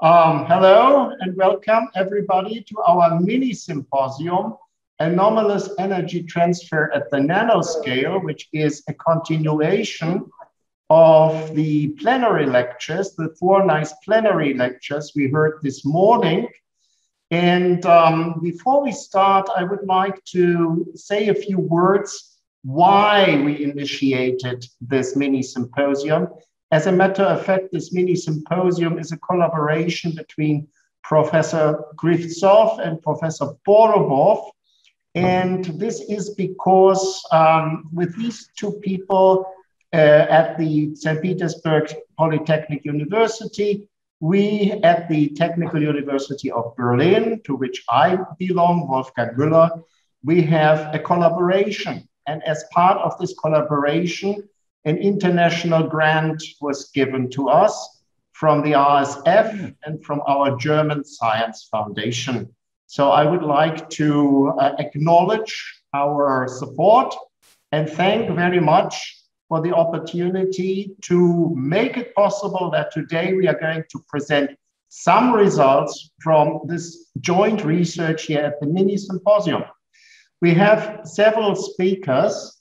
Um, hello and welcome everybody to our mini symposium, Anomalous Energy Transfer at the Nanoscale, which is a continuation of the plenary lectures, the four nice plenary lectures we heard this morning. And um, before we start, I would like to say a few words why we initiated this mini symposium as a matter of fact, this mini symposium is a collaboration between Professor Krivtsov and Professor Porubov. And this is because um, with these two people uh, at the St. Petersburg Polytechnic University, we at the Technical University of Berlin, to which I belong, Wolfgang Müller, we have a collaboration. And as part of this collaboration, an international grant was given to us from the RSF and from our German Science Foundation. So I would like to uh, acknowledge our support and thank very much for the opportunity to make it possible that today we are going to present some results from this joint research here at the mini symposium. We have several speakers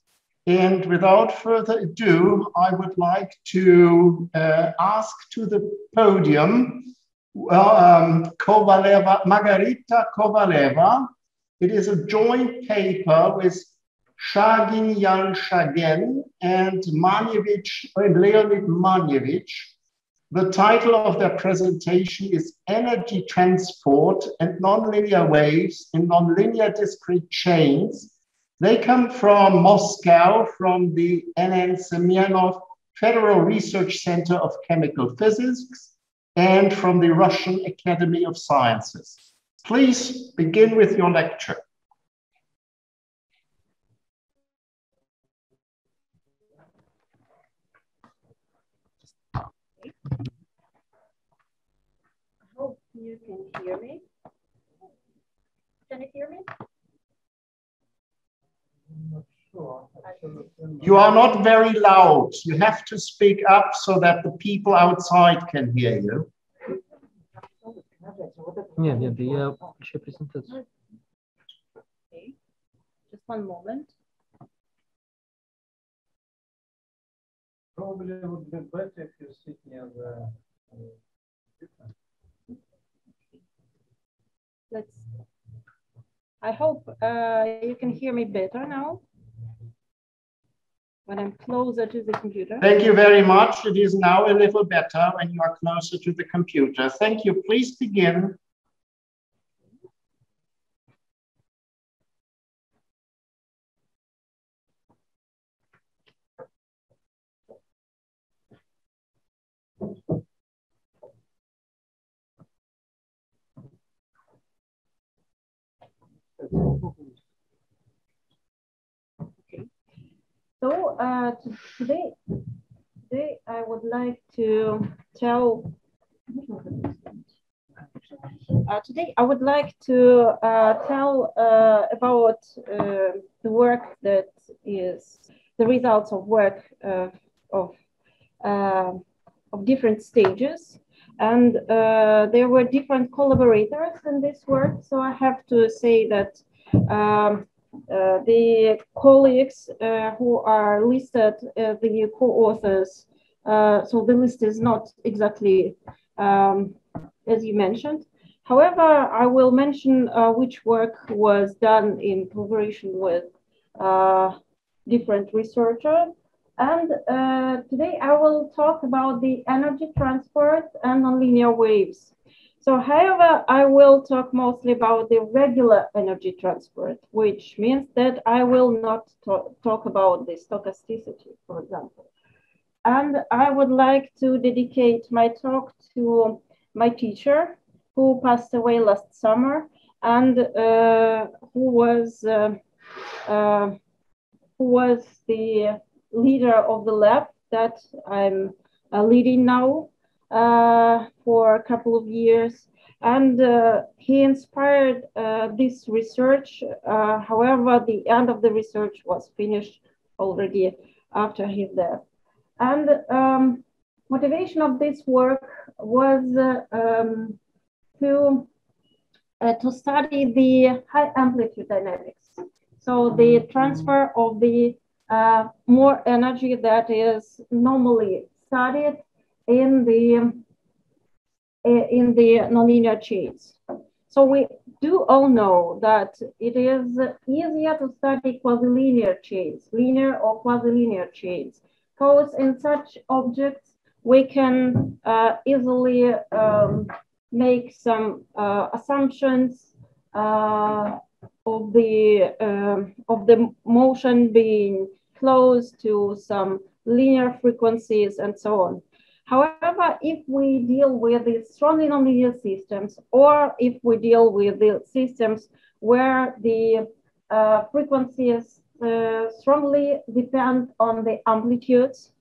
and without further ado, I would like to uh, ask to the podium um, Kovaleva, Margarita Kovaleva. It is a joint paper with Shagin Yan Shagen and Manevitch and Leonid Manevitch. The title of their presentation is Energy Transport and Nonlinear Waves in Nonlinear Discrete Chains they come from Moscow, from the NN Semyonov Federal Research Center of Chemical Physics, and from the Russian Academy of Sciences. Please begin with your lecture. I hope you can hear me. Can you hear me? You are not very loud. You have to speak up so that the people outside can hear you. Nie wiem, ja się prezentację. Just one moment. Probably would be better if you sit near the. Let's. I hope uh, you can hear me better now when I'm closer to the computer. Thank you very much. It is now a little better when you are closer to the computer. Thank you. Please begin. So uh, today, today I would like to tell. Uh, today I would like to uh, tell uh, about uh, the work that is the results of work of uh, of different stages, and there were different collaborators in this work. So I have to say that. Um, uh, the colleagues uh, who are listed, uh, the co-authors, so the list is not exactly um, as you mentioned. However, I will mention which work was done in collaboration with different researchers. And uh, today I will talk about the energy transport and nonlinear waves. So however, I will talk mostly about the regular energy transport, which means that I will not talk, about the stochasticity, for example. And I would like to dedicate my talk to my teacher who passed away last summer and uh, who was uh, uh, who was the leader of the lab that I'm uh, leading now uh, for a couple of years. And uh, he inspired uh, this research. Uh, however, the end of the research was finished already after his death. And um, motivation of this work was uh, um, to uh, to study the high amplitude dynamics. So the transfer of the more energy that is normally studied in the uh, in the nonlinear chains. So we do all know that it is easier to study quasi-linear chains, linear or quasi-linear chains, because in such objects we can uh, easily um, make some uh, assumptions uh, of the of the motion being close to some linear frequencies and so on. However, if we deal with the strongly nonlinear systems, or if we deal with the systems where the uh, frequencies uh, strongly depend on the amplitudes,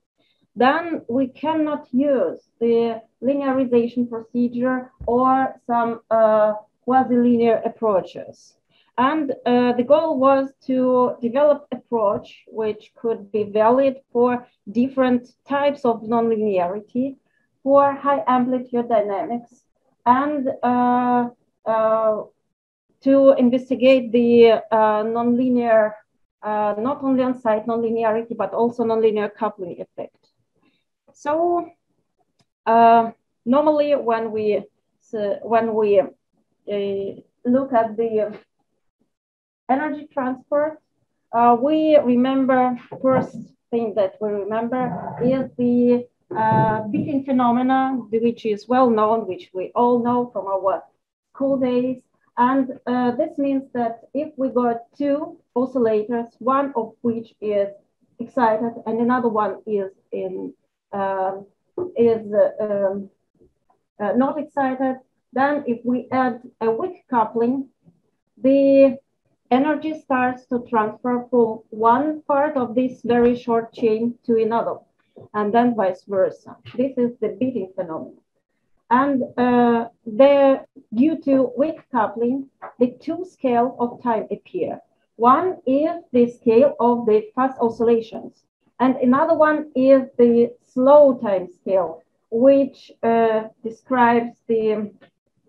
then we cannot use the linearization procedure or some uh, quasi-linear approaches. And uh, the goal was to develop approach which could be valid for different types of nonlinearity, for high amplitude dynamics, and uh, uh, to investigate the uh, nonlinear, uh, not only on-site nonlinearity, but also nonlinear coupling effect. So uh, normally when we when we look at the energy transport, uh, we remember first thing that we remember is the uh, beating phenomena, which is well known, which we all know from our school days. And uh, this means that if we got two oscillators, one of which is excited and another one is in um, is um, uh, not excited, then if we add a weak coupling, the energy starts to transfer from one part of this very short chain to another, and then vice versa. This is the beating phenomenon. And uh, there, due to weak coupling, the two scale of time appear. One is the scale of the fast oscillations, and another one is the slow time scale, which uh, describes the,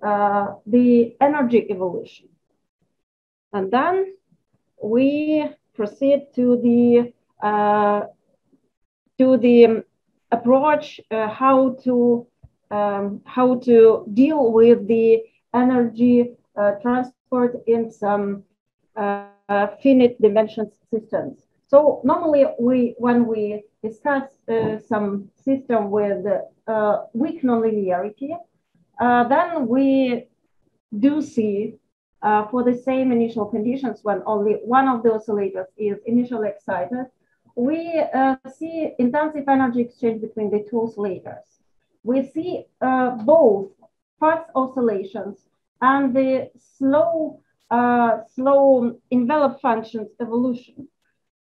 uh, the energy evolution. And then we proceed to the uh, to the approach uh, how to um, how to deal with the energy uh, transport in some uh, finite dimension systems. So normally we when we discuss uh, some system with uh, weak nonlinearity, then we do see uh, for the same initial conditions when only one of the oscillators is initially excited, we uh, see intensive energy exchange between the two oscillators. We see uh, both fast oscillations and the slow, uh, slow envelope functions evolution.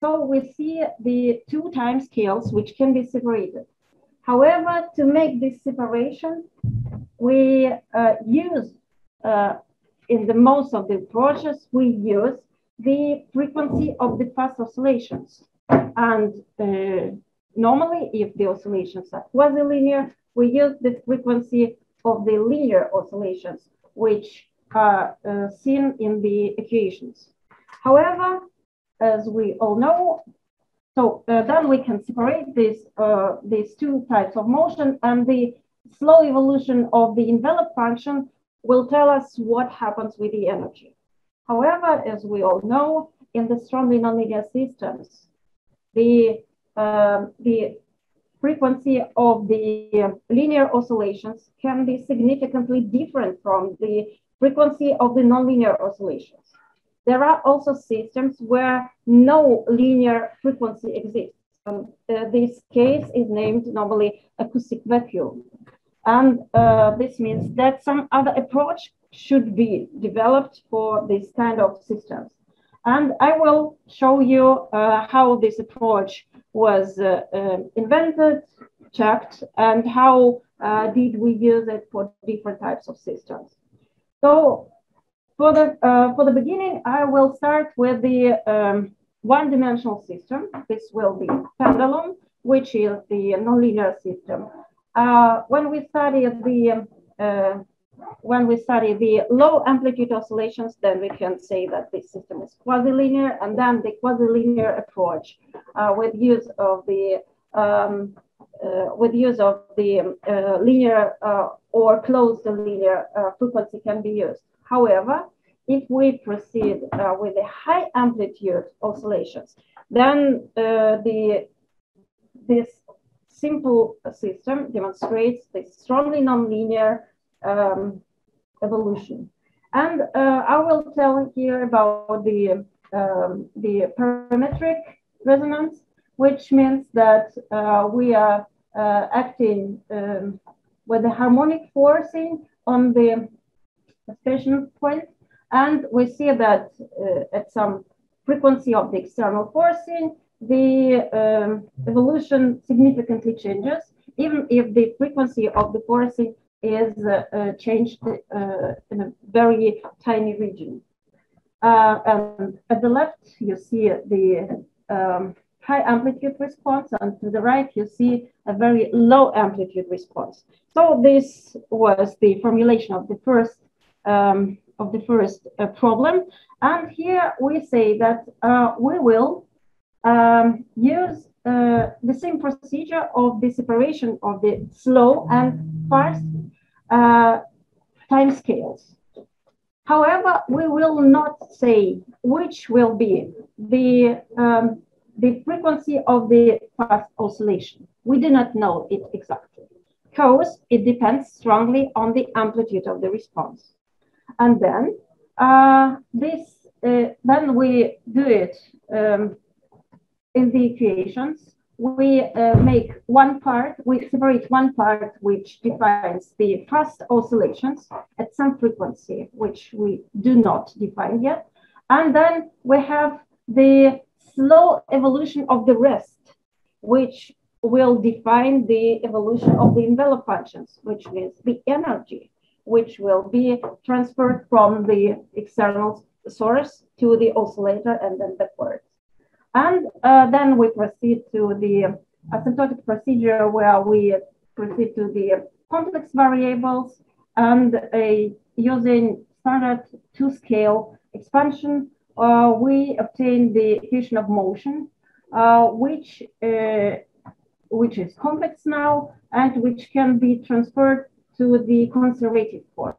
So we see the two time scales which can be separated. However, to make this separation, we uh, use uh, in the most of the approaches, we use the frequency of the fast oscillations. And uh, normally, if the oscillations are quasi-linear, we use the frequency of the linear oscillations, which are uh, seen in the equations. However, as we all know, so uh, then we can separate this, uh, these two types of motion and the slow evolution of the envelope function will tell us what happens with the energy. However, as we all know, in the strongly nonlinear systems, the, um, the frequency of the linear oscillations can be significantly different from the frequency of the nonlinear oscillations. There are also systems where no linear frequency exists. Um, uh, this case is named normally acoustic vacuum. And uh, this means that some other approach should be developed for this kind of systems. And I will show you uh, how this approach was uh, uh invented, checked, and how uh, did we use it for different types of systems. So for the, uh, for the beginning, I will start with the um, one-dimensional system. This will be pendulum, which is the nonlinear system uh, when we study the uh, when we study the low amplitude oscillations, then we can say that this system is quasi-linear, and then the quasi-linear approach uh, with use of the um, uh, with use of the uh, linear or close to linear frequency can be used. However, if we proceed with the high amplitude oscillations, then the this simple system demonstrates the strongly nonlinear um, evolution. And uh, I will tell here about the, um, the parametric resonance which means that uh, we are uh, acting um, with the harmonic forcing on the station point, and we see that uh, at some frequency of the external forcing, the um, evolution significantly changes, even if the frequency of the forcing is uh, uh, changed uh, in a very tiny region. and at the left, you see the um, high amplitude response, and to the right, you see a very low amplitude response. So this was the formulation of the first um, of the first uh, problem. And here we say that uh, we will um, use uh, the same procedure of the separation of the slow and fast uh, time scales. However, we will not say which will be the um, the frequency of the fast oscillation. We do not know it exactly because it depends strongly on the amplitude of the response. And then uh, this, uh, then we do it um, in the equations. We uh, make one part, we separate one part which defines the fast oscillations at some frequency, which we do not define yet. And then we have the slow evolution of the rest, which will define the evolution of the envelope functions, which means the energy, which will be transferred from the external source to the oscillator and then backwards. And uh, then we proceed to the asymptotic procedure where we proceed to the complex variables and uh, using standard two-scale expansion uh, we obtain the equation of motion, uh, which, uh, which is complex now and which can be transferred to the conservative form.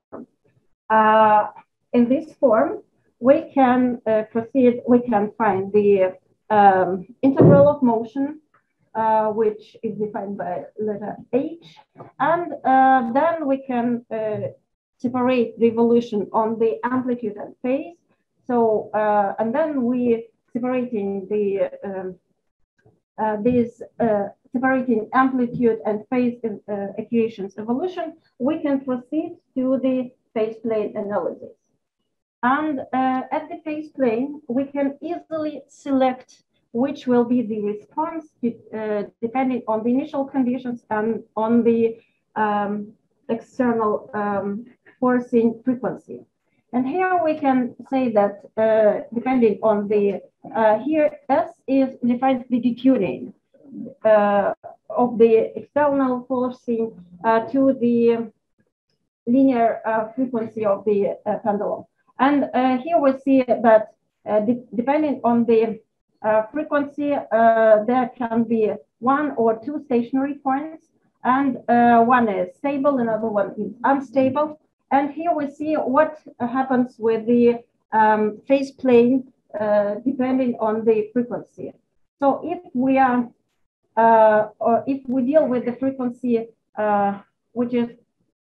in this form, we can proceed, we can find the um, integral of motion uh, which is defined by letter H. And uh, then we can uh, separate the evolution on the amplitude and phase so, uh, and then we separating the um, uh, these uh, separating amplitude and phase equations evolution, we can proceed to the phase plane analysis. And uh, at the phase plane, we can easily select which will be the response uh, depending on the initial conditions and on the um, external um, forcing frequency. And here we can say that uh, depending on the, uh, here S is defines the detuning uh, of the external forcing uh, to the linear frequency of the pendulum. And here we see that de depending on the frequency, there can be one or two stationary points and one is stable, another one is unstable. And here we see what happens with the um, phase plane uh, depending on the frequency. So if we are, uh, or if we deal with the frequency uh, which is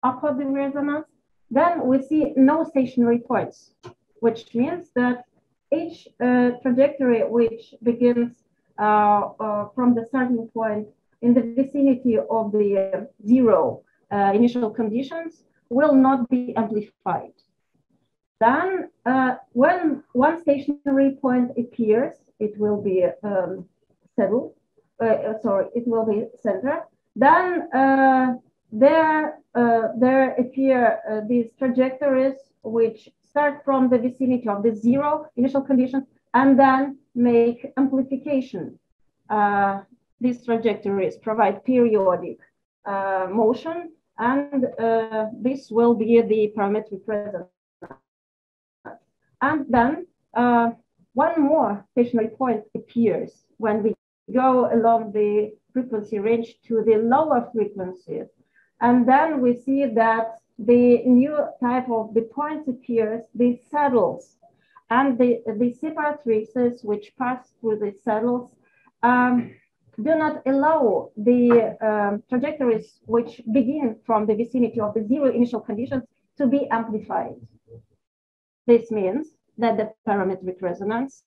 upper the resonance, then we see no stationary points, which means that each uh, trajectory which begins uh, uh, from the starting point in the vicinity of the zero initial conditions will not be amplified. Then uh, when one stationary point appears, it will be um, settled, uh, uh sorry, it will be center. Then uh, there, uh, there appear uh, these trajectories which start from the vicinity of the zero initial condition and then make amplification. these trajectories provide periodic uh, motion, and uh, this will be the parametric resonance. And then uh, one more stationary point appears when we go along the frequency range to the lower frequencies. And then we see that the new type of the points appears, the saddles, and the, the separatrices which pass through the saddles um, do not allow the um, trajectories which begin from the vicinity of the zero initial conditions to be amplified. This means that the parametric resonance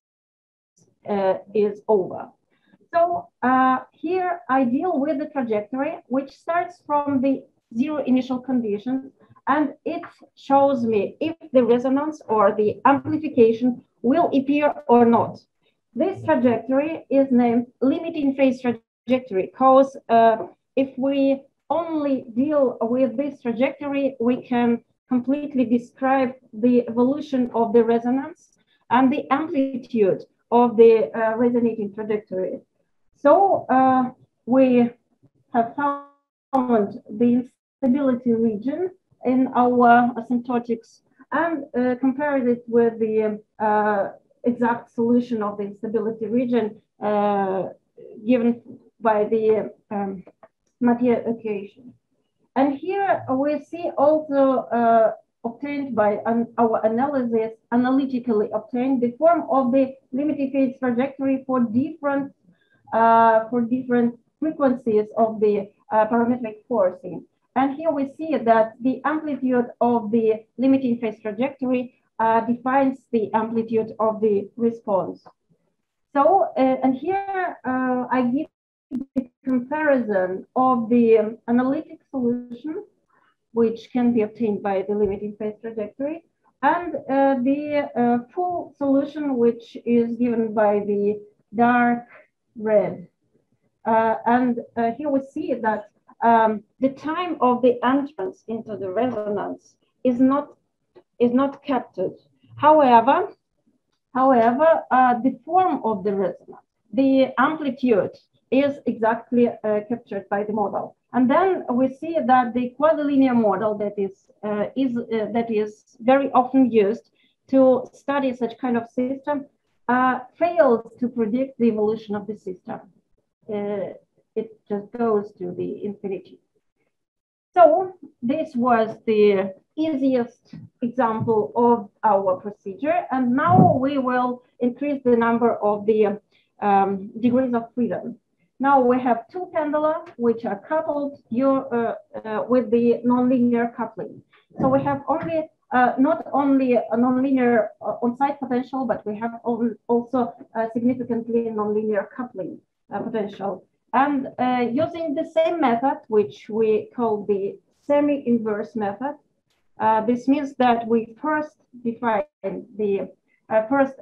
uh, is over. So uh, here I deal with the trajectory, which starts from the zero initial condition, and it shows me if the resonance or the amplification will appear or not. This trajectory is named limiting phase trajectory because uh, if we only deal with this trajectory, we can completely describe the evolution of the resonance and the amplitude of the uh, resonating trajectory. So uh, we have found the instability region in our asymptotics and uh, compared it with the uh, exact solution of the instability region uh, given by the um, Mathieu equation. And here we see also uh, obtained by an, our analysis, analytically obtained the form of the limiting phase trajectory for different uh, for different frequencies of the uh, parametric forcing. And here we see that the amplitude of the limiting phase trajectory uh, defines the amplitude of the response. So, uh, and here uh, I give the comparison of the analytic solution, which can be obtained by the limiting phase trajectory, and the full solution, which is given by the dark red. Uh, and uh, here we see that um, the time of the entrance into the resonance is not is not captured. However, however, uh, the form of the resonance, the amplitude is exactly uh, captured by the model. And then we see that the quadrilinear model that is uh, is uh, that is very often used to study such kind of system uh, fails to predict the evolution of the system. Uh, it just goes to the infinity. So this was the easiest example of our procedure. And now we will increase the number of the um, degrees of freedom. Now we have two pendula which are coupled uh, uh, with the nonlinear coupling. So we have only uh, not only a nonlinear uh, on-site potential, but we have also significantly nonlinear coupling uh, potential. And uh, using the same method, which we call the semi-inverse method, this means that we first define the first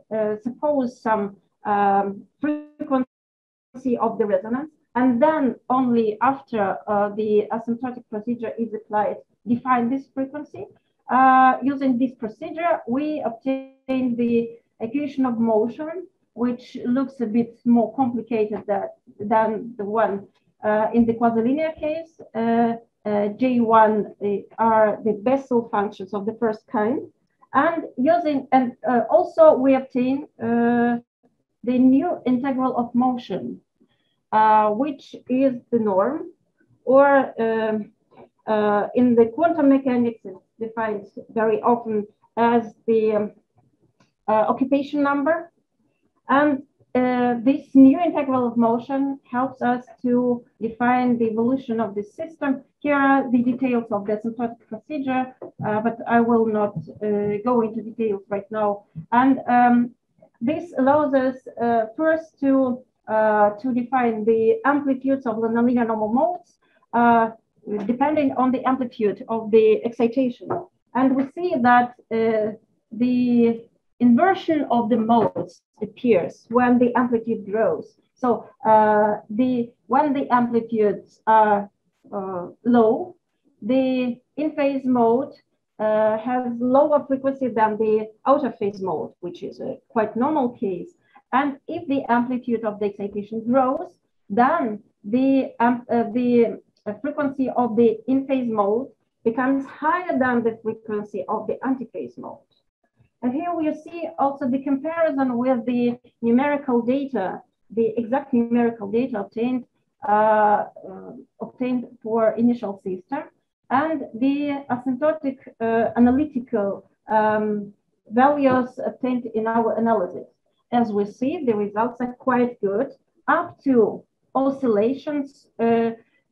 suppose some um, frequency of the resonance, and then only after uh, the asymptotic procedure is applied, define this frequency. Uh, using this procedure, we obtain the equation of motion, which looks a bit more complicated that, than the one uh, in the quadrilinear case. Uh, uh J1 uh, are the Bessel functions of the first kind. And using, and also we obtain the new integral of motion, which is the norm, or um, in the quantum mechanics, defined very often as the um, uh, occupation number. And uh, this new integral of motion helps us to define the evolution of the system. Here are the details of the asymptotic procedure, uh, but I will not uh, go into details right now. And um, this allows us uh, first to, uh, to define the amplitudes of the nonlinear normal modes depending on the amplitude of the excitation. And we see that uh, the inversion of the modes appears when the amplitude grows. So uh, the when the amplitudes are uh, low, the in-phase mode uh, has lower frequency than the outer phase mode, which is a quite normal case. And if the amplitude of the excitation grows, then the, um, the the frequency of the in-phase mode becomes higher than the frequency of the antiphase mode. And here we see also the comparison with the numerical data, the exact numerical data obtained uh, uh, obtained for initial system and the asymptotic uh, analytical um, values obtained in our analysis. As we see, the results are quite good up to oscillations uh,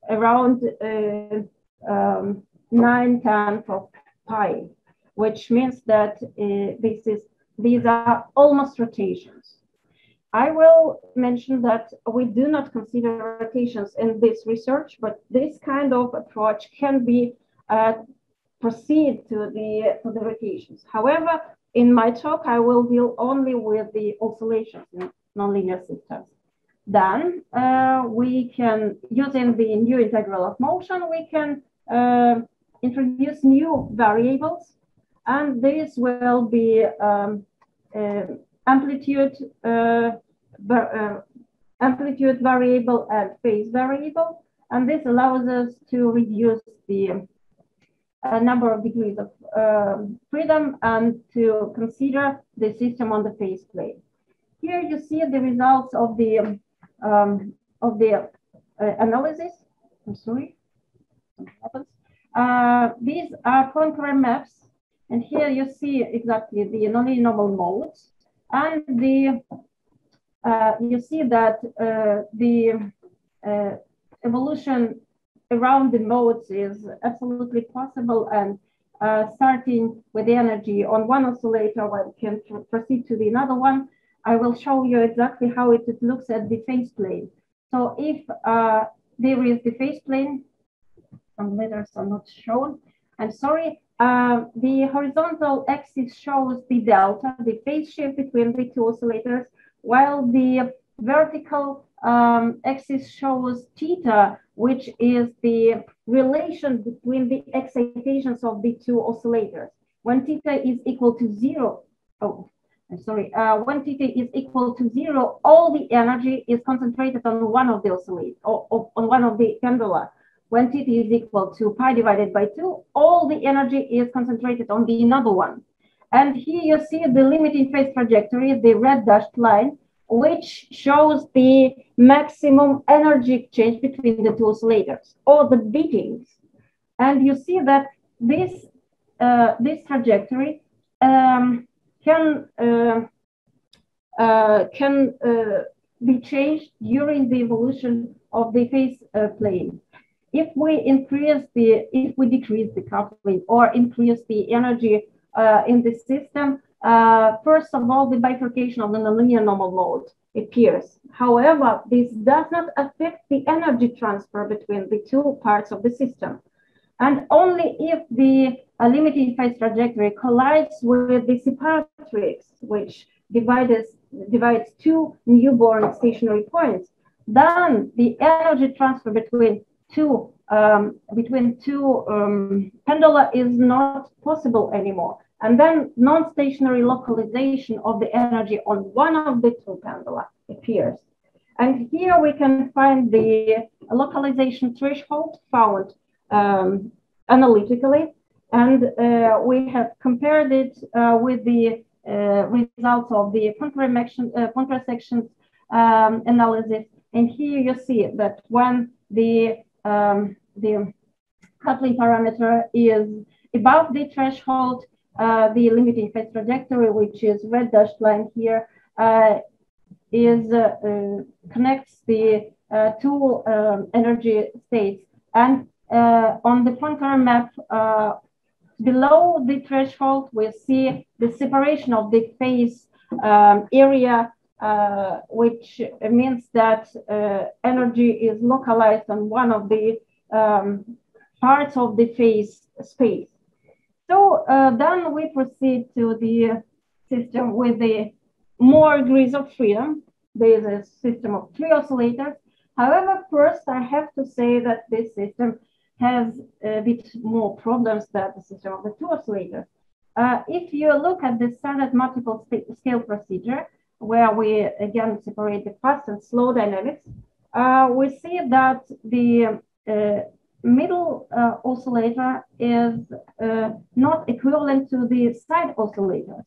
around uh, um, 9 tenths of pi, which means that uh, this is these are almost rotations. I will mention that we do not consider rotations in this research, but this kind of approach can be uh, proceed to the, to the rotations. However, in my talk, I will deal only with the oscillations in nonlinear systems. Then uh, we can, using the new integral of motion, we can uh, introduce new variables, and these will be um, uh, amplitude, uh, uh, amplitude variable and phase variable. And this allows us to reduce the uh, number of degrees of um, freedom and to consider the system on the phase plane. Here you see the results of the um, of the uh, analysis. I'm sorry, what happens? Uh, these are Poincare maps, and here you see exactly the non-normal modes, and the uh, you see that uh, the uh, evolution around the modes is absolutely possible, and uh, starting with the energy on one oscillator, one can proceed to the another one. I will show you exactly how it looks at the phase plane. So if uh, there is the phase plane, some letters are not shown. I'm sorry. Uh, the horizontal axis shows the delta, the phase shift between the two oscillators, while the vertical um, axis shows theta, which is the relation between the excitations of the two oscillators. When theta is equal to zero, oh, I'm sorry, uh, when theta is equal to zero, all the energy is concentrated on one of the oscillators, or, or on one of the pendula. When theta is equal to pi divided by two, all the energy is concentrated on the another one. And here you see the limiting phase trajectory, the red dashed line, which shows the maximum energy exchange between the two oscillators or the beatings. And you see that this, uh, this trajectory um, can, uh, uh, can uh, be changed during the evolution of the phase plane. If we increase the, if we decrease the coupling or increase the energy in the system, first of all, the bifurcation of the nonlinear normal mode appears. However, this does not affect the energy transfer between the two parts of the system. And only if the uh, limiting phase trajectory collides with the separatrix, which divides, divides two newborn stationary points, then the energy transfer between two um, between two um, pendula is not possible anymore. And then non-stationary localization of the energy on one of the two pendula appears. And here we can find the localization threshold found um, analytically. And uh, we have compared it uh, with the uh, results of the Poincare sections um, analysis. And here you see that when the, um, the coupling parameter is above the threshold, uh, the limiting phase trajectory, which is red dashed line here, uh, is uh, uh connects the uh, two um, energy states. And on the Poincare map, below the threshold, we see the separation of the phase um, area, which means that energy is localized on one of the um, parts of the phase space. So uh, then we proceed to the system with the more degrees of freedom. There is a system of three oscillators. However, first I have to say that this system has a bit more problems than the system of the two oscillators. Uh, if you look at the standard multiple scale procedure, where we again separate the fast and slow dynamics, uh, we see that the uh, middle uh, oscillator is uh, not equivalent to the side oscillators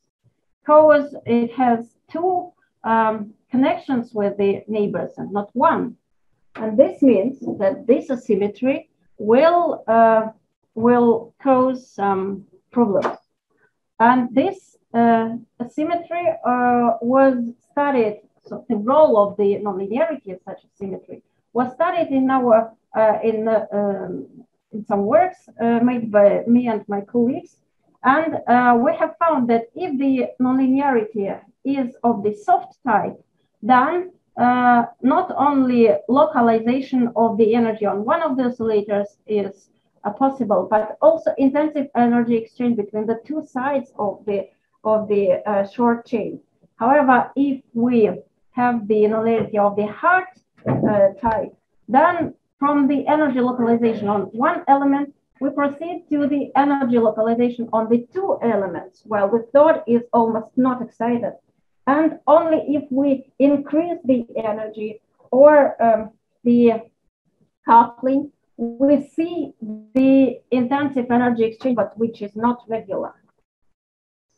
because it has two um, connections with the neighbors and not one. And this means that this asymmetry will, uh, will cause some problems. And this uh, asymmetry uh, was studied, so the role of the nonlinearity of such asymmetry was studied in our uh, in, um, in some works uh, made by me and my colleagues. And uh, we have found that if the nonlinearity is of the soft type, then uh, not only localization of the energy on one of the oscillators is uh, possible, but also intensive energy exchange between the two sides of the of the uh, short chain. However, if we have the nonlinearity of the hard uh, type, then from the energy localization on one element, we proceed to the energy localization on the two elements, while the third is almost not excited. And only if we increase the energy or um, the coupling, we see the intensive energy exchange, but which is not regular.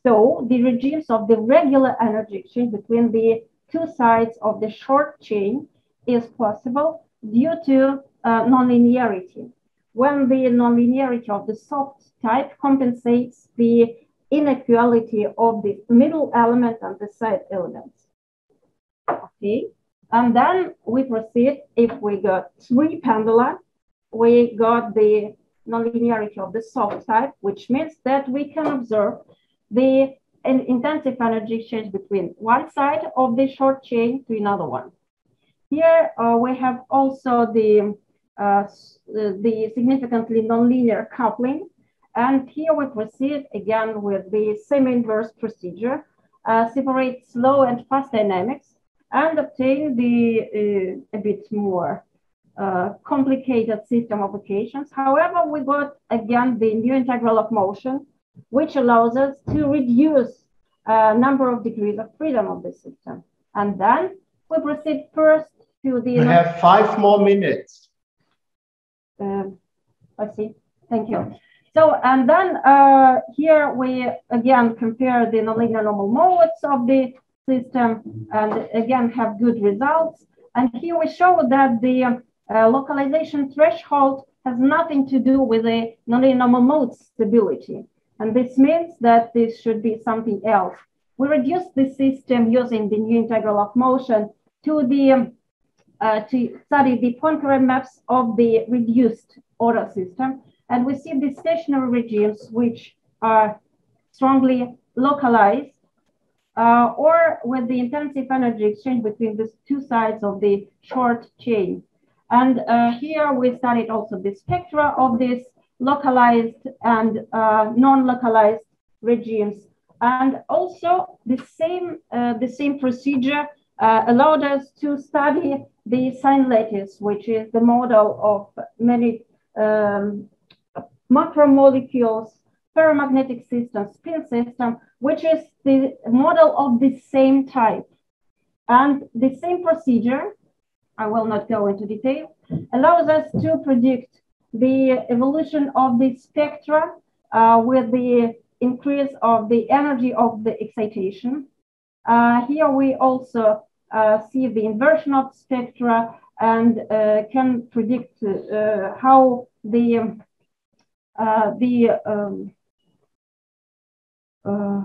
So the regimes of the regular energy exchange between the two sides of the short chain is possible due to uh, nonlinearity. When the nonlinearity of the soft type compensates the inequality of the middle element and the side elements. Okay, and then we proceed. If we got three pendula, we got the nonlinearity of the soft side, which means that we can observe the intensive energy exchange between one side of the short chain to another one. Here uh, we have also the, uh, the significantly nonlinear coupling and here we proceed again with the semi-inverse procedure, uh, separate slow and fast dynamics, and obtain the uh, a bit more uh, complicated system of equations. However, we got again the new integral of motion, which allows us to reduce uh, number of degrees of freedom of the system. And then we proceed first to the. We have five more minutes. Um, I see. Thank you. So, and then uh, here we again compare the nonlinear normal modes of the system and again have good results. And here we show that the uh, localization threshold has nothing to do with the nonlinear normal mode stability. And this means that this should be something else. We reduce the system using the new integral of motion to the uh, to study the Poincare maps of the reduced order system and we see these stationary regimes which are strongly localized uh, or with the intensive energy exchange between the two sides of the short chain. And uh, here we studied also the spectra of these localized and uh, non-localized regimes. And also the same, uh, the same procedure uh, allowed us to study the sine lattice, which is the model of many um, macromolecules, ferromagnetic system, spin system, which is the model of the same type. And the same procedure, I will not go into detail, allows us to predict the evolution of the spectra uh, with the increase of the energy of the excitation. Uh, here we also uh, see the inversion of spectra and uh, can predict uh, how the um, uh, the um, uh,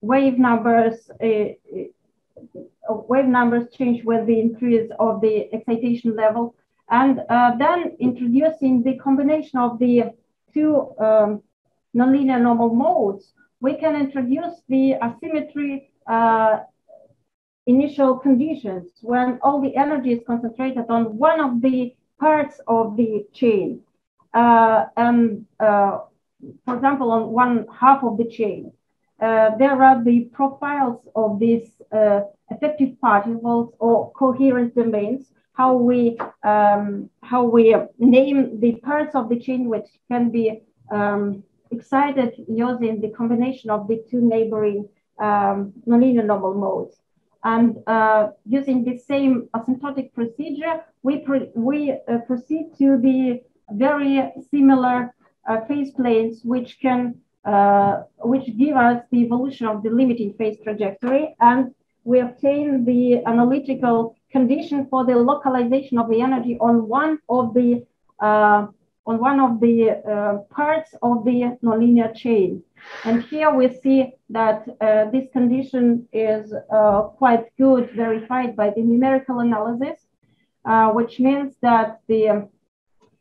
wave numbers uh, wave numbers change with the increase of the excitation level. And uh, then introducing the combination of the two um, nonlinear normal modes, we can introduce the asymmetry uh, initial conditions when all the energy is concentrated on one of the parts of the chain. uh, and uh, for example, on one half of the chain, uh, there are the profiles of these uh, effective particles or coherent domains, how we, um, how we name the parts of the chain which can be um, excited using the combination of the two neighboring um, nonlinear normal modes. And uh, using the same asymptotic procedure, we, we uh, proceed to the very similar uh, phase planes, which can uh, which give us the evolution of the limiting phase trajectory, and we obtain the analytical condition for the localization of the energy on one of the uh, on one of the uh, parts of the nonlinear chain. And here we see that uh, this condition is uh, quite good, verified by the numerical analysis, which means that the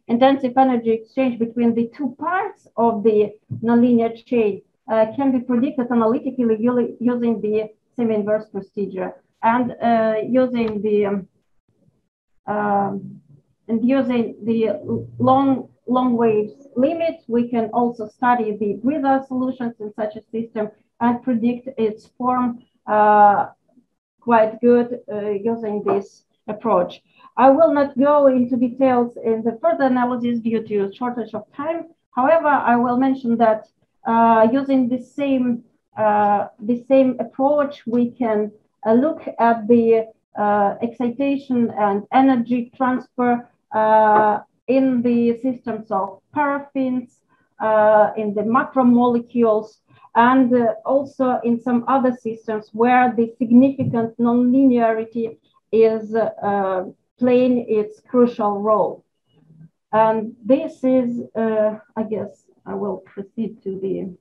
intensive energy exchange between the two parts of the nonlinear chain uh, can be predicted analytically using the semi-inverse procedure and uh, using the um, um, and using the long long waves limit, we can also study the breather solutions in such a system and predict its form uh, quite good uh, using this approach. I will not go into details in the further analysis due to shortage of time. However, I will mention that uh, using the same uh, the same approach, we can uh, look at the uh, excitation and energy transfer uh, in the systems of paraffins, uh, in the macromolecules, and also in some other systems where the significant nonlinearity is uh, playing its crucial role. And this is, uh, I guess, I will proceed to the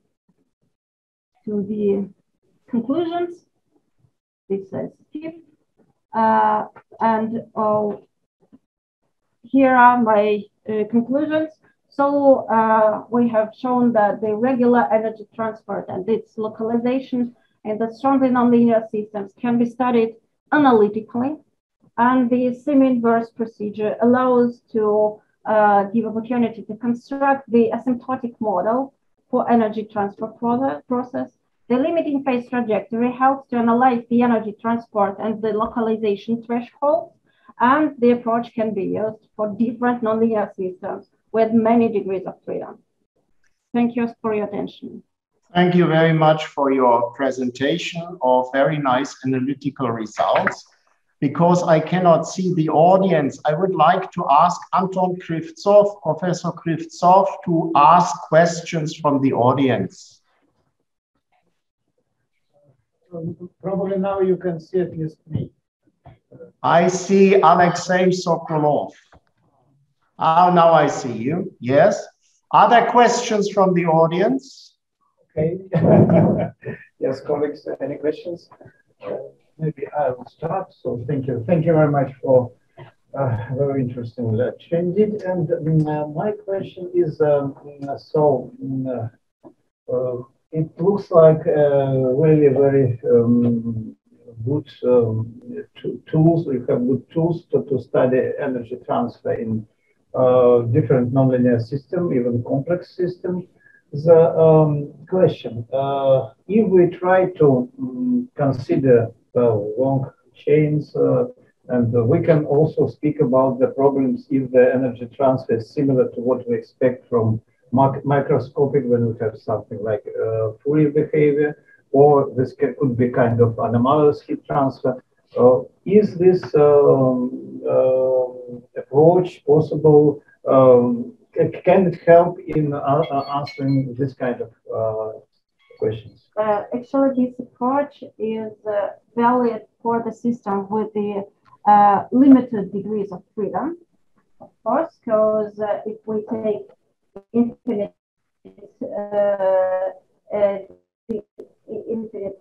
to the conclusions. This is Steve. Uh, and oh, here are my uh, conclusions. So uh, we have shown that the regular energy transport and its localization in the strongly nonlinear systems can be studied analytically. And the semi-inverse procedure allows to uh, give opportunity to construct the asymptotic model for energy transfer process. The limiting phase trajectory helps to analyze the energy transport and the localization threshold and the approach can be used for different nonlinear systems with many degrees of freedom. Thank you for your attention. Thank you very much for your presentation of very nice analytical results. Because I cannot see the audience, I would like to ask Anton Krivtsov, Professor Krivtsov, to ask questions from the audience. Probably now you can see at least me. I see Alexei Sokolov. Oh, now I see you. Yes. Other questions from the audience? Okay. yes, colleagues, any questions? Maybe I will start. So thank you. Thank you very much for uh, very interesting lecture indeed. And uh, my question is, um, so mm, uh, it looks like uh, really very um, good um, tools, You have good tools to, to study energy transfer in uh, different nonlinear system, even complex system. The um, question, uh, if we try to um, consider long chains, uh, and we can also speak about the problems if the energy transfer is similar to what we expect from microscopic when we have something like uh, Fourier behavior, or this could be kind of anomalous heat transfer. Uh, is this um, uh, approach possible? Um, can it help in uh, answering this kind of uh, questions? Uh, actually, this approach is uh, valid for the system with the limited degrees of freedom, of course, because if we take infinite infinite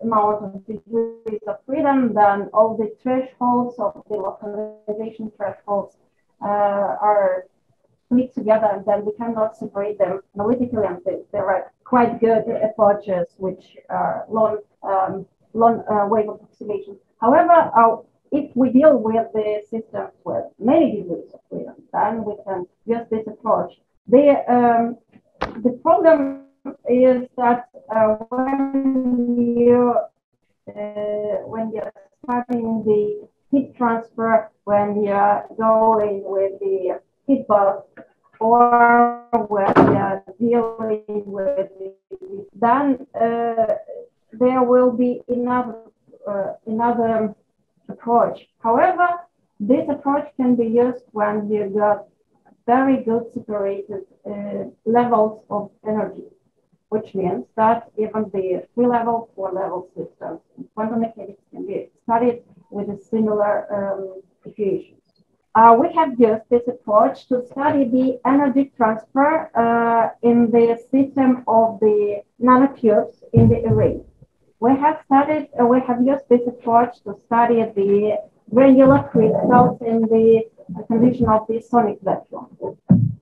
amount of degrees of freedom, then all the thresholds of the localization thresholds uh, are split together, and then we cannot separate them analytically. And there are quite good approaches which are long, um, long uh, wave approximations. However, uh, if we deal with the systems with many degrees of freedom, then we can use this approach. The um, the problem is that uh, when you uh, when you're starting the heat transfer, when you're going with the bath, or when you're dealing with the, then uh, there will be enough uh, another approach. However, this approach can be used when you got very good separated uh, levels of energy, which means that even the three level, four level systems in quantum mechanics can be studied with a similar um, equations. Uh, we have used this approach to study the energy transfer uh, in the system of the nanocubes in the array. We have studied, uh, we have used this approach to study the granular crystals in the condition of the sonic vacuum.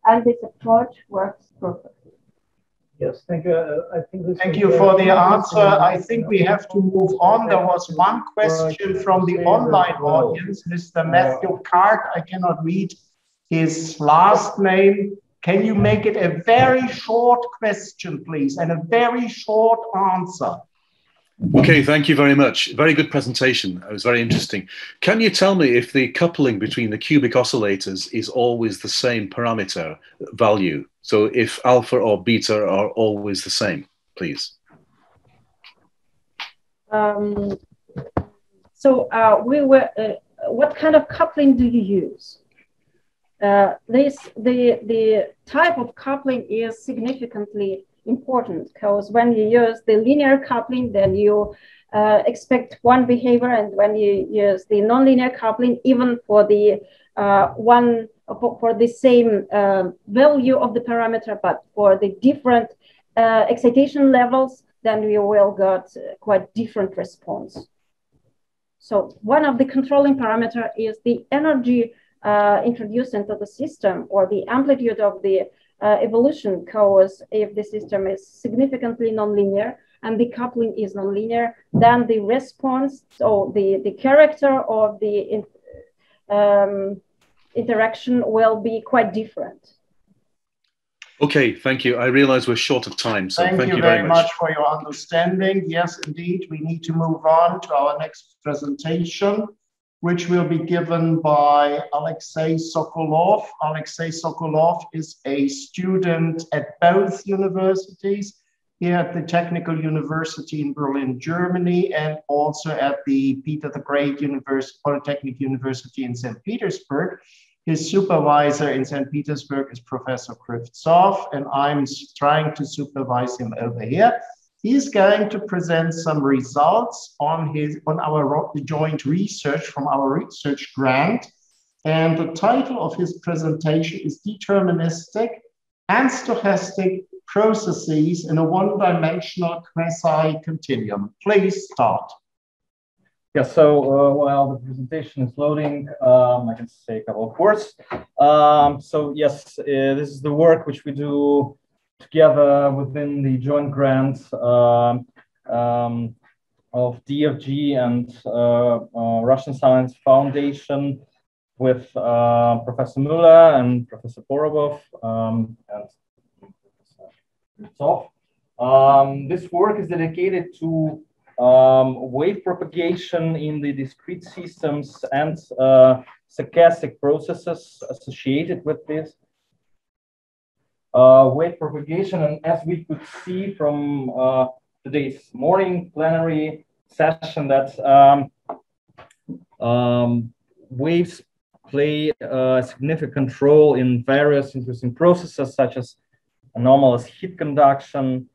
And this approach works perfectly. Yes, thank you. Uh, I think this Thank you for the answer. I think we have to move on. There was one question from the online audience, Mr. Matthew Cart. I cannot read his last name. Can you make it a very short question, please, and a very short answer? Okay, thank you very much. Very good presentation. It was very interesting. Can you tell me if the coupling between the cubic oscillators is always the same parameter value? So if alpha or beta are always the same, please. Um, so uh, we were, uh, what kind of coupling do you use? Uh, this, the, the type of coupling is significantly important because when you use the linear coupling, then you uh, expect one behavior, and when you use the nonlinear coupling, even for the uh, one for, for, the same uh, value of the parameter, but for the different uh, excitation levels, then we will get quite different response. So one of the controlling parameter is the energy uh, introduced into the system or the amplitude of the uh, evolution cause if the system is significantly nonlinear and the coupling is nonlinear, then the response or the, the character of the in, um, interaction will be quite different. Okay, thank you. I realize we're short of time, so thank, thank you, you, very, very much. much for your understanding. Yes, indeed, we need to move on to our next presentation which will be given by Alexei Sokolov. Alexei Sokolov is a student at both universities, here at the Technical University in Berlin, Germany, and also at the Peter the Great University, Polytechnic University in St. Petersburg. His supervisor in St. Petersburg is Professor Krivtsov, and I'm trying to supervise him over here. He's going to present some results on his on our joint research from our research grant. And the title of his presentation is Deterministic and Stochastic Processes in a One-Dimensional Quasi-Continuum. Please start. Yeah, so uh, while the presentation is loading, um, I can say a couple of words. Um, so yes, uh, this is the work which we do together within the joint grant um, um, of DFG and uh, uh, Russian Science Foundation with uh, Professor Müller and Professor Porubov um, and Professor um, this work is dedicated to um, wave propagation in the discrete systems and uh, stochastic processes associated with this uh, wave propagation. And as we could see from uh, today's morning plenary session that um, um, waves play a significant role in various interesting processes such as anomalous heat conduction,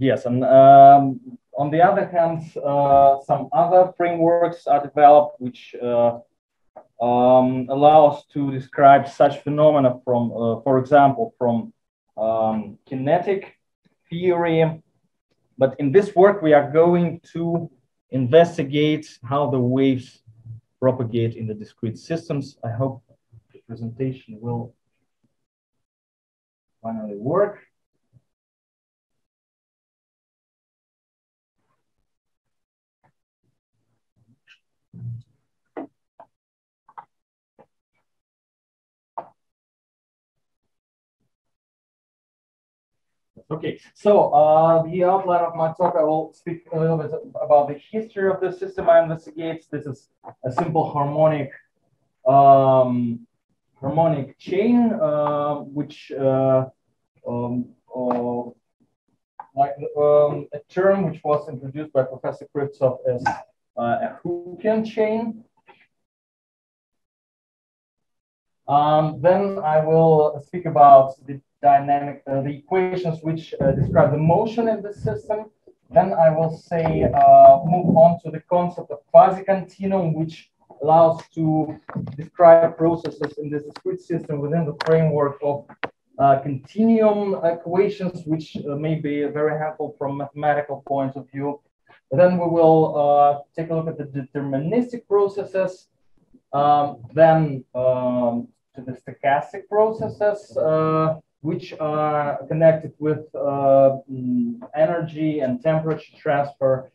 Yes, and um, on the other hand, uh, some other frameworks are developed which uh, um, allow us to describe such phenomena from, uh, for example, from um, kinetic theory. But in this work, we are going to investigate how the waves propagate in the discrete systems. I hope the presentation will finally work. Okay, so uh, the outline of my talk, I will speak a little bit about the history of the system I investigate. This is a simple harmonic um, harmonic chain, uh, which uh, um, uh, like um, a term which was introduced by Professor Krivtsov as uh, a Hookean chain. Um, then I will speak about the dynamic, uh, the equations which uh, describe the motion in the system. Then I will say, uh, move on to the concept of quasi-continuum, which allows to describe processes in this discrete system within the framework of uh, continuum equations, which uh, may be very helpful from mathematical point of view. Then we will uh, take a look at the deterministic processes, um, then um, to the stochastic processes, uh, which are connected with uh, mm, energy and temperature transfer.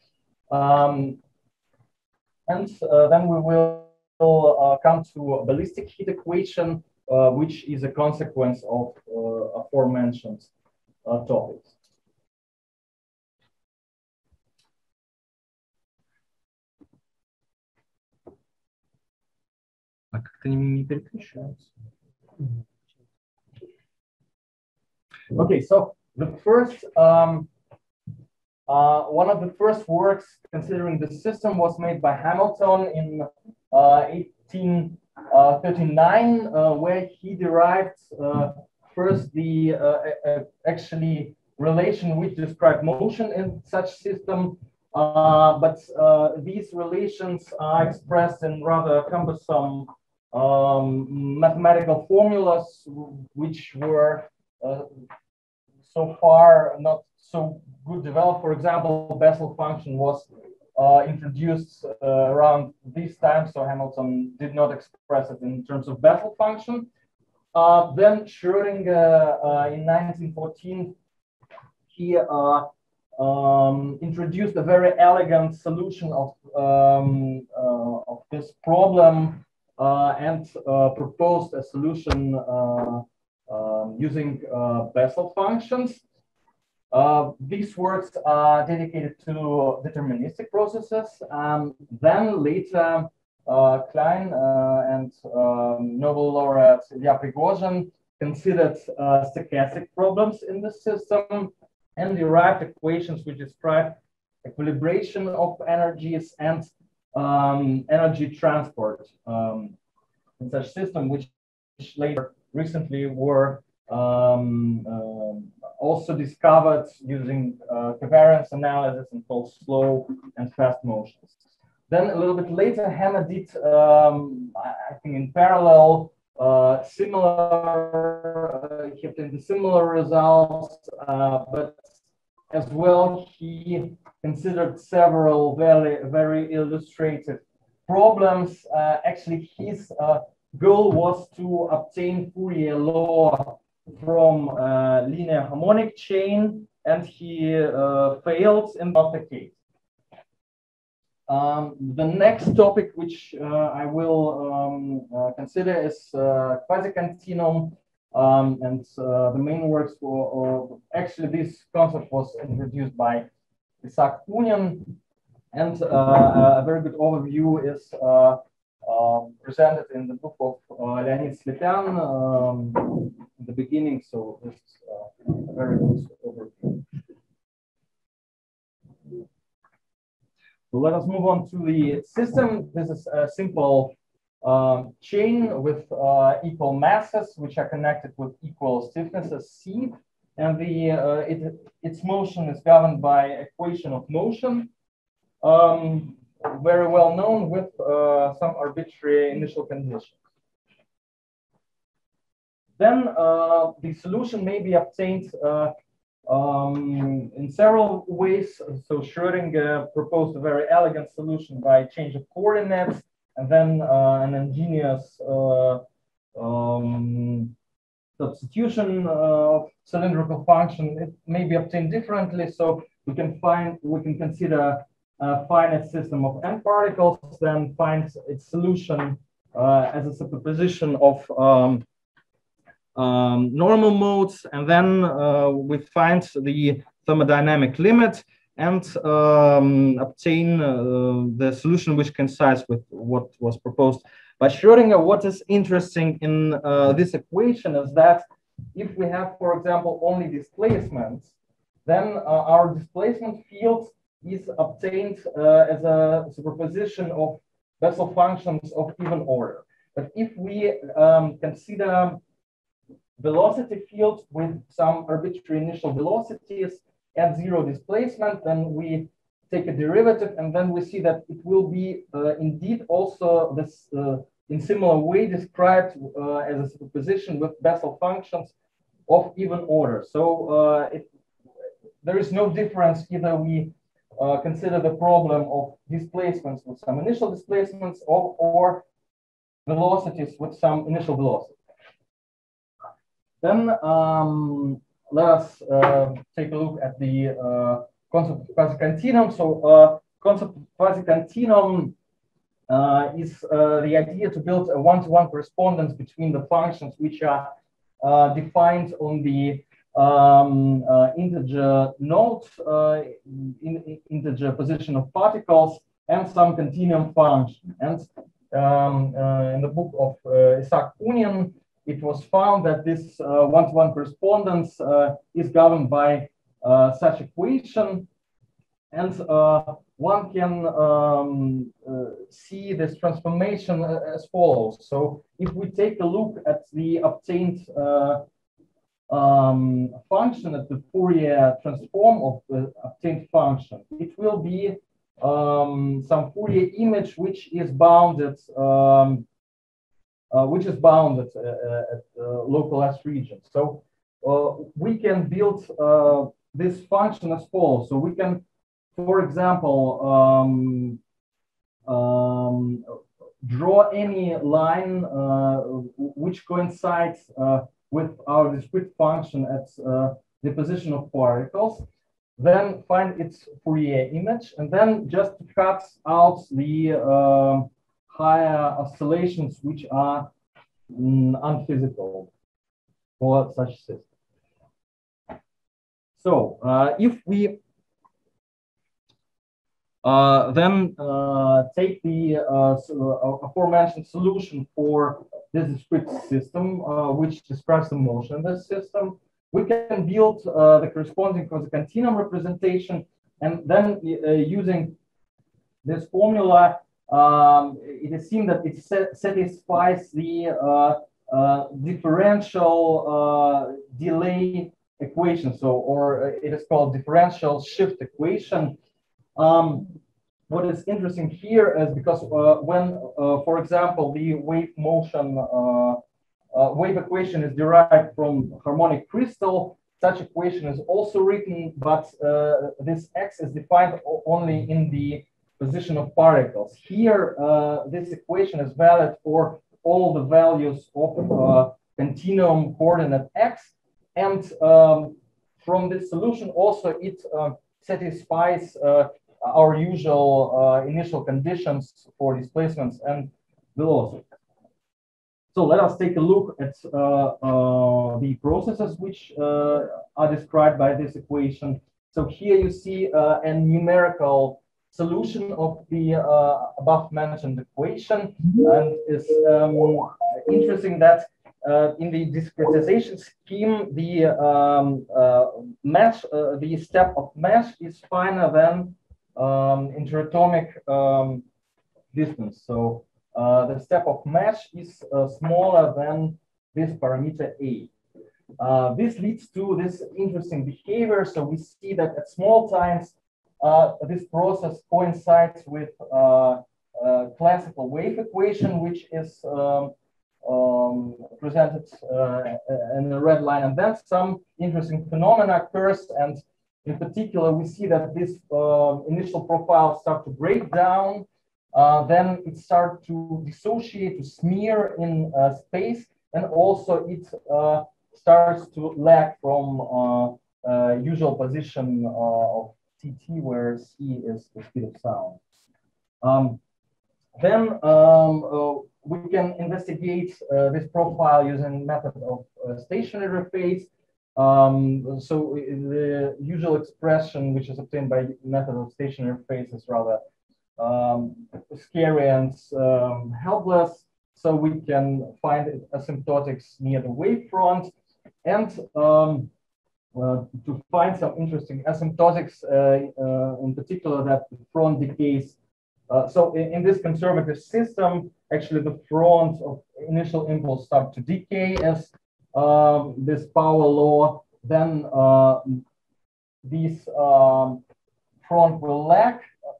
Um, and uh, then we will uh, come to a ballistic heat equation, uh, which is a consequence of uh, aforementioned topics. А как-то они не переключаются. Okay, so the first, um, uh, one of the first works considering the system was made by Hamilton in uh, 1839, uh, where he derived uh, first the uh, actually relation which described motion in such system, but these relations are expressed in rather cumbersome um, mathematical formulas which were uh, so far not so good developed. For example, Bessel function was uh, introduced uh, around this time, so Hamilton did not express it in terms of Bessel function. Uh, then Schrödinger uh, in 1914, he uh, um, introduced a very elegant solution of, um, of this problem and proposed a solution um, using uh, Bessel functions. Uh, these works are dedicated to deterministic processes. Um, then later, uh, Klein uh, and um, Nobel laureate Ilya Prigozhin considered uh, stochastic problems in the system and derived equations which describe equilibration of energies and um, energy transport um, in such system, which later recently were um, uh, also discovered using uh, covariance analysis and called slow and fast motions. Then a little bit later, Hanna did, um, I think in parallel, uh, similar, uh, he obtained similar results, uh, but as well, he considered several very, very illustrative problems. Uh, actually, his goal was to obtain Fourier law from a linear harmonic chain, and he uh, failed in the case. Um, the next topic which uh, I will um, uh, consider is uh, quasi-continuum, um, and uh, the main works for actually this concept was introduced by Isaac Kunin, and uh, a very good overview is presented in the book of uh, Leonid Slepyan um, in the beginning. So this is uh, a very good overview. So let us move on to the system. This is a simple um, chain with uh, equal masses, which are connected with equal stiffnesses C. And the uh, it, its motion is governed by equation of motion. Um, very well known with uh, some arbitrary initial conditions. Then uh, the solution may be obtained uh, um, in several ways. So Schrödinger proposed a very elegant solution by change of coordinates and then uh, an ingenious uh, um, substitution of cylindrical function. It may be obtained differently. So we can find, we can consider a finite system of n particles, then finds its solution uh, as a superposition of um, um, normal modes, and then uh, we find the thermodynamic limit and um, obtain uh, the solution which coincides with what was proposed by Schrödinger. What is interesting in uh, this equation is that if we have, for example, only displacements, then uh, our displacement field is obtained uh, as a superposition of Bessel functions of even order. But if we um, consider velocity field with some arbitrary initial velocities at zero displacement, then we take a derivative and then we see that it will be uh, indeed also this uh, in similar way described uh, as a superposition with Bessel functions of even order. So uh, it, there is no difference either we uh, consider the problem of displacements with some initial displacements or, or velocities with some initial velocity. Then um, let us uh, take a look at the uh, concept of quasi-continuum. So uh, concept of quasi-continuum uh, is the idea to build a one-to-one -one correspondence between the functions which are defined on the um, integer node, in, integer position of particles, and some continuum function. And um, in the book of Isaac Kunin, it was found that this one-to-one -one correspondence is governed by uh, such equation. And uh, one can um, uh, see this transformation as follows. So if we take a look at the obtained um, function at the Fourier transform of the obtained function, it will be um, some Fourier image which is bounded, um, uh, which is bounded uh, at uh, local S region. So we can build this function as follows. So we can, for example, um, um, draw any line uh, which coincides uh, with our discrete function at uh, the position of particles, then find its Fourier image, and then just cut out the uh, higher oscillations which are mm, unphysical for such system. So uh, if we uh, then uh, take the uh, uh, aforementioned solution for this discrete system, uh, which describes the motion in this system, we can build the corresponding quasi-continuum representation, and then using this formula, um, it is seen that it satisfies the differential delay equation. So, or it is called differential shift equation. Um, what is interesting here is because uh, when, uh, for example, the wave motion, uh, uh wave equation is derived from harmonic crystal, such equation is also written, but uh, this x is defined only in the position of particles. Here, uh, this equation is valid for all the values of continuum coordinate x, and um, from this solution also it satisfies our usual uh, initial conditions for displacements and velocity. So let us take a look at uh, uh, the processes which uh, are described by this equation. So here you see a numerical solution of the above mentioned equation. And it's um, interesting that uh, in the discretization scheme, the um, uh, mesh, uh, the step of mesh is finer than um, interatomic um, distance. So uh, the step of mesh is uh, smaller than this parameter A. Uh, this leads to this interesting behavior. So we see that at small times, this process coincides with classical wave equation, which is um, um, presented uh, in a red line. And then some interesting phenomena occurs. And in particular, we see that this uh, initial profile start to break down. Uh, then it starts to dissociate, to smear in uh, space. And also it uh, starts to lag from uh, usual position of CT, where C is the speed of sound. Um, then um, we can investigate this profile using method of stationary phase. Um, so the usual expression, which is obtained by method of stationary phase, is rather um, scary and um, helpless. So we can find asymptotics near the wavefront. And um, uh, to find some interesting asymptotics, uh, in particular that the front decays. so in, in, this conservative system, actually the front of initial impulse start to decay as this power law, then these um, front will lag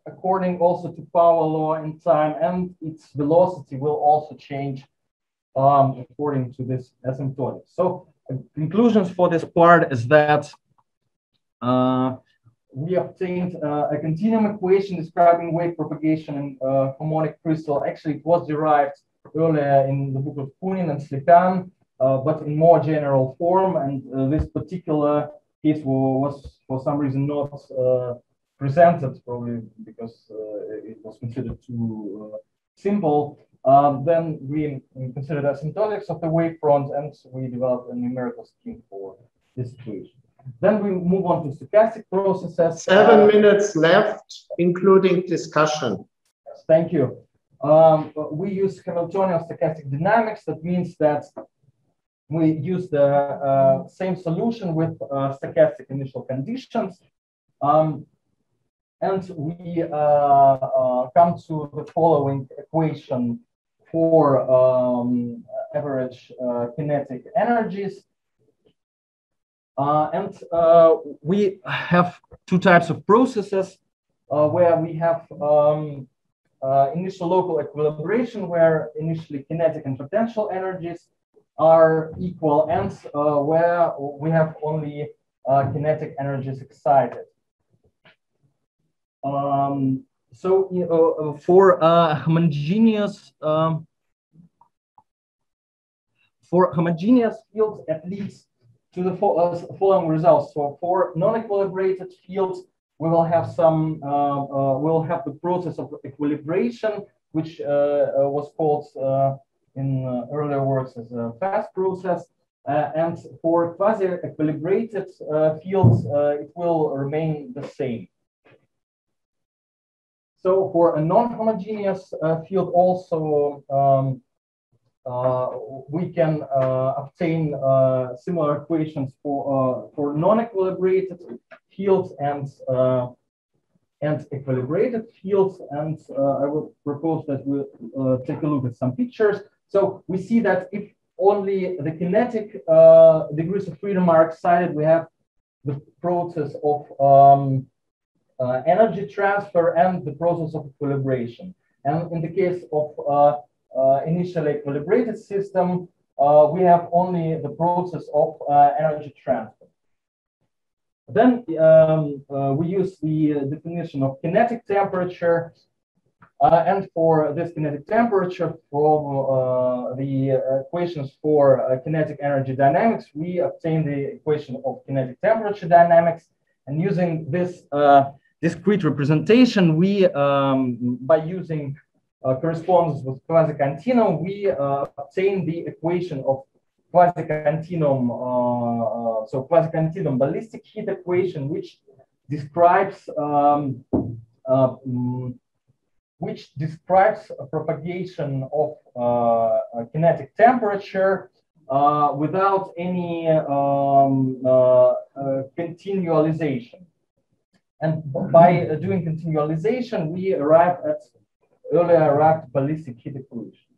according also to power law in time and its velocity will also change um, according to this asymptotic. So uh, conclusions for this part is that uh, we obtained uh, a continuum equation describing wave propagation in uh, harmonic crystal. Actually, it was derived earlier in the book of Kunin and Slepyan, uh, but in more general form. And uh, this particular case was, for some reason, not presented, probably because it was considered too simple. Um, then we, we considered asymptotics of the wavefront and we developed a numerical scheme for this situation. Then we move on to stochastic processes. Seven uh, minutes left, including discussion. Yes, thank you. Um, we use Hamiltonian stochastic dynamics. That means that we use the uh, same solution with uh, stochastic initial conditions. Um, and we uh, uh, come to the following equation for um, average uh, kinetic energies. Uh, and we have two types of processes where we have um, initial local equilibration, where initially kinetic and potential energies are equal, and uh, where we have only kinetic energies excited. Um, so you know, uh, for uh, homogeneous um, for homogeneous fields, at least to the fo uh, following results. So for non-equilibrated fields, we will have some, uh, uh, we'll have the process of equilibration, which uh, was called in earlier works as a fast process. and for quasi-equilibrated fields, it will remain the same. So for a non-homogeneous uh, field also, um, uh, we can uh, obtain uh, similar equations for, uh, for non-equilibrated fields and, uh, and equilibrated fields. And I would propose that we take a look at some pictures. So we see that if only the kinetic degrees of freedom are excited, we have the process of um, uh, energy transfer and the process of equilibration. And in the case of uh, uh, initially equilibrated system, we have only the process of energy transfer. Then um, we use the definition of kinetic temperature uh, and for this kinetic temperature from uh, the equations for uh, kinetic energy dynamics, we obtain the equation of kinetic temperature dynamics. And using this discrete representation, we, um, by using uh, correspondence with quasi-continuum, we uh, obtain the equation of quasi-continuum, uh, uh so quasi-continuum ballistic heat equation, which describes um, uh, mm, which describes a propagation of uh, kinetic temperature without any um, continualization. And by uh, doing continualization, we arrive at earlier arrived ballistic heat equation.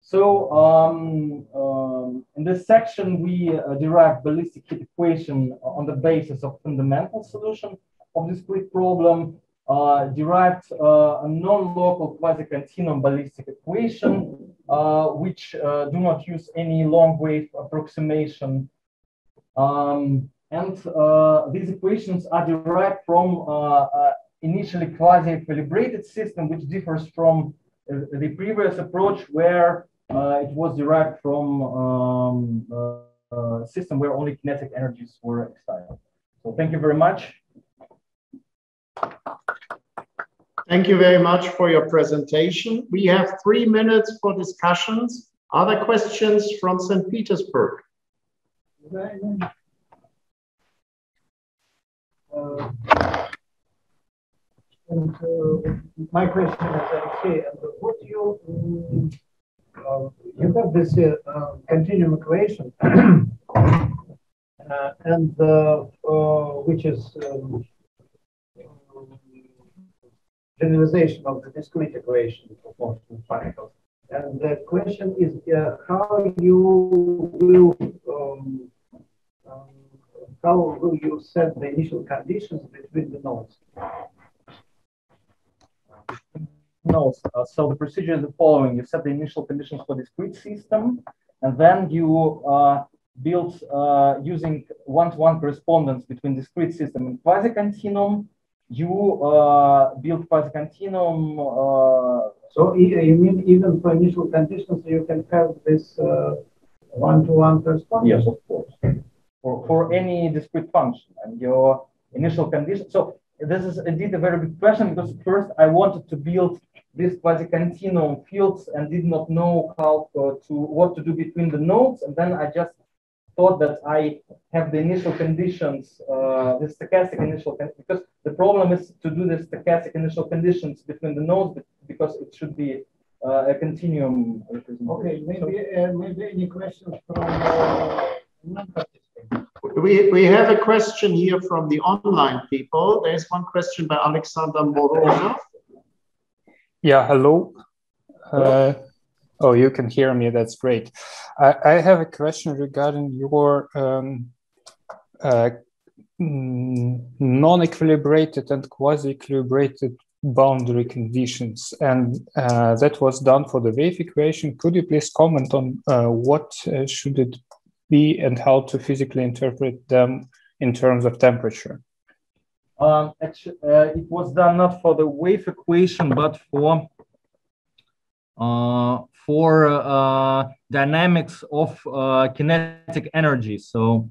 So um, um, in this section, we uh, derive ballistic heat equation on the basis of fundamental solution of Greek problem, uh, derived uh, a non-local quasi-continuum ballistic equation, uh, which uh, do not use any long wave approximation. Um, and uh, these equations are derived from initially quasi-equilibrated system, which differs from the previous approach where it was derived from um, a system where only kinetic energies were excited. So thank you very much. Thank you very much for your presentation. We have three minutes for discussions. Other questions from St. Petersburg? Uh, and uh, my question is, okay, what do you, um, uh, you have this uh, continuum equation, uh, and uh, uh, which is um, generalization of the discrete equation for Boltzmann particles. And the question is uh, how you will um, um, how will you set the initial conditions between the nodes? Nodes. Uh, so the procedure is the following: you set the initial conditions for discrete system, and then you uh, build uh, using one-to-one correspondence between discrete system and quasi-continuum. You uh, build quasi-continuum. Uh, so you mean even for initial conditions, you can have this uh, one-to-one correspondence? Yes, of course. For, for any discrete function and your initial condition. So this is indeed a very big question because first I wanted to build this quasi-continuum fields and did not know how to what to do between the nodes. And then I just thought that I have the initial conditions, uh, the stochastic initial, conditions, because the problem is to do the stochastic initial conditions between the nodes because it should be uh, a continuum. Okay, maybe uh, maybe any questions from uh, we, we have a question here from the online people. There's one question by Alexander Morozov. Yeah, hello. Uh, oh, you can hear me. That's great. I, I have a question regarding your um, uh, mm, non-equilibrated and quasi-equilibrated boundary conditions. And uh, that was done for the wave equation. Could you please comment on uh, what uh, should it be and how to physically interpret them in terms of temperature? Um, actually, uh, it was done not for the wave equation, but for uh, for uh, dynamics of uh, kinetic energy. So,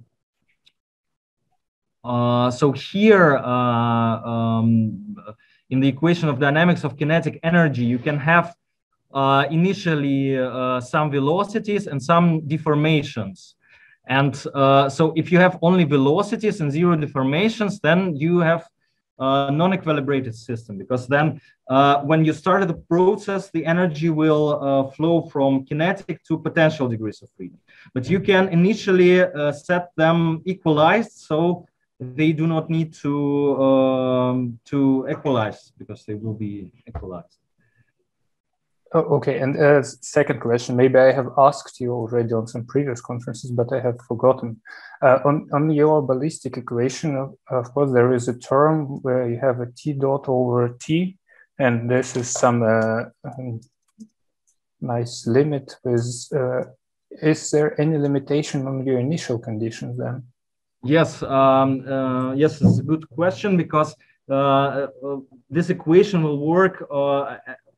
uh, so here uh, um, in the equation of dynamics of kinetic energy, you can have initially some velocities and some deformations. And uh, so if you have only velocities and zero deformations, then you have a non-equilibrated system because then uh, when you start the process, the energy will uh, flow from kinetic to potential degrees of freedom. But you can initially uh, set them equalized so they do not need to, um, to equalize because they will be equalized. Oh, okay, and uh, second question, maybe I have asked you already on some previous conferences, but I have forgotten. Uh, on, on your ballistic equation, of, of, course, there is a term where you have a t dot over t, and this is some uh, um, nice limit with, uh, is there any limitation on your initial conditions then? Yes, um, uh, yes, it's a good question because uh, this equation will work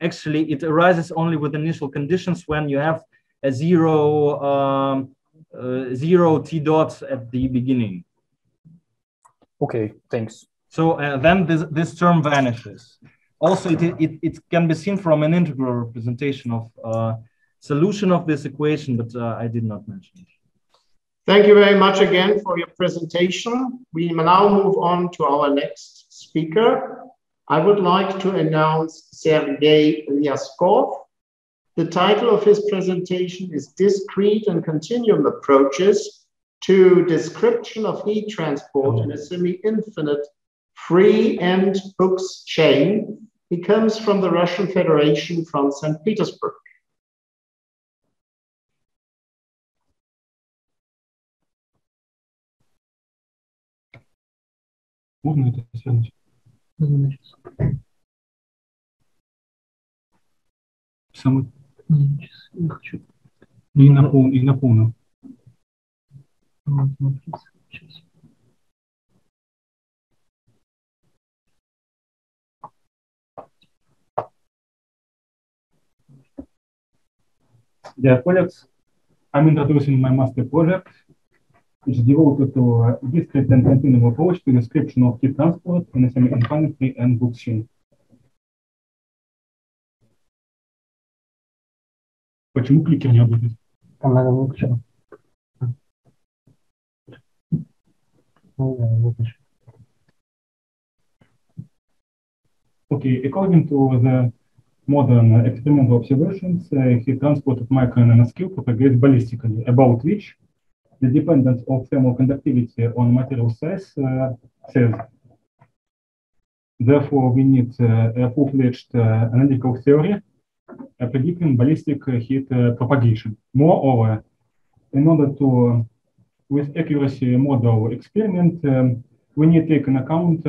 actually it arises only with initial conditions when you have a zero um, uh, zero t dots at the beginning. Okay, thanks. So uh, then this, this term vanishes. Also, it, it, it can be seen from an integral representation of uh, solution of this equation, but uh, I did not mention it. Thank you very much again for your presentation. We now move on to our next speaker, I would like to announce Sergei Liazhkov. The title of his presentation is Discrete and Continuum Approaches to Description of Heat Transport in a Semi-Infinite Free-End Hooke's Chain. He comes from the Russian Federation from St. Petersburg. Это? Самый... Я хочу. И напомню. И напомню. Сейчас. Dear colleagues, I'm introducing my master project which devoted to uh, discrete and continuum approach to description of heat transport in a semi-infinitely and book chain. Почему кликер не работает? Там надо выключить. Okay, according to the modern experimental observations, uh, heat transport at micro and nanoscale propagates ballistically, about which the dependence of thermal conductivity on material size uh, says. Therefore, we need uh, a full-fledged uh, analytical theory predicting ballistic heat propagation. Moreover, in order to, with accuracy model experiment, um, we need to take in account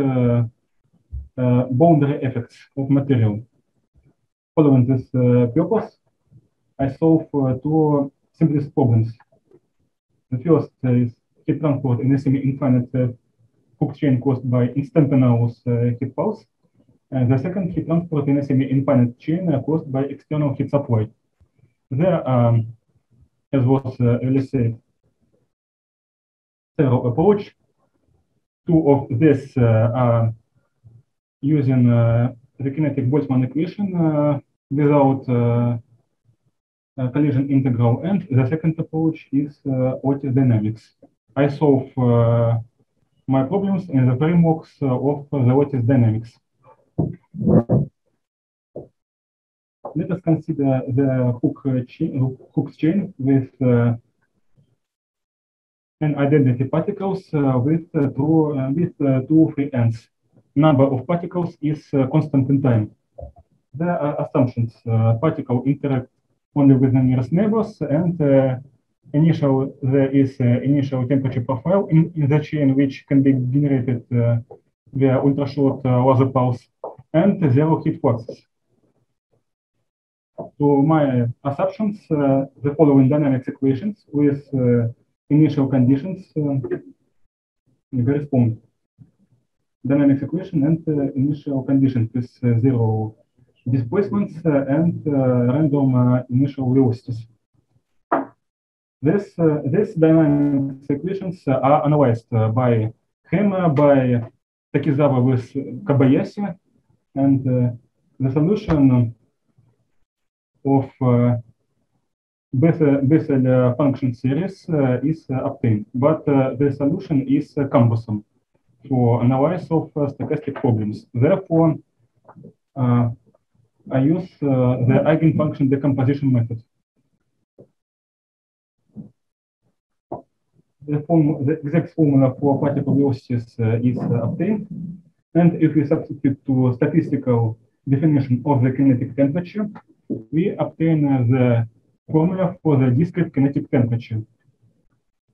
boundary effects of material. Following this purpose, I solve two simplest problems first is heat transport in a semi-infinite Hooke chain caused by instantaneous heat pulse. And the second heat transport in a semi-infinite chain caused by external heat supply. There, um, as was uh, earlier said, several approach. Two of this uh, are using uh, the kinetic Boltzmann equation uh, without uh, uh, collision integral. And the second approach is uh, lattice dynamics. I solve uh, my problems in the frameworks of the lattice dynamics. Let us consider the Hooke chain, Hooke's chain with and identity particles uh, with uh, two uh, with two free ends. Number of particles is constant in time. There are assumptions. particle interact only with the nearest neighbors and uh, initial there is uh, initial temperature profile in, in the chain which can be generated uh, via ultra-short laser pulse and zero heat fluxes. To my assumptions, the following dynamics equations with initial conditions correspond dynamics equation and uh, initial conditions with uh, zero displacements uh, and uh, random uh, initial velocities. This, these dynamic equations are analyzed by him, by Takizawa with Kobayashi, and the solution of Bessel, Bessel function series uh, is uh, obtained, but uh, the solution is cumbersome for analysis of stochastic problems. Therefore, I use uh, the eigenfunction decomposition method. The, form, the exact formula for particle velocities uh, is uh, obtained. And if we substitute to statistical definition of the kinetic temperature, we obtain the formula for the discrete kinetic temperature.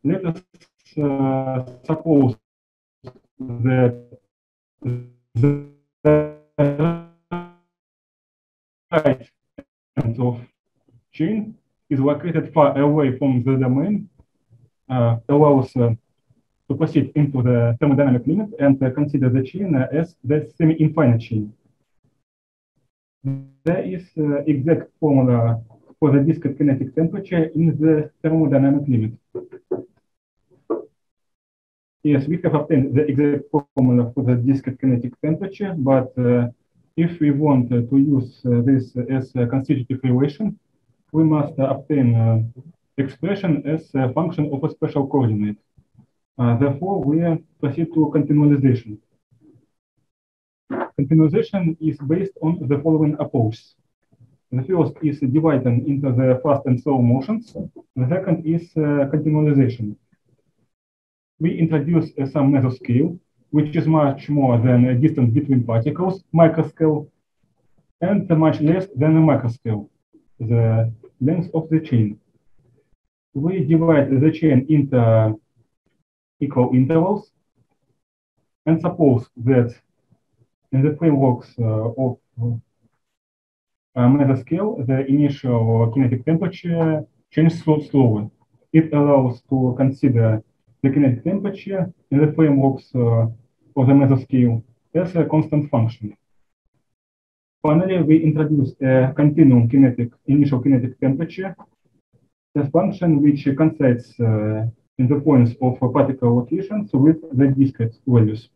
Let us uh, suppose that the right of chain is located far away from the domain, uh, allows uh, to proceed into the thermodynamic limit and uh, consider the chain as the semi-infinite chain. There is uh, exact formula for the discrete kinetic temperature in the thermodynamic limit. Yes, we have obtained the exact formula for the discrete kinetic temperature, but uh, if we want uh, to use uh, this as a constitutive relation, we must uh, obtain expression as a function of a special coordinate. therefore, we proceed to continualization. Continualization is based on the following approaches. The first is dividing into the fast and slow motions. The second is uh, continualization. We introduce uh, some mesoscale which is much more than a distance between particles, microscale, and much less than a macroscale, the length of the chain. We divide the chain into equal intervals and suppose that in the frameworks uh, of uh, mesoscale, the initial kinetic temperature changes slowly. It allows to consider the kinetic temperature in the frameworks uh, for the mesoscale as a constant function. Finally, we introduce a continuum kinetic, initial kinetic temperature, a function which coincides uh, in the points of a particle locations with the discrete values.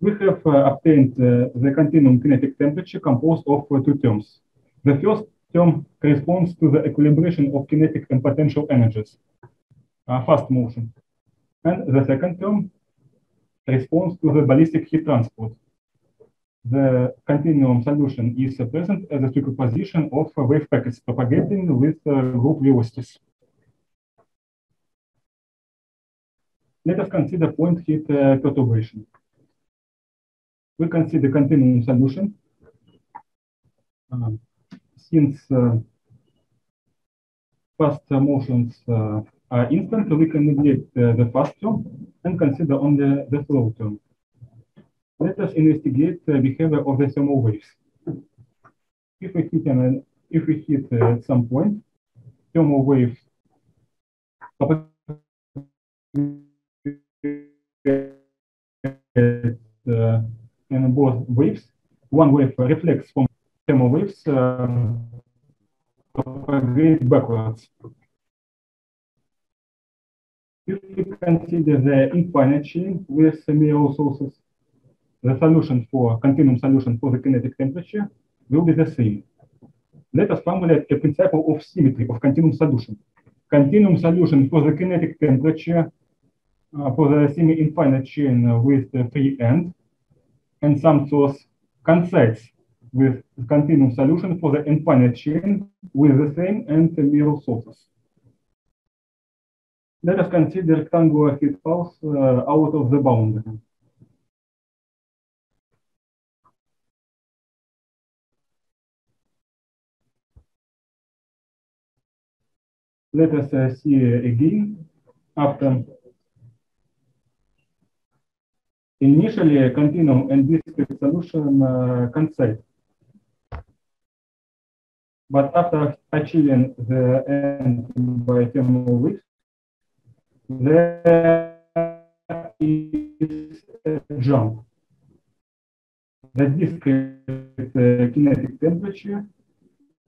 We have uh, obtained uh, the continuum kinetic temperature composed of uh, two terms. The first term corresponds to the equilibration of kinetic and potential energies, uh, fast motion. And the second term response to the ballistic heat transport. The continuum solution is present as a superposition of wave packets propagating with group velocities. Let us consider point heat uh, perturbation. We consider continuum solution. Uh, since uh, fast motions uh, are instant, we can neglect uh, the fast term and consider only the slow term. Let us investigate the behavior of the thermal waves. If we hit an, if we hit uh, at some point, thermal wave uh, in both waves, one wave reflects from thermal waves uh, propagate backwards. If we consider the infinite chain with mirror sources, the solution for continuum solution for the kinetic temperature will be the same. Let us formulate a principle of symmetry of continuum solution. Continuum solution for the kinetic temperature uh, for the semi-infinite chain with the free end and some source coincides with the continuum solution for the infinite chain with the same and the mirror sources. Let us consider rectangular heat pulse uh, out of the boundary. Let us uh, see again after initially a continuum and discrete solution uh, concept. But after achieving the end by thermal width, there is a jump. The discrete uh, kinetic temperature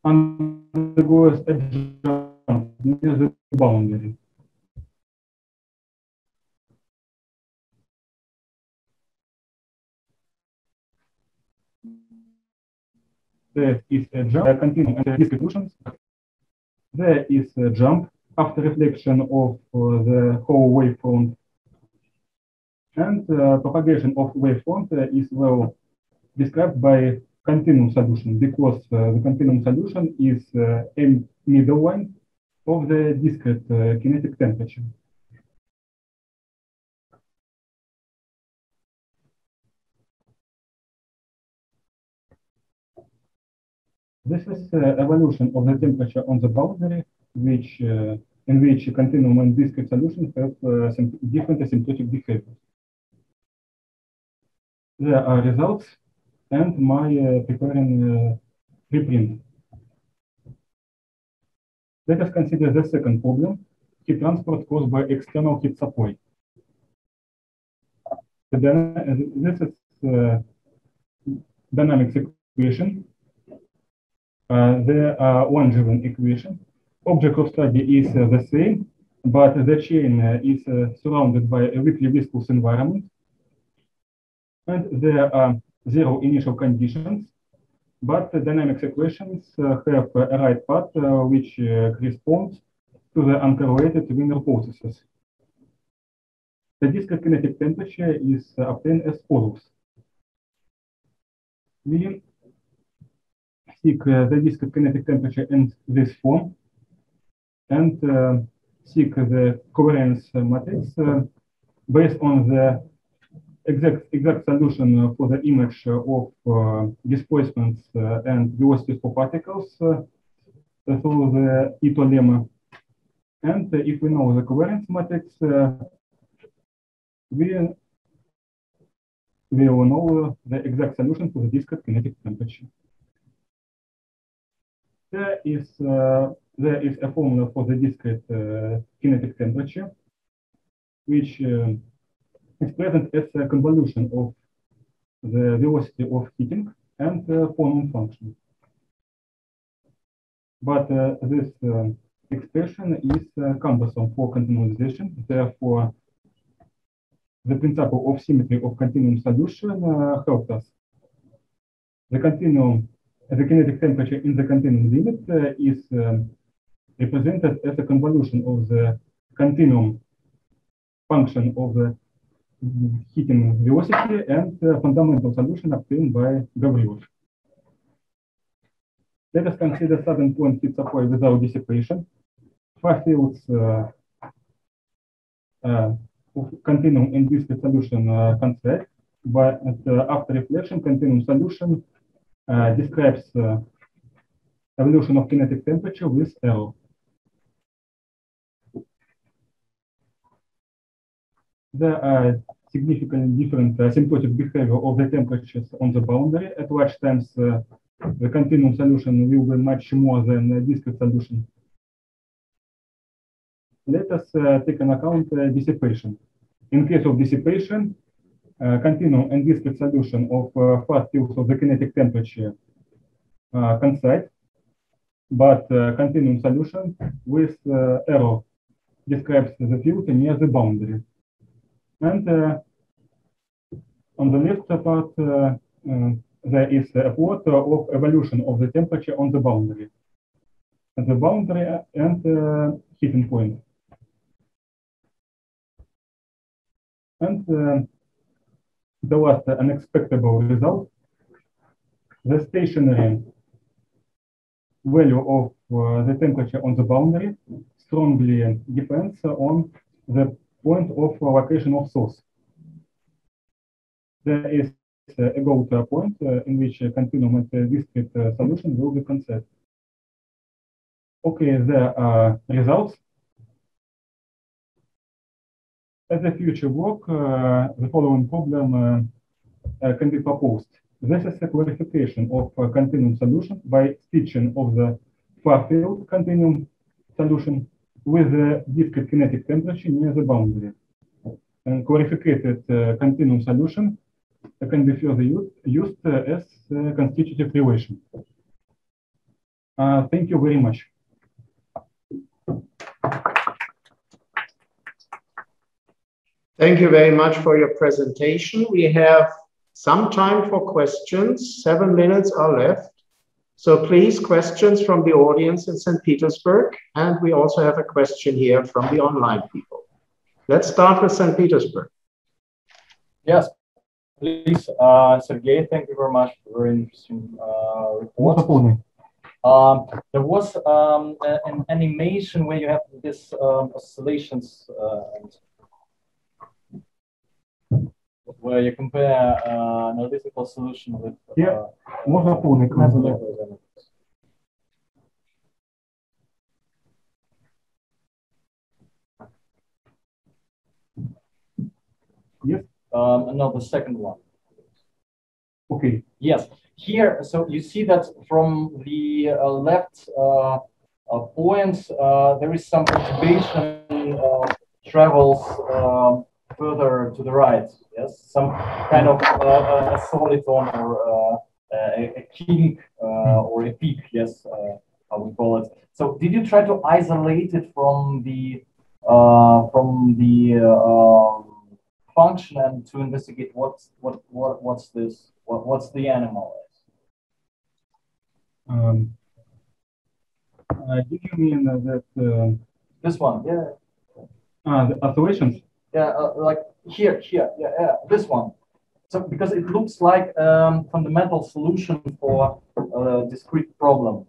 undergoes a jump near the boundary. There is a jump, discrete. There is a jump after reflection of uh, the whole wavefront. And uh, propagation of wavefront uh, is well described by continuum solution because the continuum solution is a middle line of the discrete kinetic temperature. This is uh, evolution of the temperature on the boundary, which uh, in which continuum and discrete solution have uh, different asymptotic behaviors. There are results and my uh, preparing preprint. Let us consider the second problem, heat transport caused by external heat supply. This is uh, dynamics equation uh, there are one given equation. Object of study is uh, the same, but the chain uh, is surrounded by a weakly viscous environment. And there are zero initial conditions, but the dynamics equations have a right path which corresponds to the uncorrelated Wiener processes. The discrete kinetic temperature is obtained as follows. We seek uh, the discrete kinetic temperature in this form and uh, seek the covariance matrix uh, based on the exact exact solution for the image of displacements and velocities for particles through the Ito lemma. And if we know the covariance matrix, we we will know the exact solution for the discrete kinetic temperature there is uh, there is a formula for the discrete uh, kinetic temperature, which uh, is present as a convolution of the velocity of heating and the Fonneman function. But uh, this uh, expression is uh, cumbersome for continualization. Therefore, the principle of symmetry of continuum solution helped us. The continuum the kinetic temperature in the continuum limit uh, is um, represented as a convolution of the continuum function of the heating velocity and the fundamental solution obtained by Gavrilov. Let us consider sudden point heat supply without dissipation. Far fields uh, uh, continuum in this solution uh, but after reflection, continuum solution uh, describes uh, evolution of kinetic temperature with error. There are significantly different asymptotic behavior of the temperatures on the boundary. At large times, uh, the continuum solution will be much more than a discrete solution. Let us uh, take an account uh, dissipation. In case of dissipation, uh, continuum and discrete solution of uh, fast fields of the kinetic temperature uh, coincide, but uh, continuum solution with error describes the field near the boundary. And on the left part, there is a plot of evolution of the temperature on the boundary. At the boundary and uh, heating point. And uh, the last unexpected result, the stationary value of uh, the temperature on the boundary strongly depends on the point of location of source. There is a go-to point uh, in which a continuum and discrete uh, solution will be considered. Okay, there are results. As a future work, uh, the following problem can be proposed. This is a clarification of a continuum solution by stitching of the far field continuum solution with the discrete kinetic temperature near the boundary. And clarified uh, continuum solution can be further used, used as a constitutive relation. Uh, thank you very much. Thank you very much for your presentation. We have some time for questions. Seven minutes are left. So please, questions from the audience in St. Petersburg. And we also have a question here from the online people. Let's start with St. Petersburg. Yes, please, uh, Sergey, thank you very much for very interesting uh, report. Um, there was um, a, an animation where you have this um, oscillations uh, where you compare uh, an analytical solution with yeah. uh, Yes. Um, no, the second one. Okay. Yes. Here, so you see that from the uh, left uh, uh, point, uh, there is some perturbation uh, travels um, further to the right. Yes, some kind of uh, a soliton or a, a kink or a peak. Yes, how we call it. So, did you try to isolate it from the from the um, function and to investigate what's what what what's this what what's the animal is. Um, uh, do you mean that uh, this one? Yeah. Ah, the oscillations. Yeah, uh, like here, here, yeah, yeah, this one. So because it looks like um, fundamental solution for a discrete problem.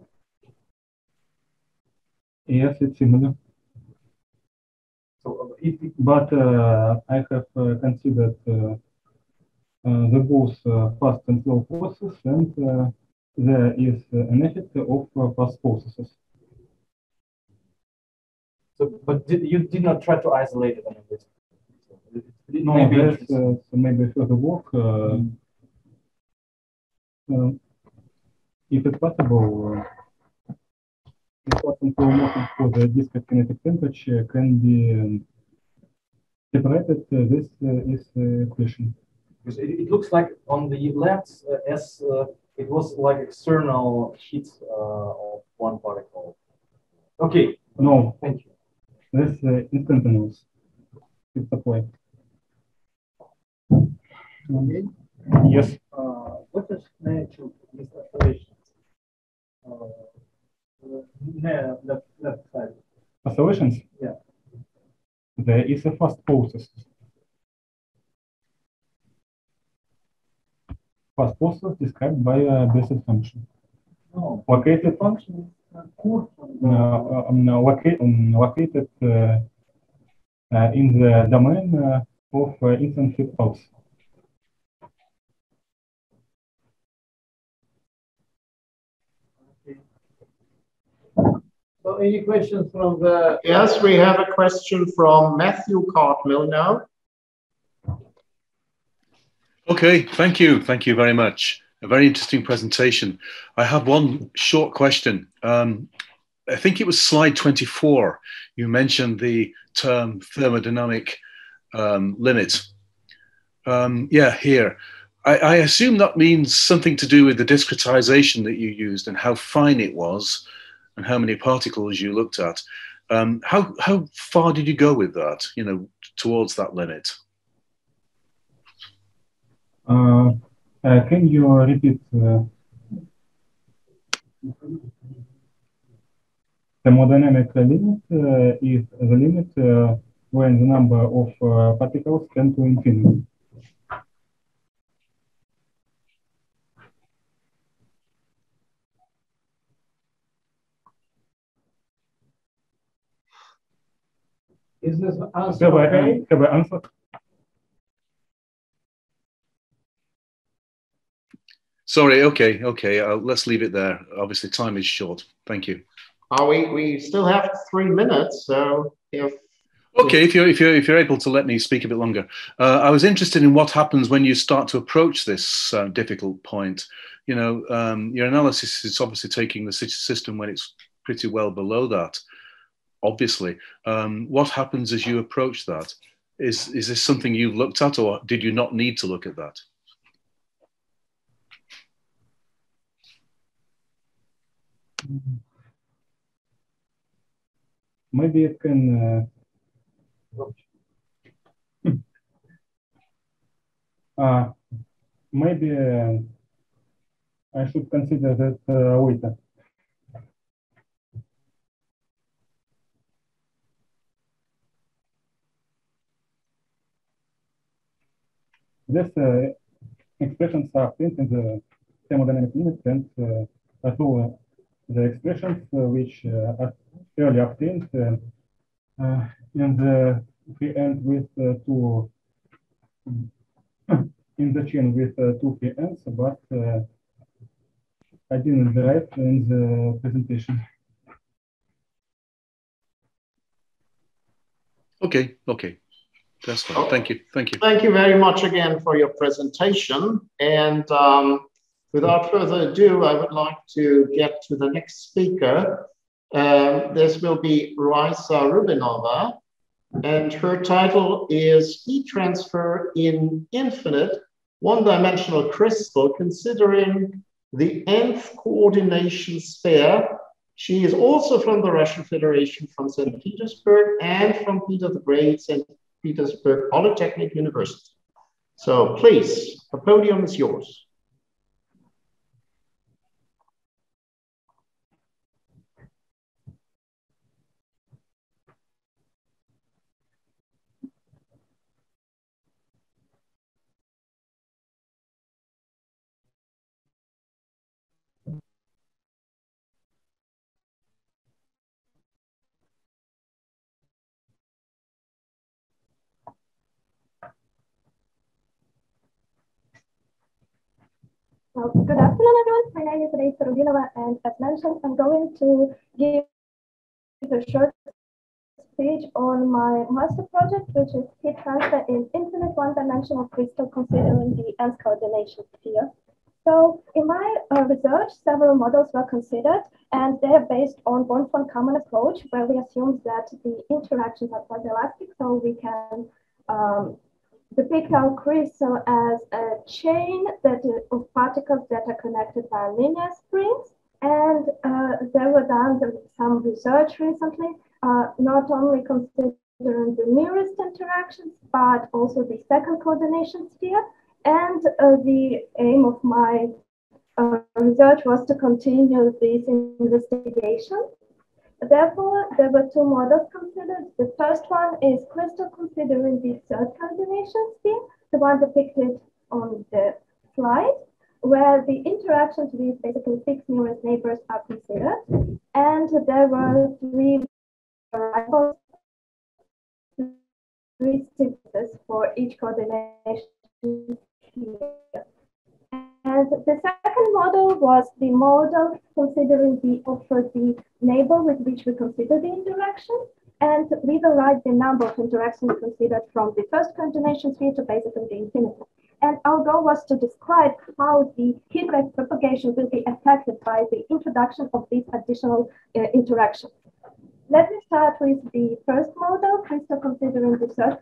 Yes, it's similar. So it, but uh, I have uh, considered uh, the both fast and slow process, and there is an effect of fast processes. So, but did, you did not try to isolate it? I mean, it, it no, there's uh, maybe further work. Uh, mm. uh, if it's possible, important information for the discrete kinetic temperature can be um, separated. Uh, this uh, is the question. Because it, it, looks like on the left, uh, as it was like external heat of one particle. Okay. No. Thank you. This uh, instantaneous. It's a Yes. Uh, what is nature of these operations? Uh, left, left side. Oscillations? Yeah. There is a fast process. Fast process described by a basic function. No. Located function. Uh, um, located, um, located uh, in the domain of instant flip pulse. So any questions from the... Yes, we have a question from Matthew Cartmill now. Okay, thank you. Thank you very much. A very interesting presentation. I have one short question. Um, I think it was slide 24. You mentioned the term thermodynamic um, limit. Um, yeah, here. I, I, assume that means something to do with the discretization that you used and how fine it was and how many particles you looked at. Um, how, how far did you go with that, you know, towards that limit? Uh, uh, can you repeat? Uh, thermodynamic limit uh, is the limit uh, when the number of uh, particles tend to infinity. Is this answer have okay? I, have I answered? Sorry, okay, okay. Uh, let's leave it there. Obviously, time is short. Thank you. Uh, we, we still have three minutes, so if Okay, if you're if you're if you're able to let me speak a bit longer, uh, I was interested in what happens when you start to approach this uh, difficult point. You know, um, your analysis is obviously taking the system when it's pretty well below that. Obviously, um, what happens as you approach that? Is is this something you've looked at, or did you not need to look at that? Maybe it can. Uh, uh, maybe uh, I should consider that uh. This uh, expressions are obtained in the thermodynamic limit and uh, so the expressions uh, which uh, are early obtained uh, and we end with two in the chain with two free ends, but I didn't write in the presentation. Okay, okay. That's fine. Thank you. Thank you. Thank you very much again for your presentation. And um, Without further ado, I would like to get to the next speaker. Um, this will be Raisa Rubinova, and her title is Heat Transfer in Infinite One-Dimensional Crystal, considering the nth coordination sphere. She is also from the Russian Federation, from St. Petersburg, and from Peter the Great, St. Petersburg Polytechnic University. So please, the podium is yours. Well, good afternoon, everyone. My name is Raisa Rubinova, and as mentioned, I'm going to give a short speech on my master project, which is heat transfer in infinite one-dimensional crystal considering the nth coordination sphere. So in my uh, research, several models were considered, and they're based on Born von Karman approach, where we assume that the interactions are quasi-elastic, so we can um, our crystal as a chain that of particles that are connected by linear springs. And uh, there were done some research recently, uh, not only considering the nearest interactions, but also the second coordination sphere. And uh, the aim of my uh, research was to continue this investigation Therefore, there were two models considered. The first one is crystal considering the third coordination sphere, the one depicted on the slide, where the interactions with basically six nearest neighbors are considered. And there were three variables three stiffnesses for each coordination here. And the second model was the model considering the of the neighbor with which we consider the interaction. And we write the number of interactions considered from the first coordination sphere to basically the infinity. And our goal was to describe how the heat wave propagation will be affected by the introduction of these additional uh, interactions. Let me start with the first model, crystal considering the third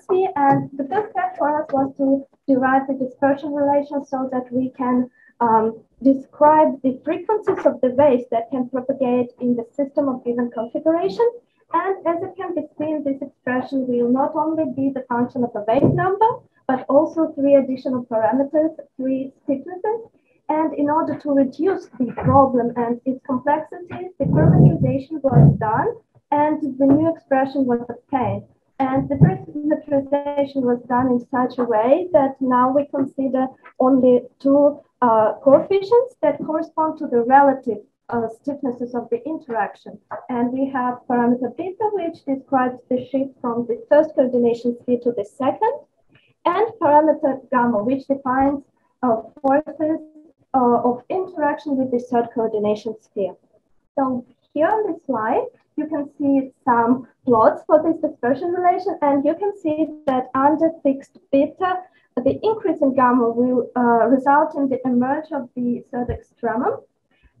sphere. And the first step for us was to derive the dispersion relation so that we can um, describe the frequencies of the waves that can propagate in the system of given configuration. And as it can be seen, this expression will not only be the function of a wave number, but also three additional parameters, three stiffnesses, and in order to reduce the problem and its complexity, the parameterization was done and the new expression was obtained. And the parameterization was done in such a way that now we consider only two uh, coefficients that correspond to the relative uh, stiffnesses of the interaction. And we have parameter beta, which describes the shift from the first coordination sphere to the second, and parameter gamma, which defines uh, forces uh, of interaction with the third coordination sphere. So here on this slide, you can see some plots for this dispersion relation, and you can see that under fixed beta, the increase in gamma will uh, result in the emerge of the third extremum,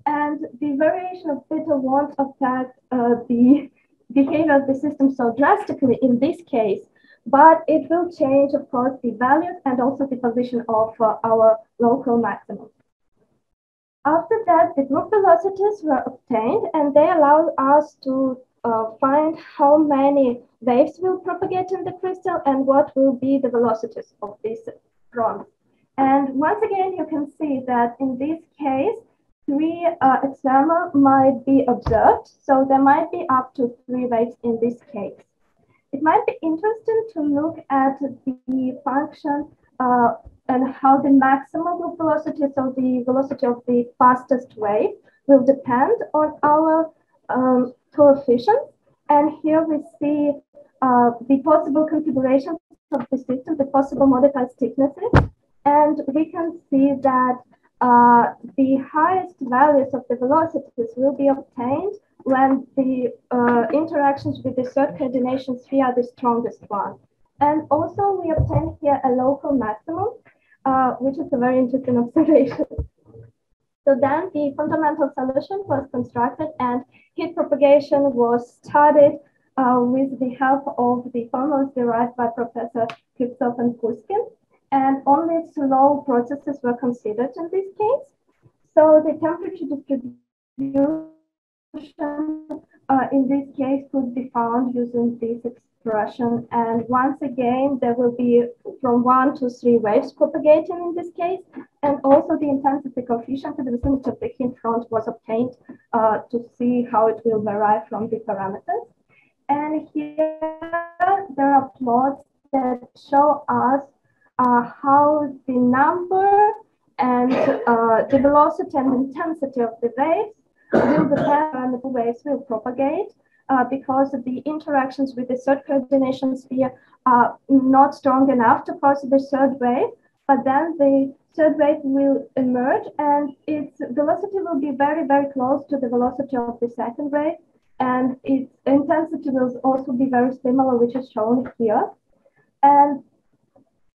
and the variation of beta won't affect uh, the behavior of the system so drastically in this case, but it will change, of course, the values and also the position of uh, our local maximum. After that, the group velocities were obtained and they allowed us to uh, find how many waves will propagate in the crystal and what will be the velocities of these drones. And once again, you can see that in this case, three uh, might be observed. So there might be up to three waves in this case. It might be interesting to look at the function uh, and how the maximum velocity, so the velocity of the fastest wave, will depend on our um, coefficients. And here we see uh, the possible configurations of the system, the possible modified stiffnesses. And we can see that uh, the highest values of the velocities will be obtained when the uh, interactions with the third coordination sphere are the strongest one. And also we obtain here a local maximum uh, which is a very interesting observation. So then the fundamental solution was constructed and heat propagation was studied uh, with the help of the formulas derived by Professor Krivtsov and Kuzkin. And only slow processes were considered in this case. So the temperature distribution uh, in this case could be found using this expression. And once again, there will be from one to three waves propagating in this case. And also the intensity coefficient in the vicinity of the heat front was obtained uh, to see how it will vary from the parameters. And here there are plots that show us uh, how the number and uh, the velocity and intensity of the waves will depend on the waves will propagate uh, because the interactions with the third coordination sphere are not strong enough to cause the third wave, but then the third wave will emerge and its velocity will be very, very close to the velocity of the second wave. And its intensity will also be very similar, which is shown here. And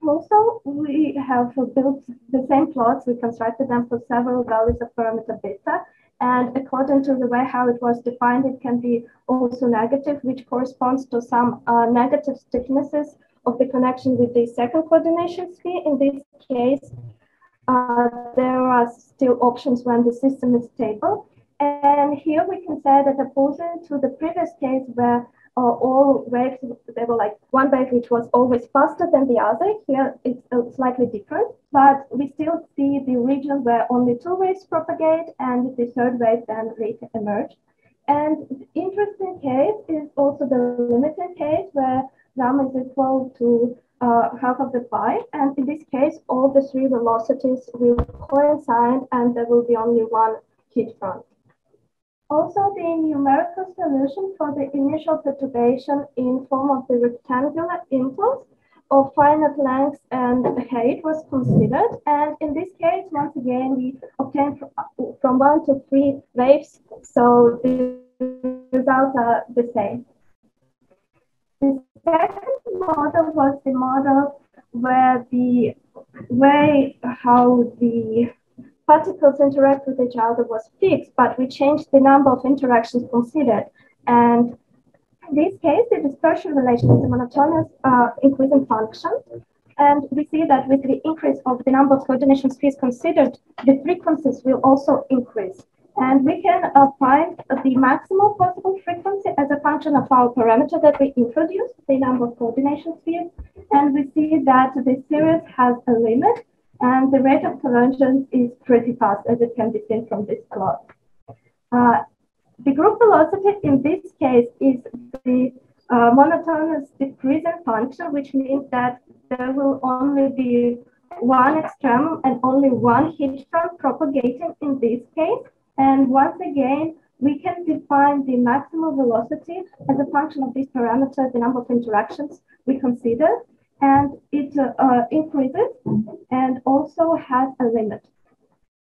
also, we have built the same plots. We constructed them for several values of parameter beta. And according to the way how it was defined, it can be also negative, which corresponds to some uh, negative stiffnesses of the connection with the second coordination sphere. In this case, uh, there are still options when the system is stable. And here we can say that opposing to the previous case where uh, all waves, they were like one wave which was always faster than the other. Here it's uh, slightly different, but we still see the region where only two waves propagate and the third wave then later emerge. And the interesting case is also the limited case where gamma is equal to uh, half of the pi. And in this case, all the three velocities will coincide and there will be only one heat front. Also, the numerical solution for the initial perturbation in form of the rectangular impulse of finite length and height was considered. And in this case, once again, we obtained from one to three waves. So the results are the same. The second model was the model where the way how the particles interact with each other was fixed, but we changed the number of interactions considered. And in this case, the dispersion relation is a monotonous uh, increasing function. And we see that with the increase of the number of coordination spheres considered, the frequencies will also increase. And we can uh, find the maximal possible frequency as a function of our parameter that we introduced, the number of coordination spheres. And we see that the series has a limit and the rate of convergence is pretty fast as it can be seen from this plot. Uh, the group velocity in this case is the uh, monotonous decreasing function, which means that there will only be one extremum and only one heat front propagating in this case. And once again, we can define the maximum velocity as a function of this parameter, the number of interactions we consider, and it uh, increases and also has a limit.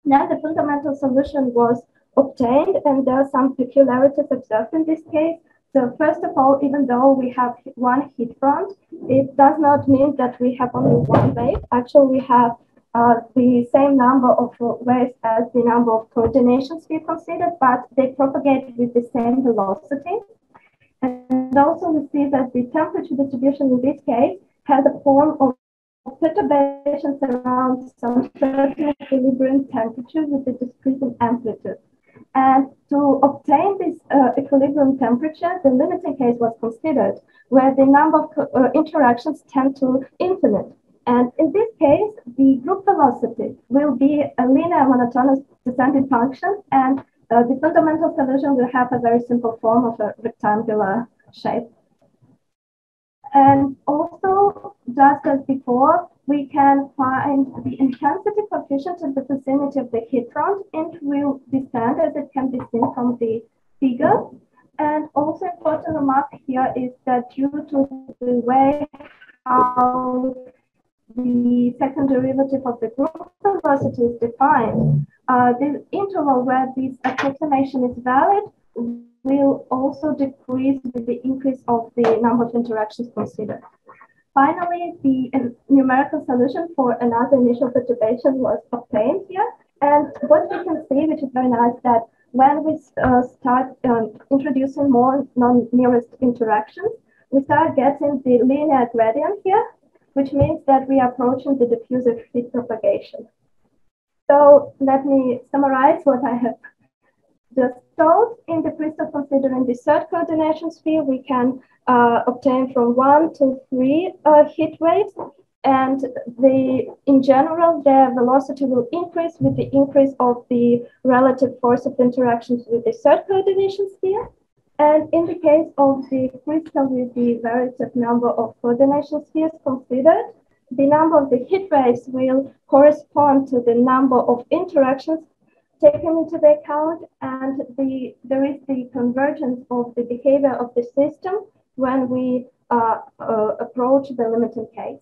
Now the fundamental solution was obtained and there are some peculiarities observed in this case. So first of all, even though we have one heat front, it does not mean that we have only one wave. Actually, we have uh, the same number of waves as the number of coordinations we considered, but they propagate with the same velocity. And also we see that the temperature distribution in this case has a form of perturbations around some certain equilibrium temperature with a discrete amplitude. And to obtain this uh, equilibrium temperature, the limiting case was considered, where the number of uh, interactions tend to infinite. And in this case, the group velocity will be a linear monotonous descending function, and uh, the fundamental solution will have a very simple form of a rectangular shape. And also, just as before, we can find the intensity coefficient in the vicinity of the heat front, and will descend as it can be seen from the figure. And also important remark here is that due to the way how the second derivative of the group velocity is defined, uh, the interval where this approximation is valid will also decrease with the increase of the number of interactions considered. Finally, the numerical solution for another initial perturbation was obtained here. And what we can see, which is very nice, that when we uh, start um, introducing more non-nearest interactions, we start getting the linear gradient here, which means that we are approaching the diffusive heat propagation. So let me summarize what I have just told. In the crystal, considering the third coordination sphere, we can uh, obtain from one to three uh, heat waves. And the, in general, their velocity will increase with the increase of the relative force of interactions with the third coordination sphere. And in the case of the crystal with the variative number of coordination spheres considered, the number of the heat waves will correspond to the number of interactions taken into the account and the, there is the convergence of the behavior of the system when we uh, uh, approach the limiting case.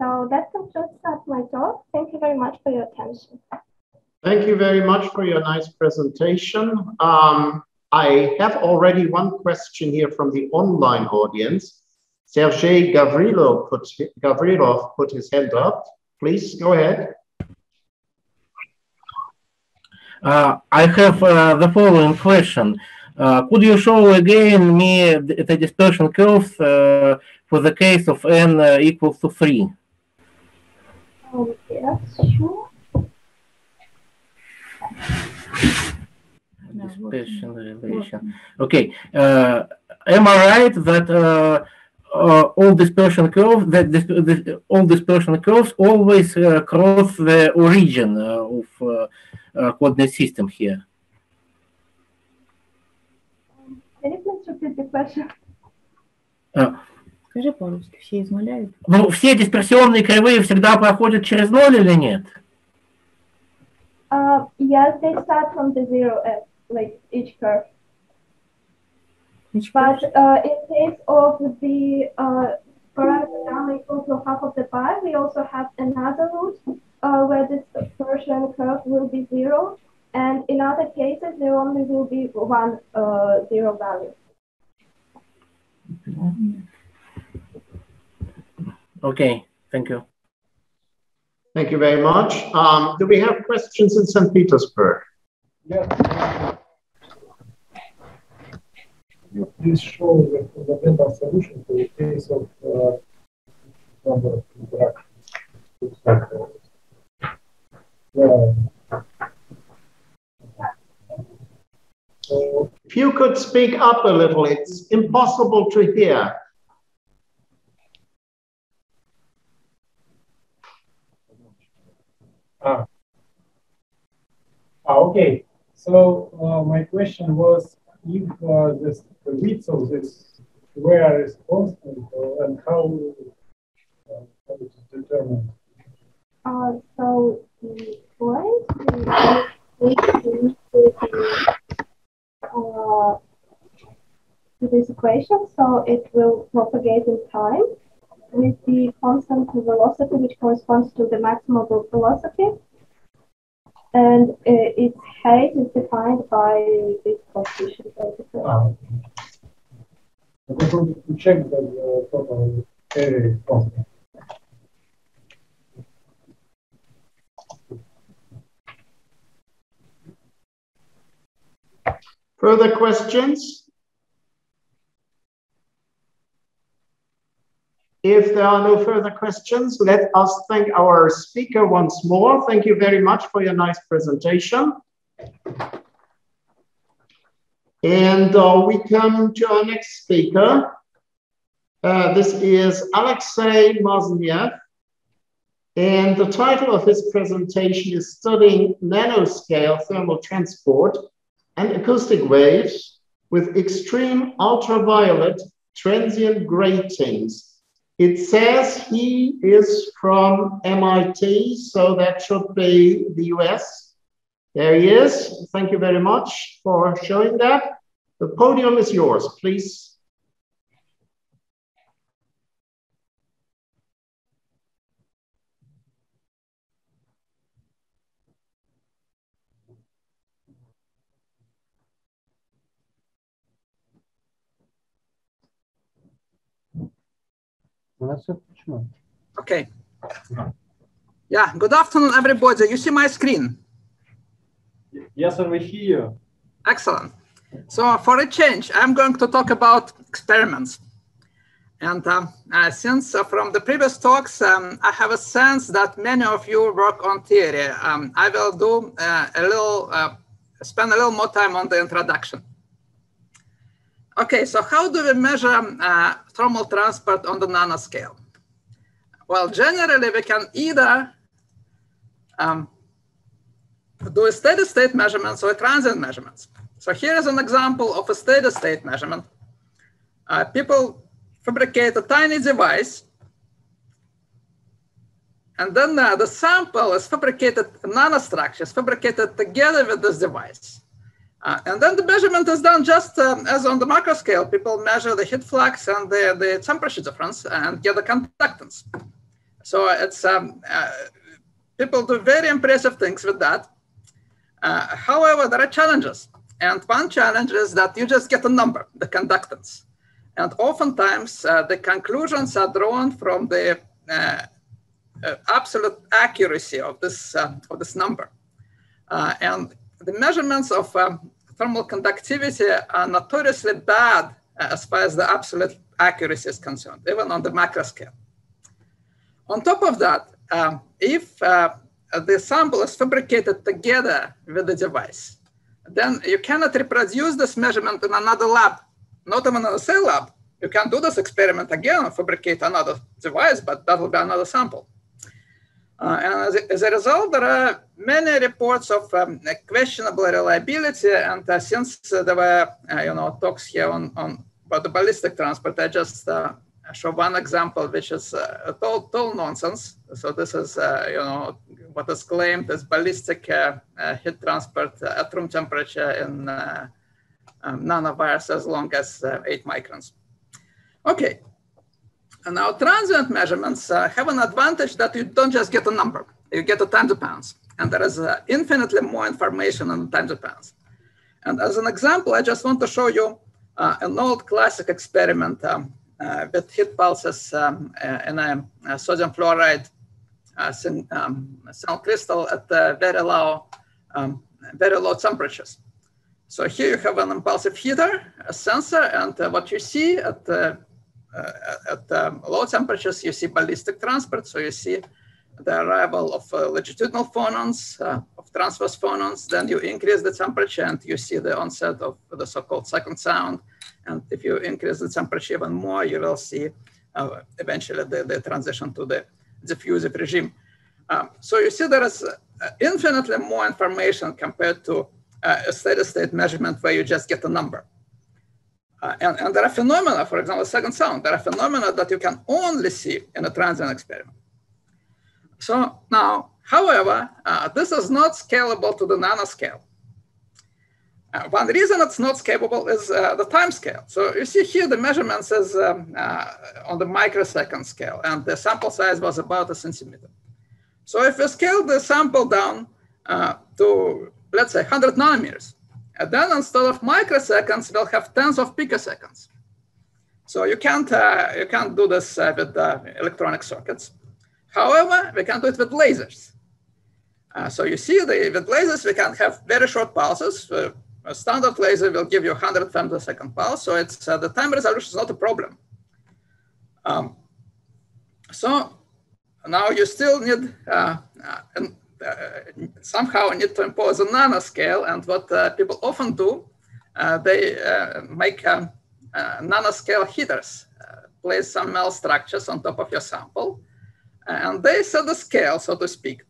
So that concludes my talk. Thank you very much for your attention. Thank you very much for your nice presentation. Um, I have already one question here from the online audience. Sergei Gavrilov put, Gavrilov put his hand up. Please go ahead. Uh, I have uh, the following question. Uh, could you show again me the, dispersion curves uh, for the case of n uh, equals to 3? Oh, yes, sure. Dispersion relation. Okay. Uh, am I right that all dispersion curves, that this, this, all dispersion curves always cross the origin of coordinate system here? Can you please repeat the question? Скажи по-русски, все измоляют? Ну, все дисперсионные кривые всегда проходят через ноль или нет? Uh, yes, they start from the zero like each curve. But uh, in case of the uh, parameter equal to half of the pi, we also have another root uh, where this dispersion curve will be zero. And in other cases, there only will be one uh, zero value. Okay, thank you. Thank you very much. Um, do we have questions in St. Petersburg? Yes. you please show the fundamental solution to the case of uh, number of interactions? If you could speak up a little, it's impossible to hear. Ah. ah okay. So uh, my question was if uh, this, the width of this square is constant uh, and how, uh, how it is determined? Uh, so uh, to this equation, so it will propagate in time with the constant velocity, which corresponds to the maximum velocity. And uh, its height is defined by this coefficient. Ah. Check the total area constant. Further questions? If there are no further questions, let us thank our speaker once more. Thank you very much for your nice presentation. And uh, we come to our next speaker. Uh, this is Alexei Maznev. And the title of his presentation is Studying Nanoscale Thermal Transport and Acoustic Waves with Extreme Ultraviolet Transient Gratings it says he is from MIT, so that should be the US. There he is. Thank you very much for showing that. The podium is yours, please. Okay. Yeah, good afternoon, everybody. You see my screen? Yes, and we hear you. Excellent. So for a change, I'm going to talk about experiments. And uh, uh, since uh, from the previous talks, um, I have a sense that many of you work on theory. Um, I will do uh, a little, uh, spend a little more time on the introduction. Okay, so how do we measure uh, thermal transport on the nanoscale? Well, generally we can either um, do a steady state measurements or transient measurements. So here is an example of a steady state measurement. Uh, people fabricate a tiny device and then uh, the sample is fabricated, nanostructures fabricated together with this device. Uh, and then the measurement is done just um, as on the macro scale. People measure the heat flux and the, the temperature difference and get the conductance. So it's um, uh, people do very impressive things with that. Uh, however, there are challenges. And one challenge is that you just get a number, the conductance. And oftentimes uh, the conclusions are drawn from the uh, absolute accuracy of this, of this number. and the measurements of um, thermal conductivity are notoriously bad uh, as far as the absolute accuracy is concerned, even on the macro scale. On top of that, um, if uh, the sample is fabricated together with the device, then you cannot reproduce this measurement in another lab, not even in a cell lab. You can do this experiment again and fabricate another device, but that will be another sample. Uh, and as a, as a, result, there are many reports of um, questionable reliability. And uh, since uh, there were, uh, you know, talks here on, on about the ballistic transport, I just uh, show one example, which is uh, total, nonsense. So this is, uh, you know, what is claimed as ballistic heat transport at room temperature in um, nanowires as long as eight microns. Okay. And now transient measurements have an advantage that you don't just get a number, you get a time pounds. And there is infinitely more information on the time pounds. And as an example, I just want to show you an old classic experiment um, uh, with heat pulses um, uh, in a, a, sodium fluoride uh, um, crystal at very low, um, very low temperatures. So here you have an impulsive heater, a sensor, and uh, what you see at, uh, at um, low temperatures, you see ballistic transport. So you see the arrival of uh, longitudinal phonons, of transverse phonons. Then you increase the temperature and you see the onset of the so-called second sound. And if you increase the temperature even more, you will see uh, eventually the, the, transition to the diffusive regime. Um, so you see there is uh, infinitely more information compared to uh, a steady state measurement where you just get a number. Uh, and, and, there are phenomena, for example, second sound, there are phenomena that you can only see in a transient experiment. So now, however, uh, this is not scalable to the nanoscale. Uh, one reason it's not scalable is the time scale. So you see here the measurements is um, on the microsecond scale, and the sample size was about a centimeter. So if we scale the sample down to, let's say, 100 nanometers, and then instead of microseconds, we'll have tens of picoseconds. So you can't, uh, you can't do this uh, with electronic circuits. However, we can do it with lasers. so you see, the, with lasers, we can have very short pulses, a standard laser will give you 100 femtosecond pulse, so it's uh, the time resolution is not a problem. Um, so now you still need uh, uh, uh somehow need to impose a nanoscale, and what uh, people often do, uh, they make um, nanoscale heaters, place some metal structures on top of your sample, and they set the scale, so to speak.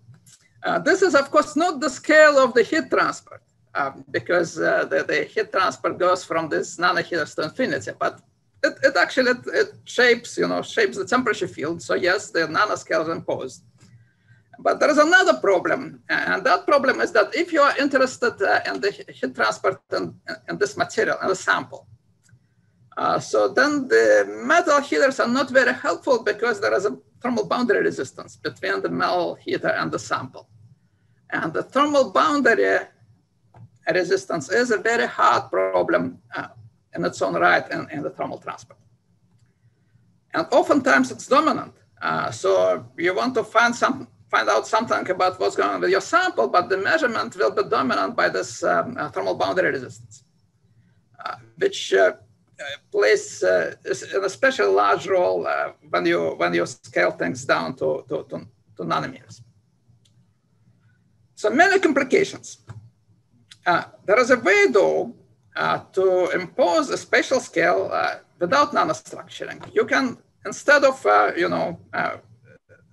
this is, of course, not the scale of the heat transport um, because uh, the, the, heat transport goes from this nanoheaters to infinity. But it, it actually it, it, shapes, you know, shapes the temperature field. So yes, the nanoscale is imposed. But there is another problem, and that problem is that if you are interested uh, in the heat transport in, in this material, in the sample, uh, so then the metal heaters are not very helpful because there is a thermal boundary resistance between the metal heater and the sample. And the thermal boundary resistance is a very hard problem uh, in its own right in, in, the thermal transport. And oftentimes it's dominant. Uh, so you want to find some, find out something about what's going on with your sample, but the measurement will be dominant by this um, uh, thermal boundary resistance, uh, which uh, uh, plays an especially large role when you when you scale things down to, to, to, to nanometers. So many complications. Uh, there is a way, though, uh, to impose a spatial scale uh, without nanostructuring. You can, instead of, uh, you know, uh,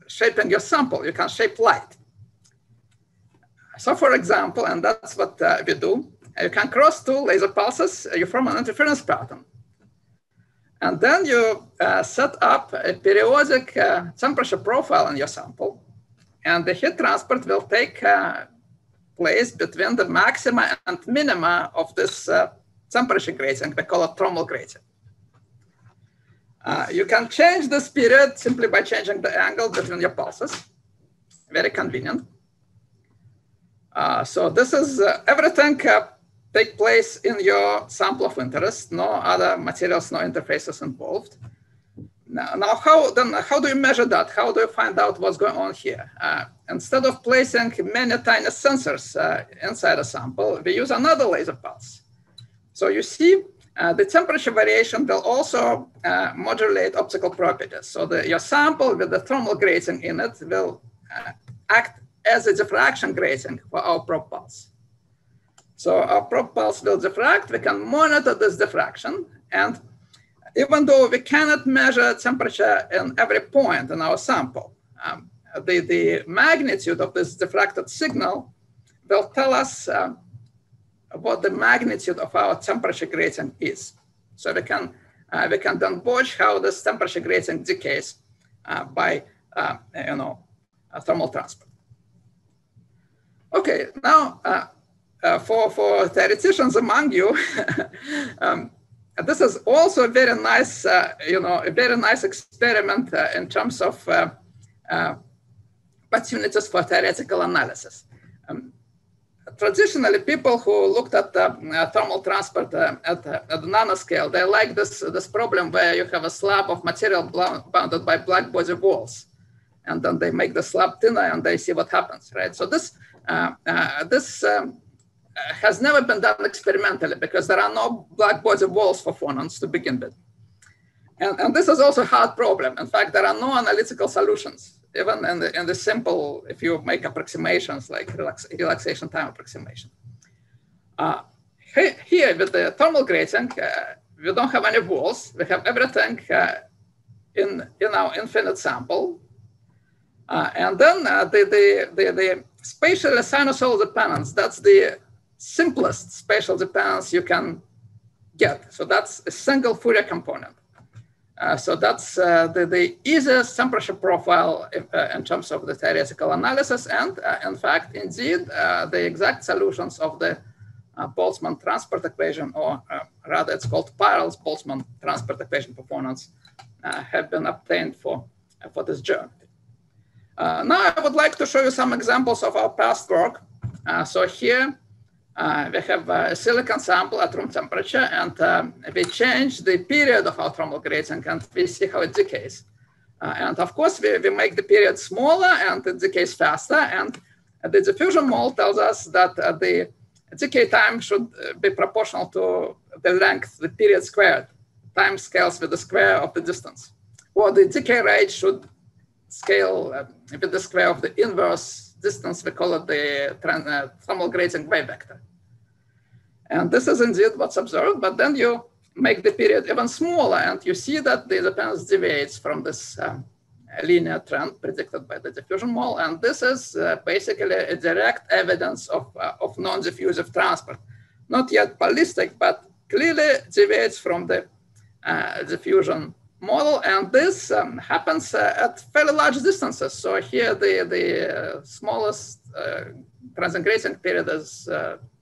shaping your sample, you can shape light. So for example, and that's what uh, we do, uh, you can cross two laser pulses, uh, you form an interference pattern. And then you uh, set up a periodic temperature profile in your sample, and the heat transport will take place between the maxima and minima of this uh, temperature gradient. We call it thermal grating. Uh, you can change this period simply by changing the angle between your pulses. Very convenient. Uh, so this is uh, everything take place in your sample of interest, no other materials, no interfaces involved. Now, now how then how do you measure that? How do you find out what's going on here? Uh, instead of placing many tiny sensors uh, inside a sample, we use another laser pulse. So you see uh, the temperature variation will also uh, modulate optical properties. So the, your sample with the thermal grating in it will uh, act as a diffraction grating for our probe pulse. So our probe pulse will diffract. We can monitor this diffraction and even though we cannot measure temperature in every point in our sample, um, the, the magnitude of this diffracted signal will tell us um, what the magnitude of our temperature gradient is. So we can uh, we can then watch how this temperature gradient decays uh, by, uh, you know, thermal transport. Okay, now for, for theoreticians among you, um, this is also a very nice, you know, a very nice experiment in terms of opportunities for theoretical analysis. Traditionally, people who looked at uh, thermal transport uh, at, uh, at, the nanoscale, they like this, this problem where you have a slab of material bounded by black body walls. And then they make the slab thinner and they see what happens, right? So this, uh, uh, this um, has never been done experimentally because there are no black body walls for phonons to begin with. And, and this is also a hard problem. In fact, there are no analytical solutions even in the, in the simple, if you make approximations like relax, relaxation time approximation. Uh, here with the thermal grating, uh, we don't have any walls. We have everything uh, in, in our infinite sample. Uh, and then uh, the, the, the, the spatial sinusoidal dependence, that's the simplest spatial dependence you can get. So that's a single Fourier component. Uh, so that's uh, the, the, easiest temperature profile if, uh, in terms of the theoretical analysis. And uh, in fact, indeed, uh, the exact solutions of the Boltzmann transport equation, or rather it's called Peierls Boltzmann transport equation performance, have been obtained for, for this journey. now I would like to show you some examples of our past work. so here, we have a silicon sample at room temperature and um, we change the period of our thermal grating and we see how it decays. Uh, and of course, we, we make the period smaller and it decays faster. And the diffusion model tells us that uh, the decay time should uh, be proportional to the length, the period squared. Time scales with the square of the distance. Or the decay rate should scale uh, with the square of the inverse distance. We call it the uh, thermal gradient wave vector. And this is indeed what's observed, but then you make the period even smaller and you see that the dependence deviates from this um, linear trend predicted by the diffusion model. And this is uh, basically a direct evidence of, uh, of non-diffusive transport. Not yet ballistic, but clearly deviates from the uh, diffusion model. And this um, happens uh, at fairly large distances. So here the, the uh, smallest uh, transient period is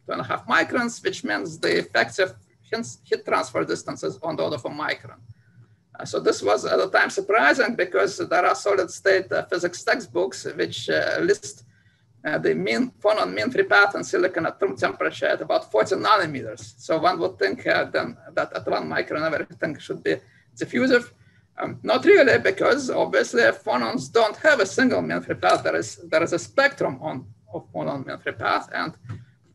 two and a half microns, which means the effective heat transfer distances on the order of a micron. Uh, so this was at the time surprising because there are solid state uh, physics textbooks which uh, list uh, the mean phonon mean free path in silicon at room temperature at about 40 nanometers. So one would think uh, then that at one micron everything should be diffusive. Um, not really, because obviously phonons don't have a single mean free path. There is there is a spectrum on of phonon mean free path, and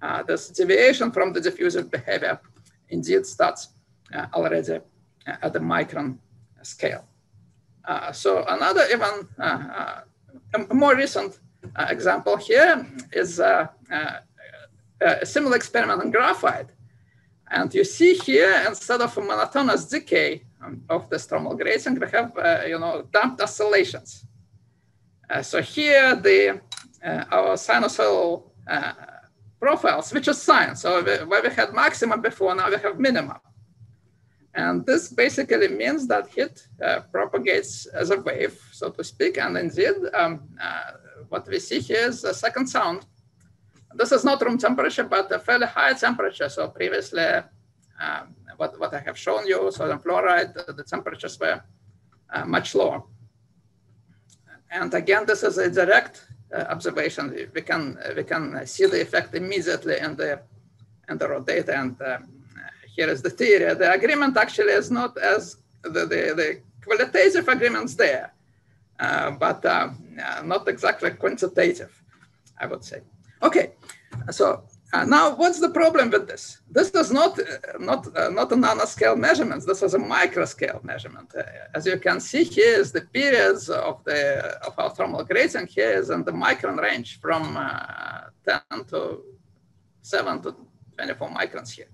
uh, this deviation from the diffusive behavior indeed starts uh, already uh, at the micron scale. so another even a more recent example here is a similar experiment on graphite. And you see here, instead of a monotonous decay um, of the thermal grating, we have, uh, you know, damped oscillations. Uh, so here, the uh, our sinusoidal profiles, which is science. So where we had maximum before, now we have minimum. And this basically means that heat uh, propagates as a wave, so to speak. And indeed, um, uh, what we see here is a second sound. This is not room temperature, but a fairly high temperature. So previously, um, what, what I have shown you, sodium fluoride, the, the temperatures were uh, much lower. And again, this is a direct observation, we can we can see the effect immediately in the in the raw data. And um, here is the theory. The agreement actually is not as the the, the qualitative agreements there, uh, but uh, not exactly quantitative, I would say. Okay, so uh, now, what's the problem with this? This is not uh, not uh, not a nanoscale measurement. This is a microscale measurement. Uh, as you can see here is the periods of the of our thermal grating here is in the micron range from uh, 10 to 7 to 24 microns here.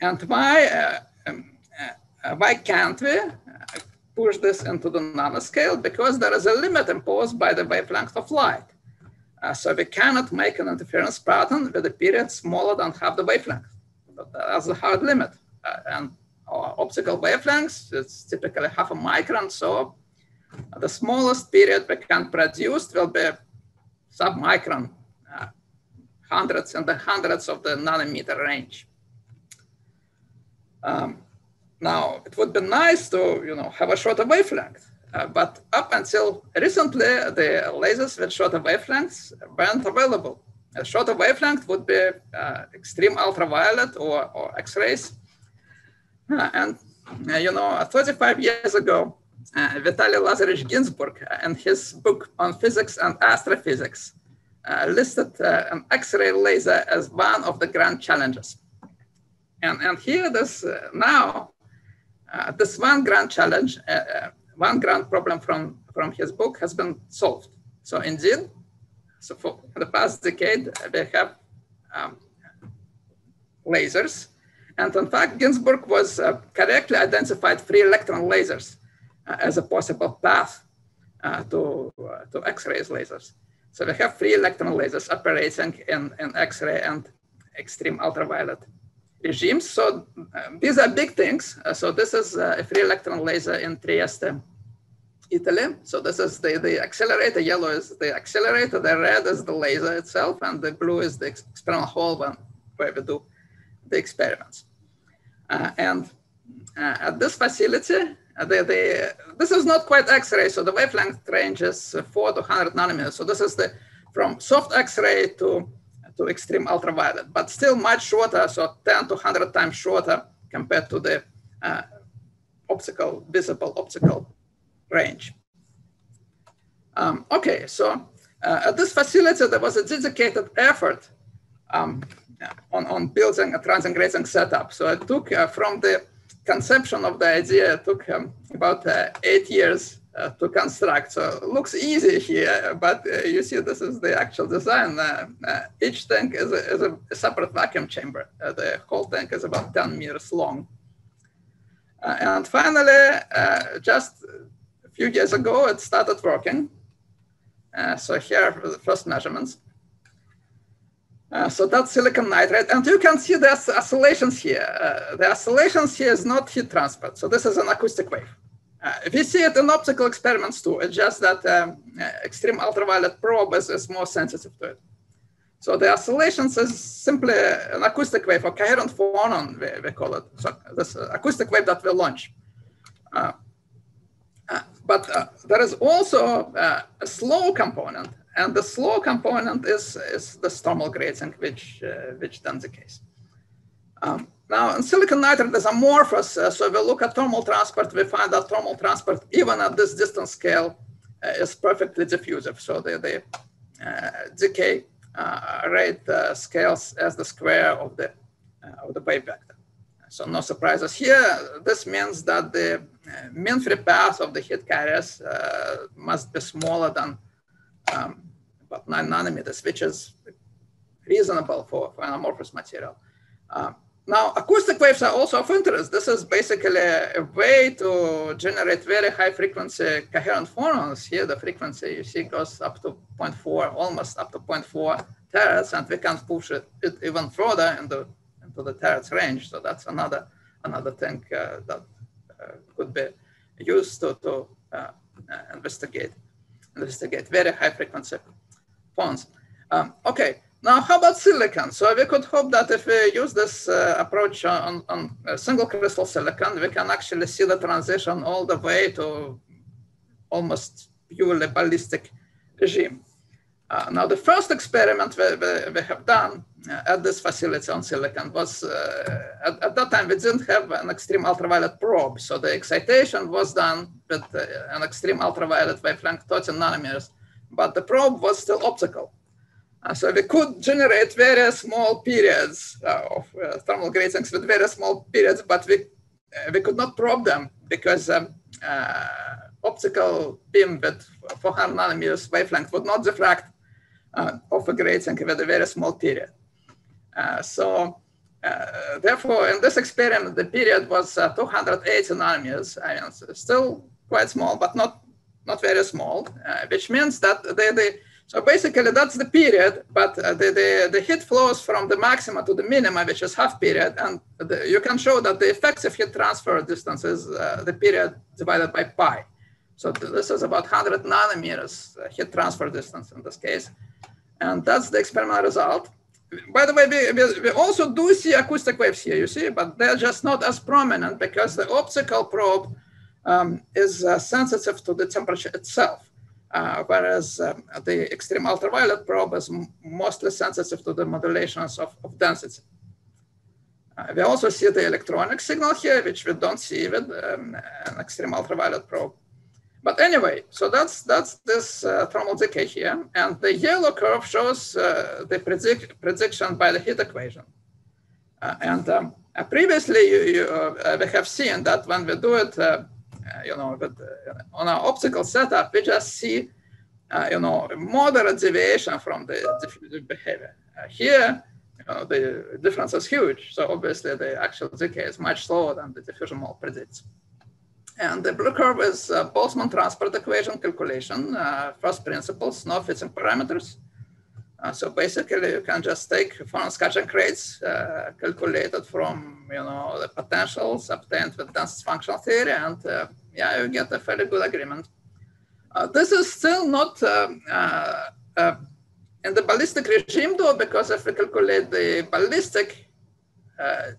And why um, why can't we push this into the nanoscale? Because there is a limit imposed by the wavelength of light. Uh, so we cannot make an interference pattern with a period smaller than half the wavelength. That's a hard limit. Uh, and optical wavelengths. It's typically half a micron. So the smallest period we can produce will be submicron, uh, hundreds and the hundreds of the nanometer range. Um, now, it would be nice to you know, have a shorter wavelength, uh, but up until recently, the lasers with shorter wavelengths weren't available. A shorter wavelength would be uh, extreme ultraviolet or, or X-rays. Uh, and, uh, you know, 35 years ago, uh, Vitaly Lazarevich Ginzburg, in his book on physics and astrophysics, listed an X-ray laser as one of the grand challenges. And, and here, this now, this one grand challenge, one grand problem from, from his book has been solved. So indeed, so for the past decade, we have um, lasers. And in fact, Ginzburg was uh, correctly identified free electron lasers uh, as a possible path uh, to, uh, to X-rays lasers. So we have free electron lasers operating in, in X-ray and extreme ultraviolet regimes. So um, these are big things. Uh, so this is uh, a free electron laser in Trieste Italy. So this is the, the accelerator. Yellow is the accelerator, the red is the laser itself, and the blue is the experimental hall where we do the experiments. Uh, and uh, at this facility, uh, the, the, this is not quite X-ray, so the wavelength range is 4 to 100 nanometers. So this is the from soft X-ray to, to extreme ultraviolet, but still much shorter, so 10 to 100 times shorter compared to the uh, optical, visible optical range. Um, okay, so uh, at this facility, there was a dedicated effort um, on, on building a transient setup. So it took uh, from the conception of the idea, it took um, about uh, eight years uh, to construct. So looks easy here, but uh, you see this is the actual design. Uh, each tank is a, is a, separate vacuum chamber. the whole tank is about 10 meters long. and finally, just a few years ago, it started working. Uh, so here are the first measurements. Uh, so that's silicon nitride. And you can see the oscillations here. Uh, the oscillations here is not heat transport. So this is an acoustic wave. Uh, we see it in optical experiments too. It's just that um, uh, extreme ultraviolet probe is, is, more sensitive to it. So the oscillations is simply an acoustic wave or coherent phonon, we, we call it. So this acoustic wave that we launch. Uh, but uh, there is also uh, a slow component, and the slow component is, is the thermal grating, which, uh, which then decays. Um, now, in silicon nitride is amorphous, uh, so if we look at thermal transport, we find that thermal transport, even at this distance scale, uh, is perfectly diffusive. So the, the uh, decay rate scales as the square of the, of the wave vector. So no surprises here. This means that the mean free path of the heat carriers uh, must be smaller than um, about nine nanometers, which is reasonable for, for an amorphous material. Uh, now, acoustic waves are also of interest. This is basically a way to generate very high frequency coherent phonons. Here, the frequency you see goes up to 0.4, almost up to 0.4 terahertz, and we can push it, it even further into, into the terahertz range. So that's another another thing uh, that uh, could be used to, to uh, investigate investigate very high frequency phonons. Um, okay, now how about silicon? So we could hope that if we use this uh, approach on, on single crystal silicon, we can actually see the transition all the way to almost purely ballistic regime. Uh, now, the first experiment we, we, we have done uh, at this facility on silicon was, uh, at, at, that time, we didn't have an extreme ultraviolet probe. So the excitation was done with uh, an extreme ultraviolet wavelength 13 nanometers, but the probe was still optical. Uh, so we could generate very small periods uh, of thermal gratings with very small periods, but we, we could not probe them because um, optical beam with 400 nanometers wavelength would not diffract uh, of a grating with a very small period. Uh, so uh, therefore, in this experiment, the period was 280 nanometers. I mean, still quite small, but not, not very small, which means that the, the So basically that's the period, but uh, the, the, the heat flows from the maxima to the minima, which is half period. And the, you can show that the effective heat transfer distance is uh, the period divided by pi. So this is about 100 nanometers uh, heat transfer distance in this case. And that's the experimental result. By the way, we, we, also do see acoustic waves here, you see, but they're just not as prominent because the optical probe um, is uh, sensitive to the temperature itself. Uh, whereas um, the extreme ultraviolet probe is mostly sensitive to the modulations of, of density. Uh, we also see the electronic signal here, which we don't see with um, an extreme ultraviolet probe. But anyway, so that's that's this uh, thermal decay here, and the yellow curve shows uh, the predict, prediction by the heat equation. Uh, and um, uh, previously, you, you we have seen that when we do it you know, but uh, on our optical setup, we just see, uh, you know, moderate deviation from the diffusive behavior. here, you know, the difference is huge. So obviously the actual decay is much slower than the diffusion model predicts. And the blue curve is uh, Boltzmann transport equation calculation, uh, first principles, no fitting parameters. Uh, so basically, you can just take phonon scattering rates uh, calculated from you know the potentials obtained with density functional theory, and uh, yeah, you get a fairly good agreement. Uh, this is still not um, uh, uh, in the ballistic regime though, because if we calculate the ballistic, the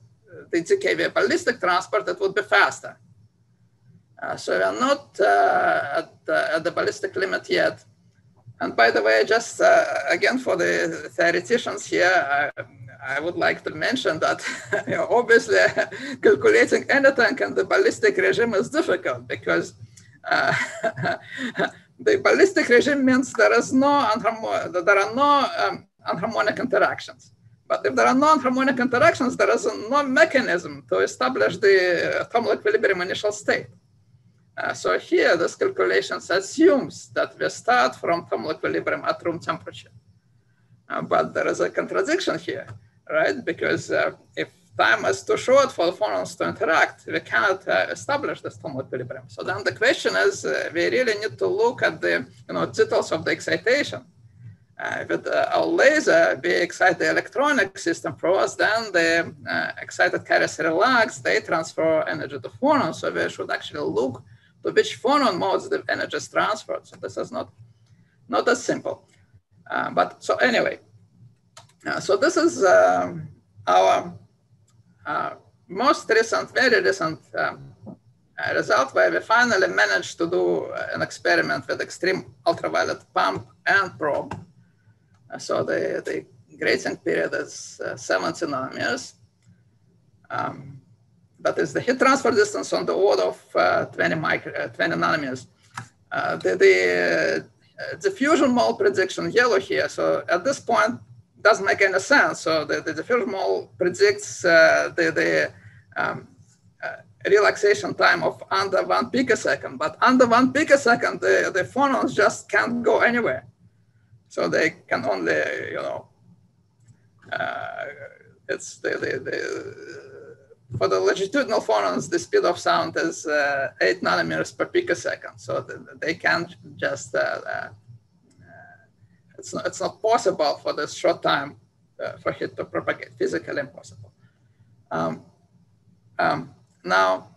GKV ballistic transport, it would be faster. so we are not at, at the ballistic limit yet. And by the way, just uh, again for the theoreticians here, I, I would like to mention that you know, obviously calculating anything in the ballistic regime is difficult because uh, the ballistic regime means there is no there are no um, anharmonic interactions. But if there are no anharmonic interactions, there is no mechanism to establish the thermal equilibrium initial state. Uh, so here, this calculation assumes that we start from thermal equilibrium at room temperature. Uh, but there is a contradiction here, right? Because uh, if time is too short for the phonons to interact, we cannot uh, establish this thermal equilibrium. So then the question is, uh, we really need to look at the you know, details of the excitation. With uh, our laser, we excite the electronic system first, then the excited carriers relax, they transfer energy to phonons. So we should actually look to which phonon modes the energy is transferred. So this is not, not as simple. Uh, but so anyway, uh, so this is um, our uh, most recent, very recent um, uh, result where we finally managed to do an experiment with extreme ultraviolet pump and probe. Uh, so the, the grating period is uh, 70 nanometers. Um, that is the heat transfer distance on the order of uh, 20, micro, uh, 20 nanometers. Uh, the, the diffusion model prediction yellow here. So at this point, doesn't make any sense. So the, the diffusion model predicts the, the um, relaxation time of under one picosecond, but under one picosecond, the, the phonons just can't go anywhere. So they can only, you know, uh, it's the, the, the for the longitudinal phonons, the speed of sound is uh, 8 nanometers per picosecond. So they can't just, uh, uh, it's, not, it's not possible for this short time uh, for it to propagate, physically impossible. Um, um, now,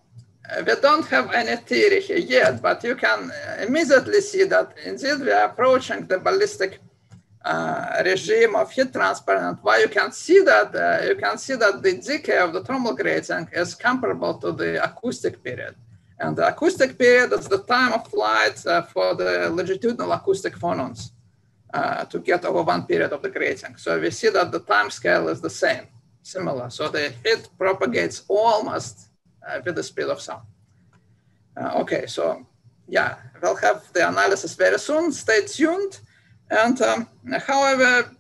uh, we don't have any theory here yet, but you can immediately see that indeed we are approaching the ballistic regime of heat transfer. And why you can see that, uh, you can see that the decay of the thermal grating is comparable to the acoustic period. And the acoustic period is the time of flight uh, for the longitudinal acoustic phonons uh, to get over one period of the grating. So we see that the time scale is the same, similar. So the heat propagates almost uh, with the speed of sound. Uh, okay, so yeah, we'll have the analysis very soon. Stay tuned. And um, however,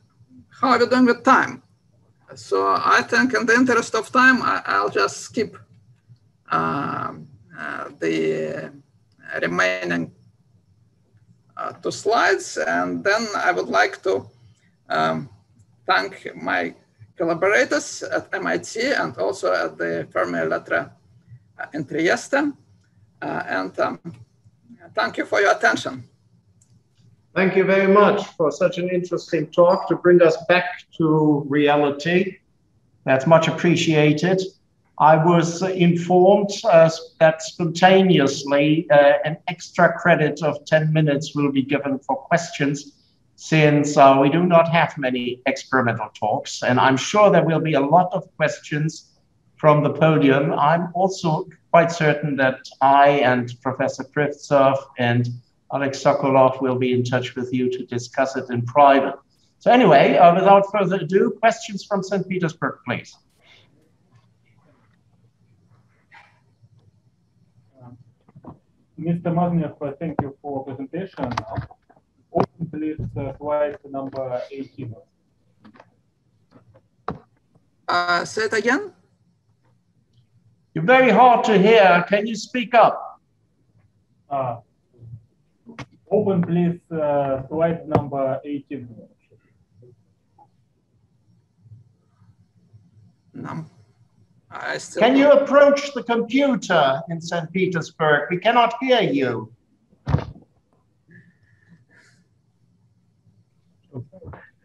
how are doing with time? So I think in the interest of time, I, will just skip uh, uh, the remaining uh, two slides. And then I would like to um, thank my collaborators at MIT and also at the Fermi Elettra in Trieste. Uh, and um, thank you for your attention. Thank you very much for such an interesting talk to bring us back to reality. That's much appreciated. I was informed uh, that spontaneously uh, an extra credit of 10 minutes will be given for questions since uh, we do not have many experimental talks. And I'm sure there will be a lot of questions from the podium. I'm also quite certain that I and Professor Krivtsov and Alex Sokolov will be in touch with you to discuss it in private. So anyway, uh, without further ado, questions from St. Petersburg, please. Mr. Maznev, thank you for presentation. Open please uh, slide number 18. Uh, say it again. You're very hard to hear. Can you speak up? Uh, open please uh, slide number 18. No. I still Can you approach the computer in St. Petersburg? We cannot hear you.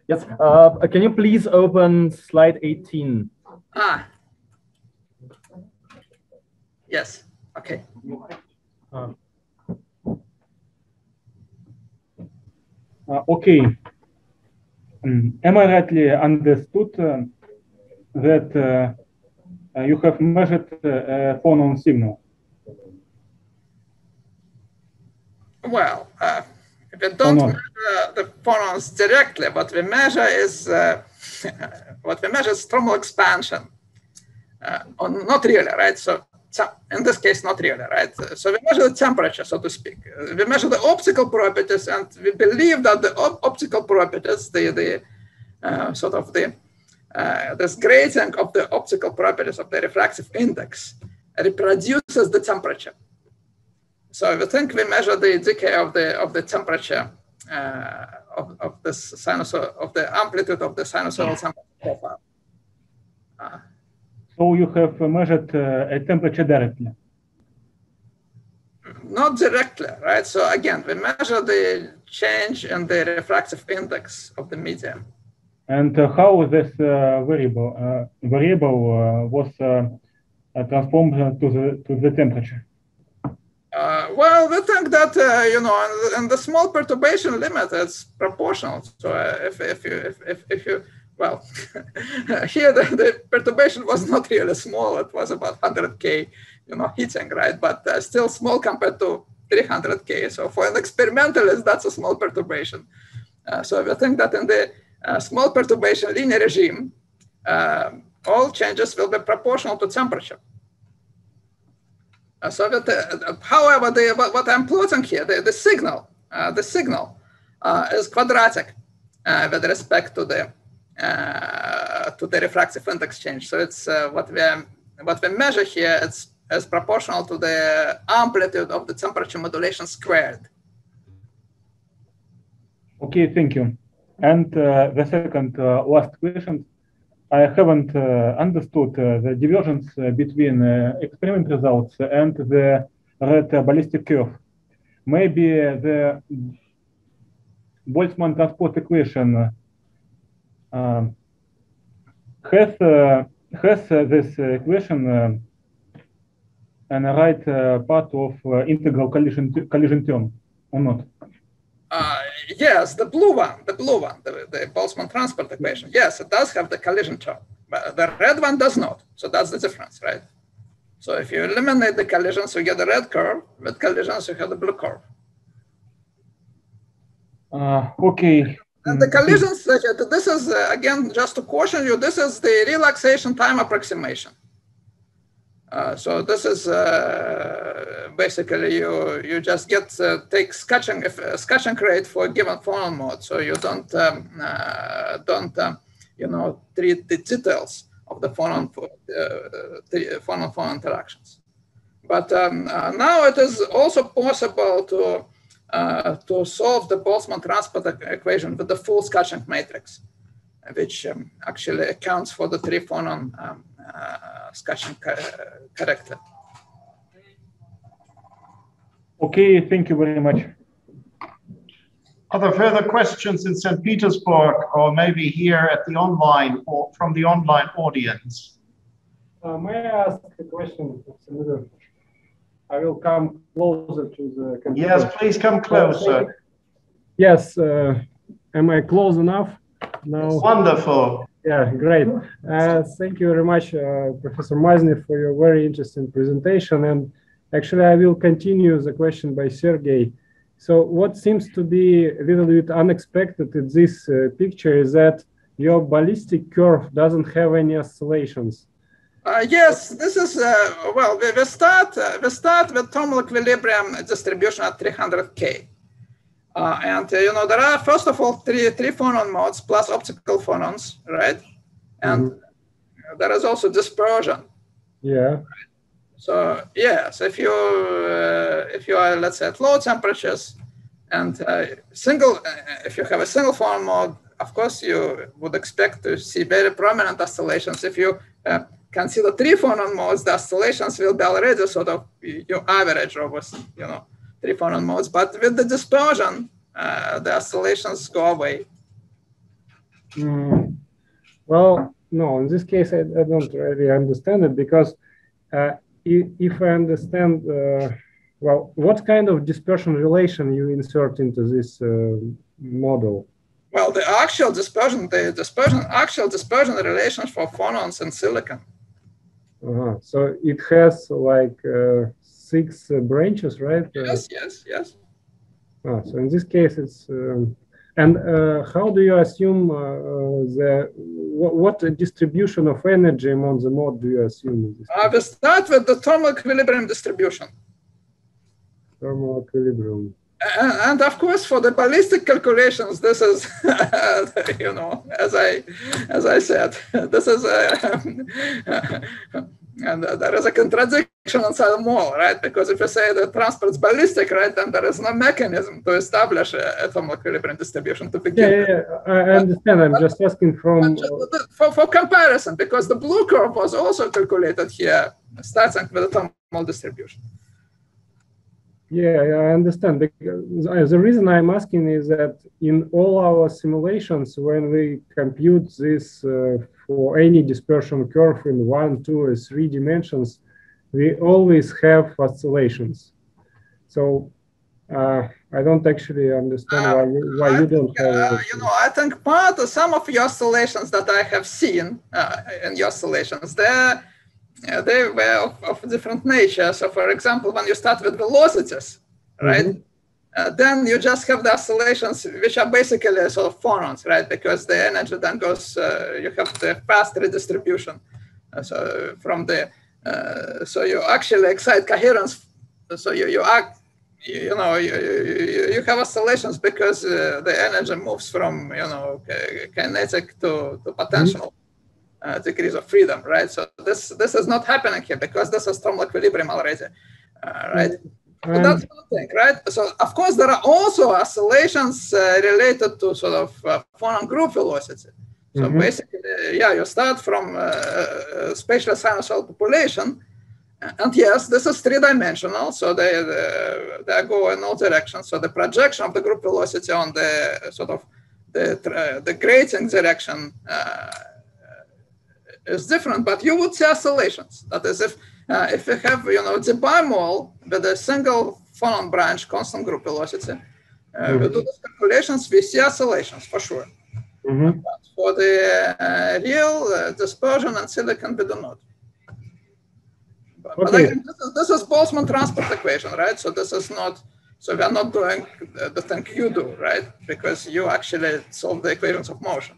Yes, uh, can you please open slide 18? Ah. Yes, okay. Uh, okay. Um, am I rightly understood uh, that uh, you have measured uh, phonon signal? Well, uh, we don't measure the phonons directly. What we measure is uh, what we measure is thermal expansion. Uh, not really, right? So in this case, not really, right? So we measure the temperature, so to speak. Uh, We measure the optical properties, and we believe that the op- optical properties, the the uh, sort of the uh, this gradient of the optical properties of the refractive index reproduces the temperature. So we think we measure the decay of the of the temperature uh, of, of this sinusoid of the amplitude of the sinusoidal temperature profile. So you have measured uh, a temperature directly. not directly, right? So again, we measure the change in the refractive index of the medium. And uh, how this uh, variable uh, variable uh, was transformed to the to the temperature? Uh, well, we think that uh, you know, in the, the small perturbation limit, it's proportional. So uh, if, if you if, if, if you well, here the, the perturbation was not really small. It was about 100k, you know, heating, right? But uh, still small compared to 300k. So for an experimentalist, that's a small perturbation. Uh, so we think that in the uh, small perturbation linear regime, um, all changes will be proportional to temperature. Uh, so that, uh, however, the, what, I'm plotting here, the, the signal, uh, the signal uh, is quadratic uh, with respect to the uh, to the refractive index change. So it's uh, what we what we measure here. It's is proportional to the amplitude of the temperature modulation squared. Okay, thank you. And uh, the second uh, last question, I haven't uh, understood uh, the divergence uh, between uh, experiment results and the red uh, ballistic curve. Maybe the Boltzmann transport equation uh, has uh, has uh, this equation uh, an right uh, part of uh, integral collision collision term or not? Uh, yes, the blue one, the blue one, the, the Boltzmann transport equation. Yes, it does have the collision term, but the red one does not. So that's the difference, right? So if you eliminate the collisions, you get the red curve. With collisions, you have the blue curve. Uh, okay. And the collisions, uh, this is, uh, again, just to caution you, this is the relaxation time approximation. Uh, so this is uh, basically you you just get uh, take scattering if uh, scattering rate for a given phonon mode, so you don't um, uh, don't um, you know treat the details of the the phonon phonon interactions. But um, now it is also possible to to solve the Boltzmann transport equation with the full scattering matrix, which um, actually accounts for the three phonon um, uh, scattering character. Okay, thank you very much. Are there further questions in St. Petersburg or maybe here at the online or from the online audience? Uh, may I ask a question? I will come closer to the computer. Yes, please come closer. Yes, uh, am I close enough? No. Wonderful. Yeah, great. Uh, thank you very much, uh, Professor Maznev, for your very interesting presentation. And actually, I will continue the question by Sergey. So what seems to be a little bit unexpected in this uh, picture is that your ballistic curve doesn't have any oscillations. Uh, yes, this is, uh, well, we, we start, uh, we start with thermal equilibrium distribution at 300K. Uh, and, uh, you know, there are, first of all, three, three phonon modes plus optical phonons, right? And mm -hmm. there is also dispersion. Yeah. So yes, if you uh, if you are let's say at low temperatures and uh, single, uh, if you have a single phonon mode, of course you would expect to see very prominent oscillations. If you uh, consider three phonon modes, the oscillations will be already sort of your average over you know three phonon modes. But with the dispersion, uh, the oscillations go away. Mm. Well, no, in this case, I, I, don't really understand it because uh, if I understand, uh, well, what kind of dispersion relation you insert into this uh, model? Well, the actual dispersion, the dispersion, actual dispersion relations for phonons in silicon. Uh-huh. So it has like uh, six uh, branches, right? Yes, yes, yes. Ah, so in this case, it's um, and uh, how do you assume uh, uh the what, what, distribution of energy among the mode do you assume? I will start with the thermal equilibrium distribution. Thermal equilibrium. And, and of course, for the ballistic calculations, this is, you know, as I as I said, this is. Uh, and uh, there is a contradiction inside the more right? Because if you say the transport is ballistic, right, then there is no mechanism to establish a, a thermal equilibrium distribution to begin yeah, yeah, yeah, I understand. I'm just asking from... For, for comparison, because the blue curve was also calculated here, starting with the thermal distribution. Yeah, I understand. The reason I'm asking is that in all our simulations, when we compute this uh, for any dispersion curve in one, two, or three dimensions, we always have oscillations. So uh, I don't actually understand why you, why you don't have. Uh, you know, I think part of some of your oscillations that I have seen uh, in your oscillations, they're uh, they were of, of, different nature. So, for example, when you start with velocities, right, mm -hmm. uh, then you just have the oscillations, which are basically sort of phonons, right, because the energy then goes, uh, you have the fast redistribution. Uh, so from the, uh, so you actually excite coherence. So you, you act, you know, you, you, you have oscillations because uh, the energy moves from, you know, kinetic to, to potential. Mm -hmm uh, degrees of freedom, right? So this this is not happening here because this is thermal equilibrium already, uh, right? So that's one thing, right? So of course there are also oscillations uh, related to sort of uh, phonon group velocity. So mm-hmm. basically, yeah, you start from uh, uh, spatial sinusoidal population, and yes, this is three-dimensional, so they they go in all directions. So the projection of the group velocity on the sort of the the grating direction is different, but you would see oscillations. That is, if uh, if you have you know the bimole with a single phonon branch constant group velocity, uh, mm-hmm. we do the calculations, we see oscillations for sure. Mm-hmm. But for the uh, real uh, dispersion and silicon, we do not. But, okay. but again, this is, this is Boltzmann transport equation, right? So this is not. So we are not doing the thing you do, right? Because you actually solve the equations of motion.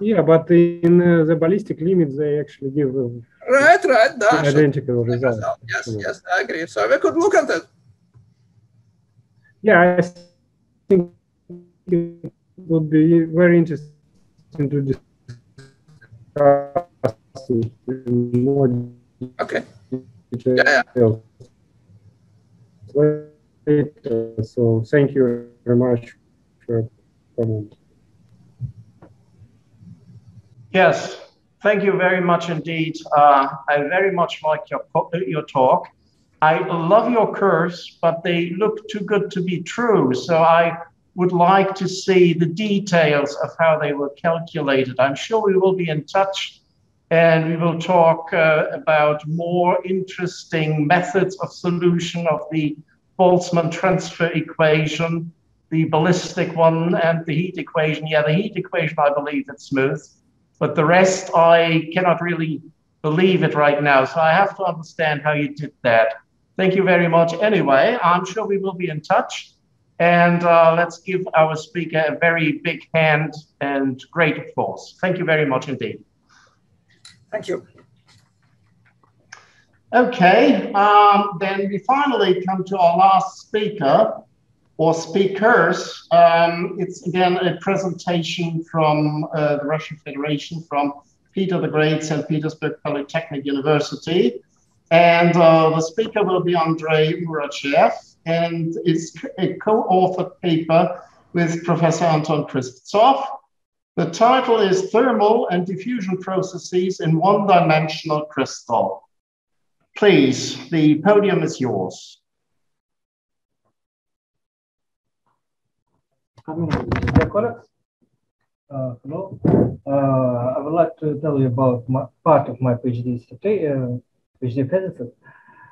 Yeah, but in uh, the ballistic limit, they actually give uh, right, right, да, identical results. Yes, yes, I agree. So we could look at it. Yeah, I think it would be very interesting to discuss in more okay. Yeah, yeah. So thank you very much for comment. Yes, thank you very much indeed. Uh, I very much like your, your talk. I love your curves, but they look too good to be true. So I would like to see the details of how they were calculated. I'm sure we will be in touch and we will talk uh, about more interesting methods of solution of the Boltzmann transfer equation, the ballistic one, and the heat equation. Yeah, the heat equation, I believe it's smooth, but the rest, I cannot really believe it right now. So I have to understand how you did that. Thank you very much. Anyway, I'm sure we will be in touch. And uh, let's give our speaker a very big hand and great applause. Thank you very much indeed. Thank you. Okay, um, then we finally come to our last speaker or speakers. Um, it's again a presentation from uh, the Russian Federation, from Peter the Great, St. Petersburg Polytechnic University. And uh, the speaker will be Andrei Murachev, and it's a co-authored paper with Professor Anton Krivtsov. The title is Thermal and Diffusion Processes in One-Dimensional Crystal. Please, the podium is yours. Dear colleagues, uh, hello. Uh, I would like to tell you about my, part of my PhD, study, uh, PhD thesis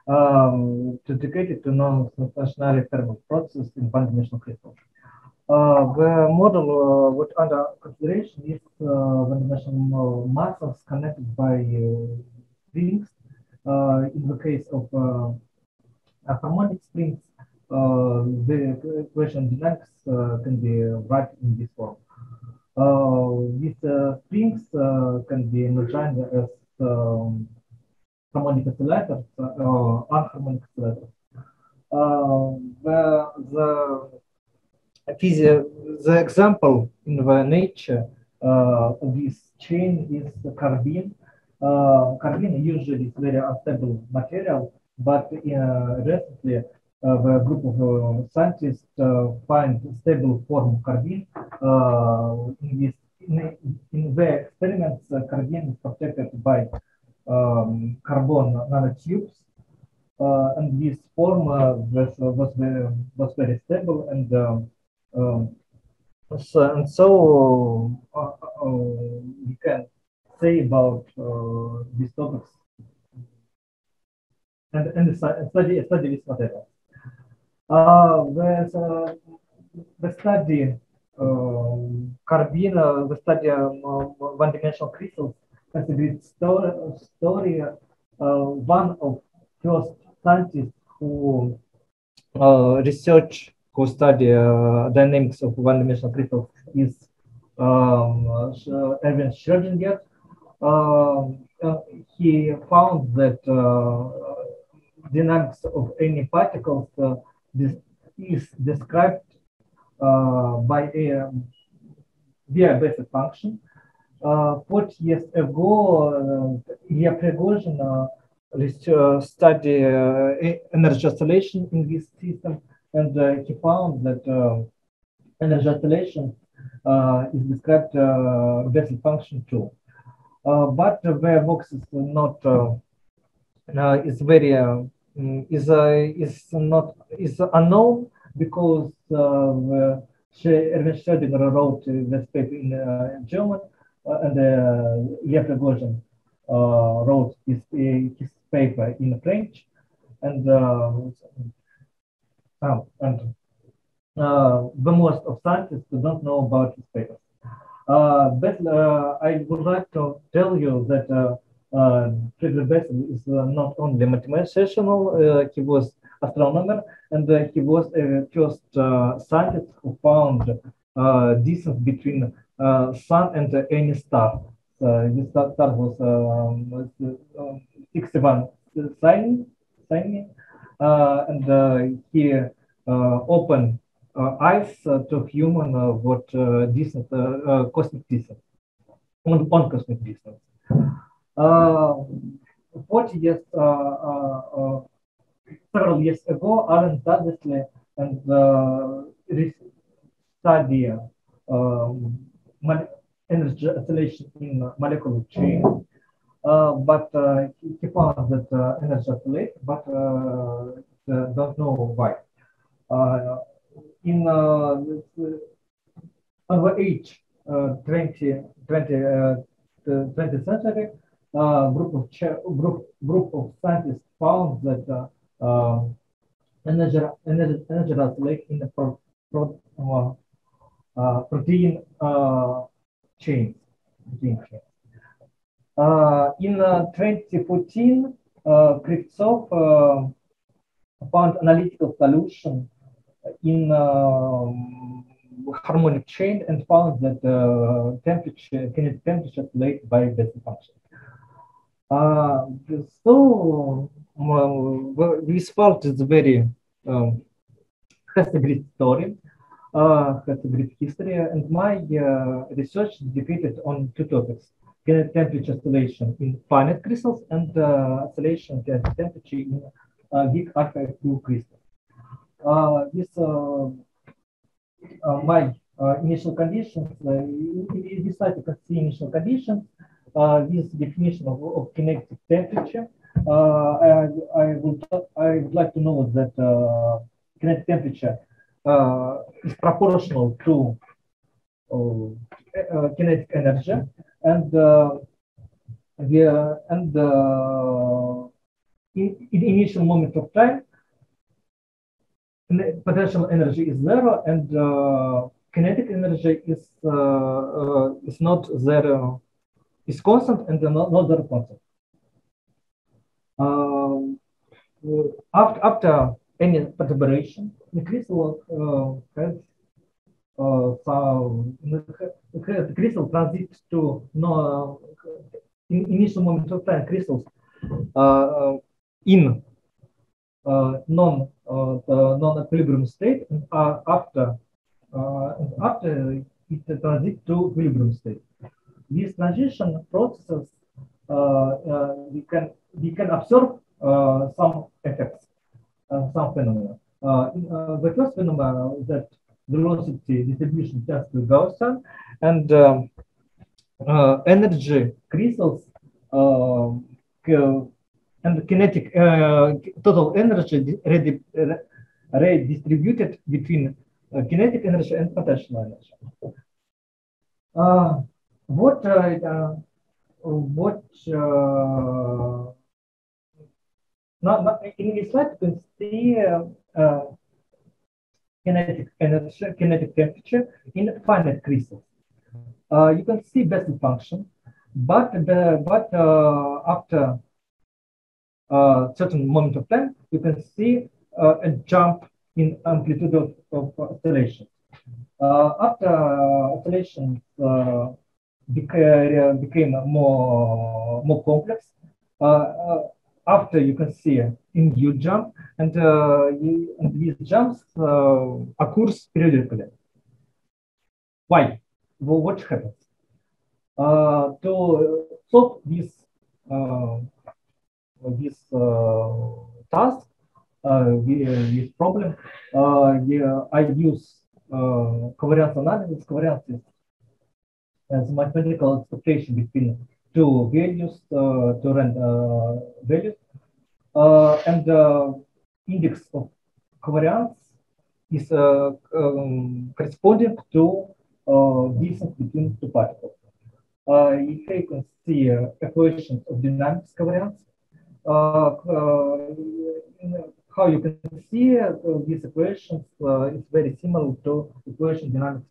um, dedicated to non-stationary thermal process in one-dimensional crystals. Uh, the model uh, under consideration is uh, one-dimensional masses connected by rings uh, in the case of uh, harmonic springs, uh, the equation dynamics can be written in this form. these springs can be imagined as um, harmonic oscillators or unharmonic oscillators. the, the, the example in the nature uh, this chain is carbyne uh, carbyne usually is very unstable material, but uh, recently uh, the group of uh, scientists uh, find stable form of carbyne. Uh, in, this, in, in their experiments, uh, carbyne is protected by um, carbon nanotubes. and this form was, was, very, was very stable and um, so, and so you can say about uh, these topics and, and study, study this material. Uh, uh, the study um, carbyne, uh, the study um, one-dimensional crystals has a great story. story uh, one of first scientists who uh, research, who study uh, dynamics of one-dimensional crystals is um, Erwin Schrödinger. Uh, he found that uh, dynamics of any particles uh, this is described by a via Bessel function. Uh, 40 years ago, uh, Prigozhin uh, studied uh, energy oscillation in this system, and uh, he found that energy oscillation is described uh, Bessel function too. Uh, but where box is not uh, uh, is very mm, is is not is unknown because Erwin Schrödinger wrote this paper in German and uh, Lev Prigozhin wrote his, his paper in French and um, and uh, the most of scientists don't know about his papers. Uh, but uh, I would like to tell you that uh, Friedrich Bessel is not only mathematician, he was astronomer, and he was a first scientist who found distance between sun and any star. this star was um, 61 sign, sign uh, and uh, he uh, opened uh, eyes uh, to human uh, what distance, cosmic distance, on, on cosmic distance. 40 years, several years ago, Alan Dudley and study um, energy oscillation in molecular chain. Uh, but uh, he found that uh, energy oscillate, but don't know why in over age 20, 20, 20th century, uh, group of group group of scientists found that uh, uh, energy energy energy lake in the pro, pro, uh, protein uh, chains. Protein chains. Uh, in 2014, uh, Krivtsov found analytical solution in harmonic chain and found that uh, temperature, kinetic temperature related by Bessel function. Uh, so well, this part is very um, has a great story, uh, has a great history, and my uh, research is dedicated on two topics: kinetic temperature oscillation in finite crystals and uh, oscillation kinetic temperature in uh, big alpha 2 crystals. Uh, this uh, uh, my uh, initial conditions, uh, we decided to see initial conditions, this definition of, of kinetic temperature. I, I, would, I would like to know that kinetic temperature is proportional to kinetic energy and the and uh, in, in initial moment of time potential energy is zero and uh, kinetic energy is uh, uh, is not zero is constant and not, not zero constant um, after after any perturbation the crystal uh, has uh, some the crystal transits to no in initial moment of time crystals uh, in uh, non uh, the non-equilibrium state and uh, after after it transits to equilibrium state. These transition processes we can we can observe some effects, some phenomena. the first phenomenon is that velocity distribution tends to Gaussian and um, uh, energy crystals uh, and kinetic uh, total energy redistributed between uh, kinetic energy and potential energy. Uh, what uh, what now, in this slide you can see kinetic energy, kinetic temperature in finite crystals. Uh, you can see Bessel function, but the, but uh, after uh, certain moment of time, you can see uh, a jump in amplitude of, of oscillation. Uh, after oscillation became, more, more complex, after you can see in you jump and, uh, you, and these jumps uh, occurs periodically. Why? Well, what happens? Uh, to solve this this task, this problem, I use covariance analysis. Covariance as mathematical expectation between two values, uh, two random uh, values, uh, and the index of covariance is um, corresponding to distance between two particles. if you can see equations of dynamics covariance, uh, uh, how you can see uh, these equations is very similar to equation dynamics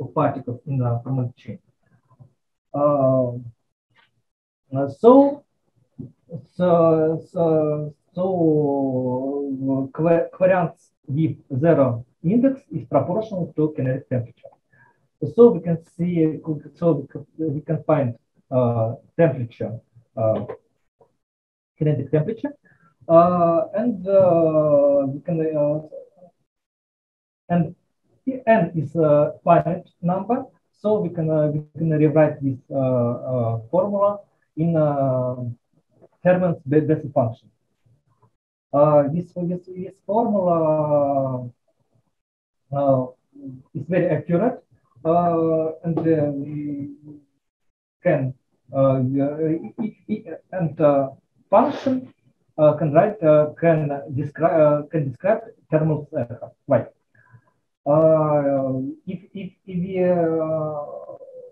of particles in the harmonic chain. So, so, so, so covariance with zero index is proportional to kinetic temperature. So we can see, so we can find uh, temperature uh, kinetic temperature. Uh, and uh, we can uh, and n is a finite number, so we can uh, we can rewrite this uh, uh, formula in Hermann's Bessel function. this, this, this formula is very accurate, and we can and function uh, can write uh, can describe uh, can describe thermal uh, Why? If, if, if we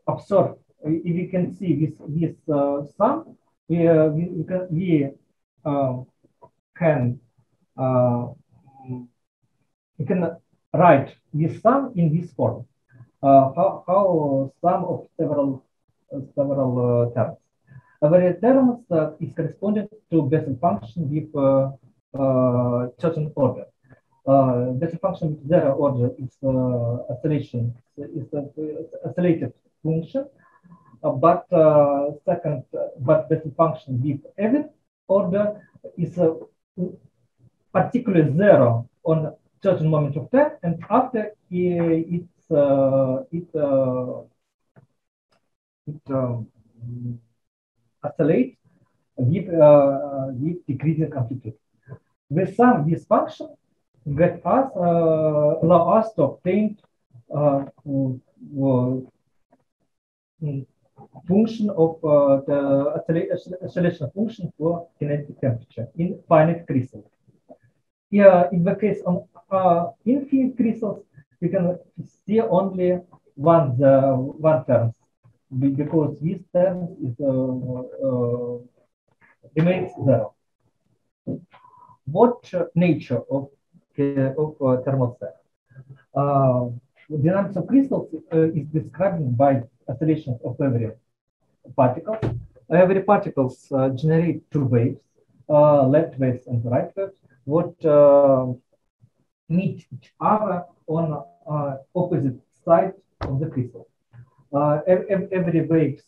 observe, if we can see this, this sum, we, we, we can, we can we can write this sum in this form. Uh, how, how sum of several uh, several uh, terms. Every term uh, is corresponding to Bessel function with certain order. Uh, Bessel function zero order is oscillation is an oscillated function, but second, but Bessel function with even order is a particular zero on certain moment of time, and after it's uh, it uh, it um, oscillates with uh, with decreasing amplitude. The sum this function get us uh, allow us to obtain uh, function of uh, the acceleration function for kinetic temperature in finite crystals. Yeah, in the case of uh, infinite crystals, we can see only one the one term because this term is uh, uh, remains zero. What nature of of uh, thermal cell? Uh, dynamics of crystals uh, is described by oscillations of every particle. Every particles uh, generate two waves, left waves and right waves what uh, meet each other on uh, opposite sides of the crystal. Uh, every, every waves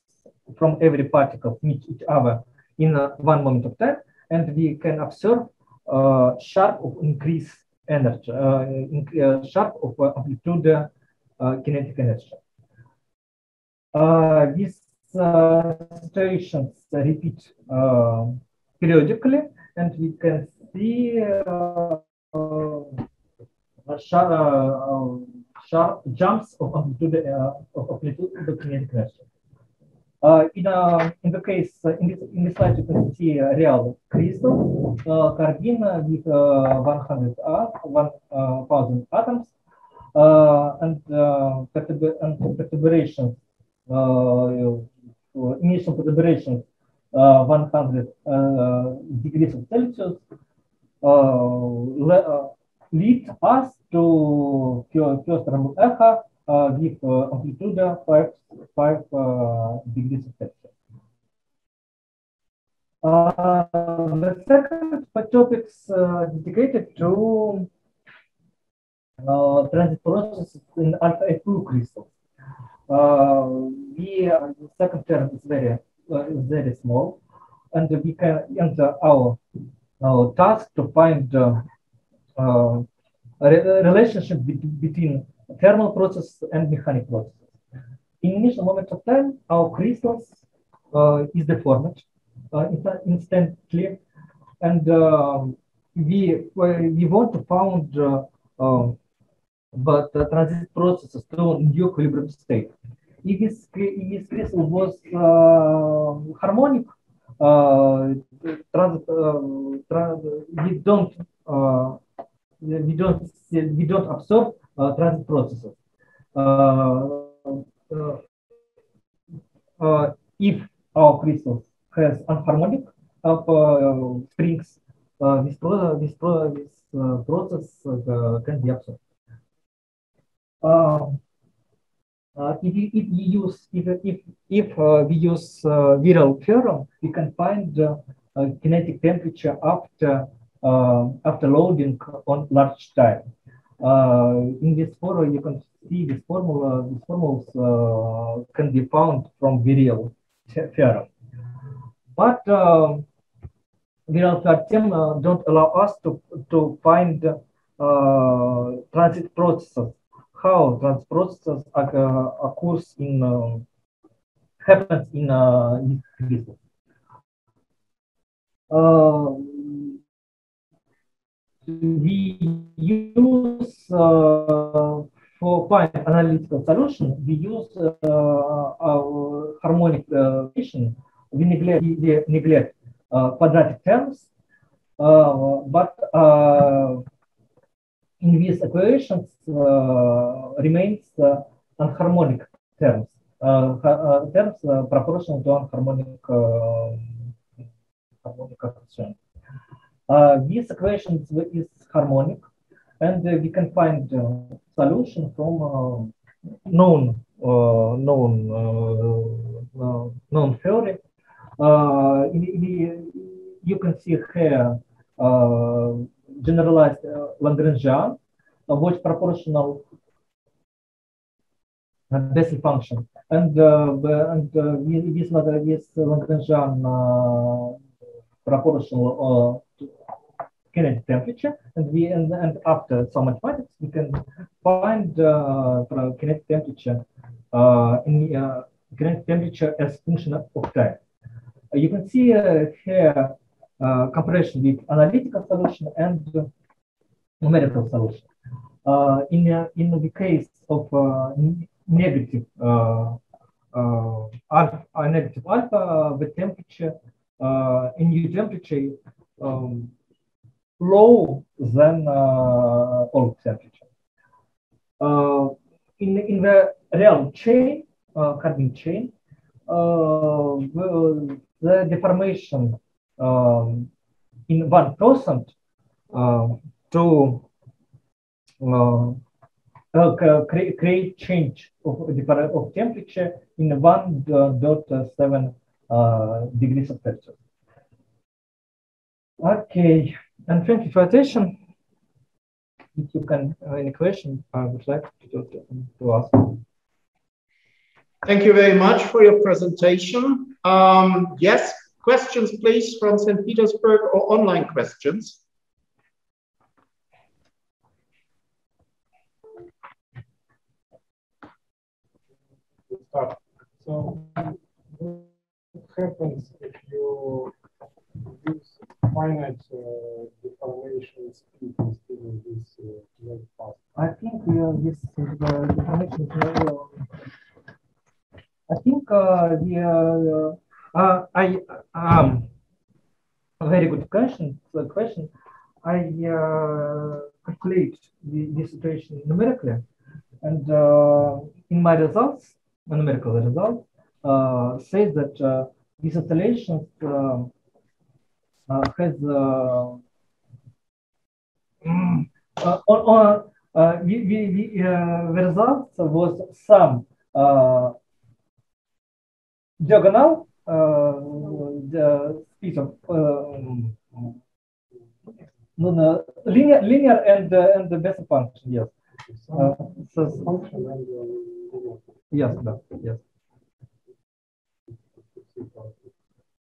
from every particle meet each other in one moment of time, and we can observe uh, sharp increase energy, uh, uh, sharp of amplitude kinetic energy. these situations repeat periodically, and we can see uh, uh, sharp, uh, sharp jumps of amplitude of amplitude kinetic energy. Uh, in, uh, in the case, uh, in, this, in this slide, you can see uh, uh, uh, a real crystal, carbyne with 100 1000 atoms, and, and perturbations, initial perturbations, 100 degrees of Celsius, lead us to first Raman echo with amplitude 5, 5 degrees of Celsius. Uh, the second topics uh, dedicated to uh, transit processes in alpha F2 crystals. Uh, we, uh, the second term is very, very small, and we can enter our uh, task to find uh, uh, a relationship be between thermal process and mechanical processes. In initial moment of time, our crystals is deformed instantly, and we we want to find um, but the transit processes to new equilibrium state. If this, if this crystal was uh, harmonic, uh, trans, uh, we don't uh, we don't we don't absorb transit processes. if our crystal has anharmonic of springs, this, pro this, pro this process can be absorbed. Uh, if, if use if if if uh, we use uh, theorem, we can find uh, kinetic temperature after after loading on large time. Uh, in this formula, you can see this formula. These formulas can be found from virial theorem, but um, virial theorem don't allow us to to find transit processes how trans processes uh, in uh, happens in uh, this uh, we use uh, for find analytical solution, we use uh, our harmonic equation. we neglect, we neglect quadratic terms, but in these equations remains anharmonic terms, terms proportional to anharmonic harmonic coefficient. this equation is harmonic, and uh, we can find uh, solution from uh, known known known theory. you can see here generalized Lagrangian, which proportional Bessel function, and and this this Lagrangian proportional kinetic temperature, and we and, and after some mathematics we can find uh, kinetic temperature uh, in uh, kinetic temperature as function of time. Uh, you can see uh, here uh, comparison with analytical solution and numerical solution. in in the case of negative alpha, negative alpha, the temperature in new temperature um, low than uh, all temperature. Uh, in, in the real chain, uh, carbon chain, uh, the, the deformation um, in 1% uh, to uh, uh, create, change of, of temperature in 1.7 uh, degrees of Celsius. Okay, and thank you for attention. If you can, uh, any question, I would like to, to, to ask. Thank you very much for your presentation. Um, yes, questions please from St. Petersburg or online questions. So what happens if you use finite uh, deformation speed instead of this uh, very fast? I think uh, this uh, deformation is very, I think uh, the uh, uh, I um a very good question. Good question. I uh, calculate the, the situation numerically, and in my results, numerical result says that these oscillations uh, has uh, mm, uh, on, on uh, we, we, we, uh, the results was some uh, diagonal uh, the speed of um, no, no, linear, linear and uh, and the Bessel function. Yes. Uh, so, function and uh, yes, yes.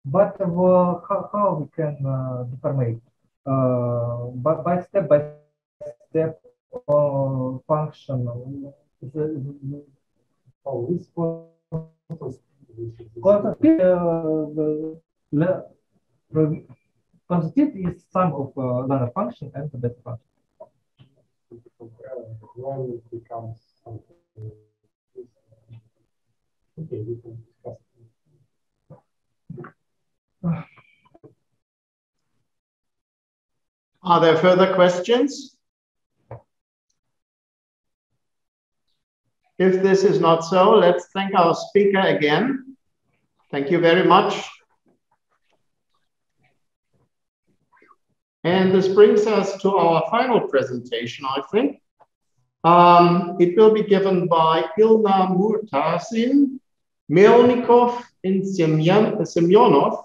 But how, how we can uh, deformate? Uh, by, by step by step uh, function. The speed is sum of uh, ladder function and the best function. Okay, we can. Are there further questions? If this is not so, let's thank our speaker again. Thank you very much. And this brings us to our final presentation, I think. Um, it will be given by Ilna Murtazin, Melnikov, and Semyon- Semenov.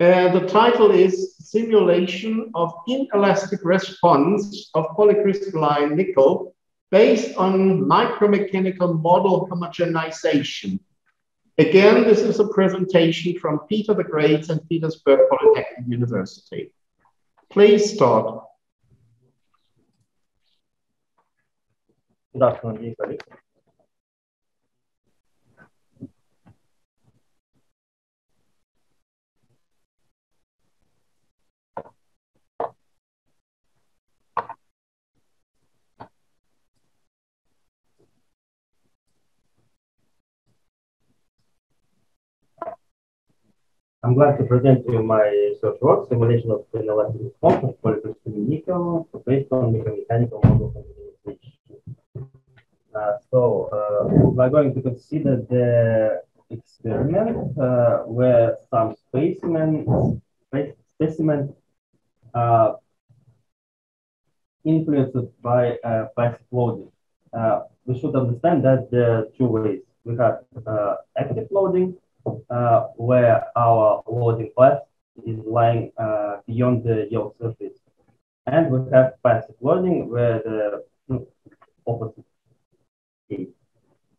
Uh, the title is Simulation of Inelastic Response of Polycrystalline Nickel based on micromechanical model homogenization. Again, this is a presentation from Peter the Great and Petersburg Polytechnic University. Please start. Good afternoon, dear I'm glad to present you my research work, simulation of inelastic response of polycrystalline nickel based on mechanical model. Uh, so uh, we're going to consider the experiment uh, where some specimen specimen uh, influenced by uh, by loading. Uh, we should understand that there are two ways. We have uh, active loading uh, where our loading class is lying uh, beyond the yield surface. And we have passive loading, where the opposite case.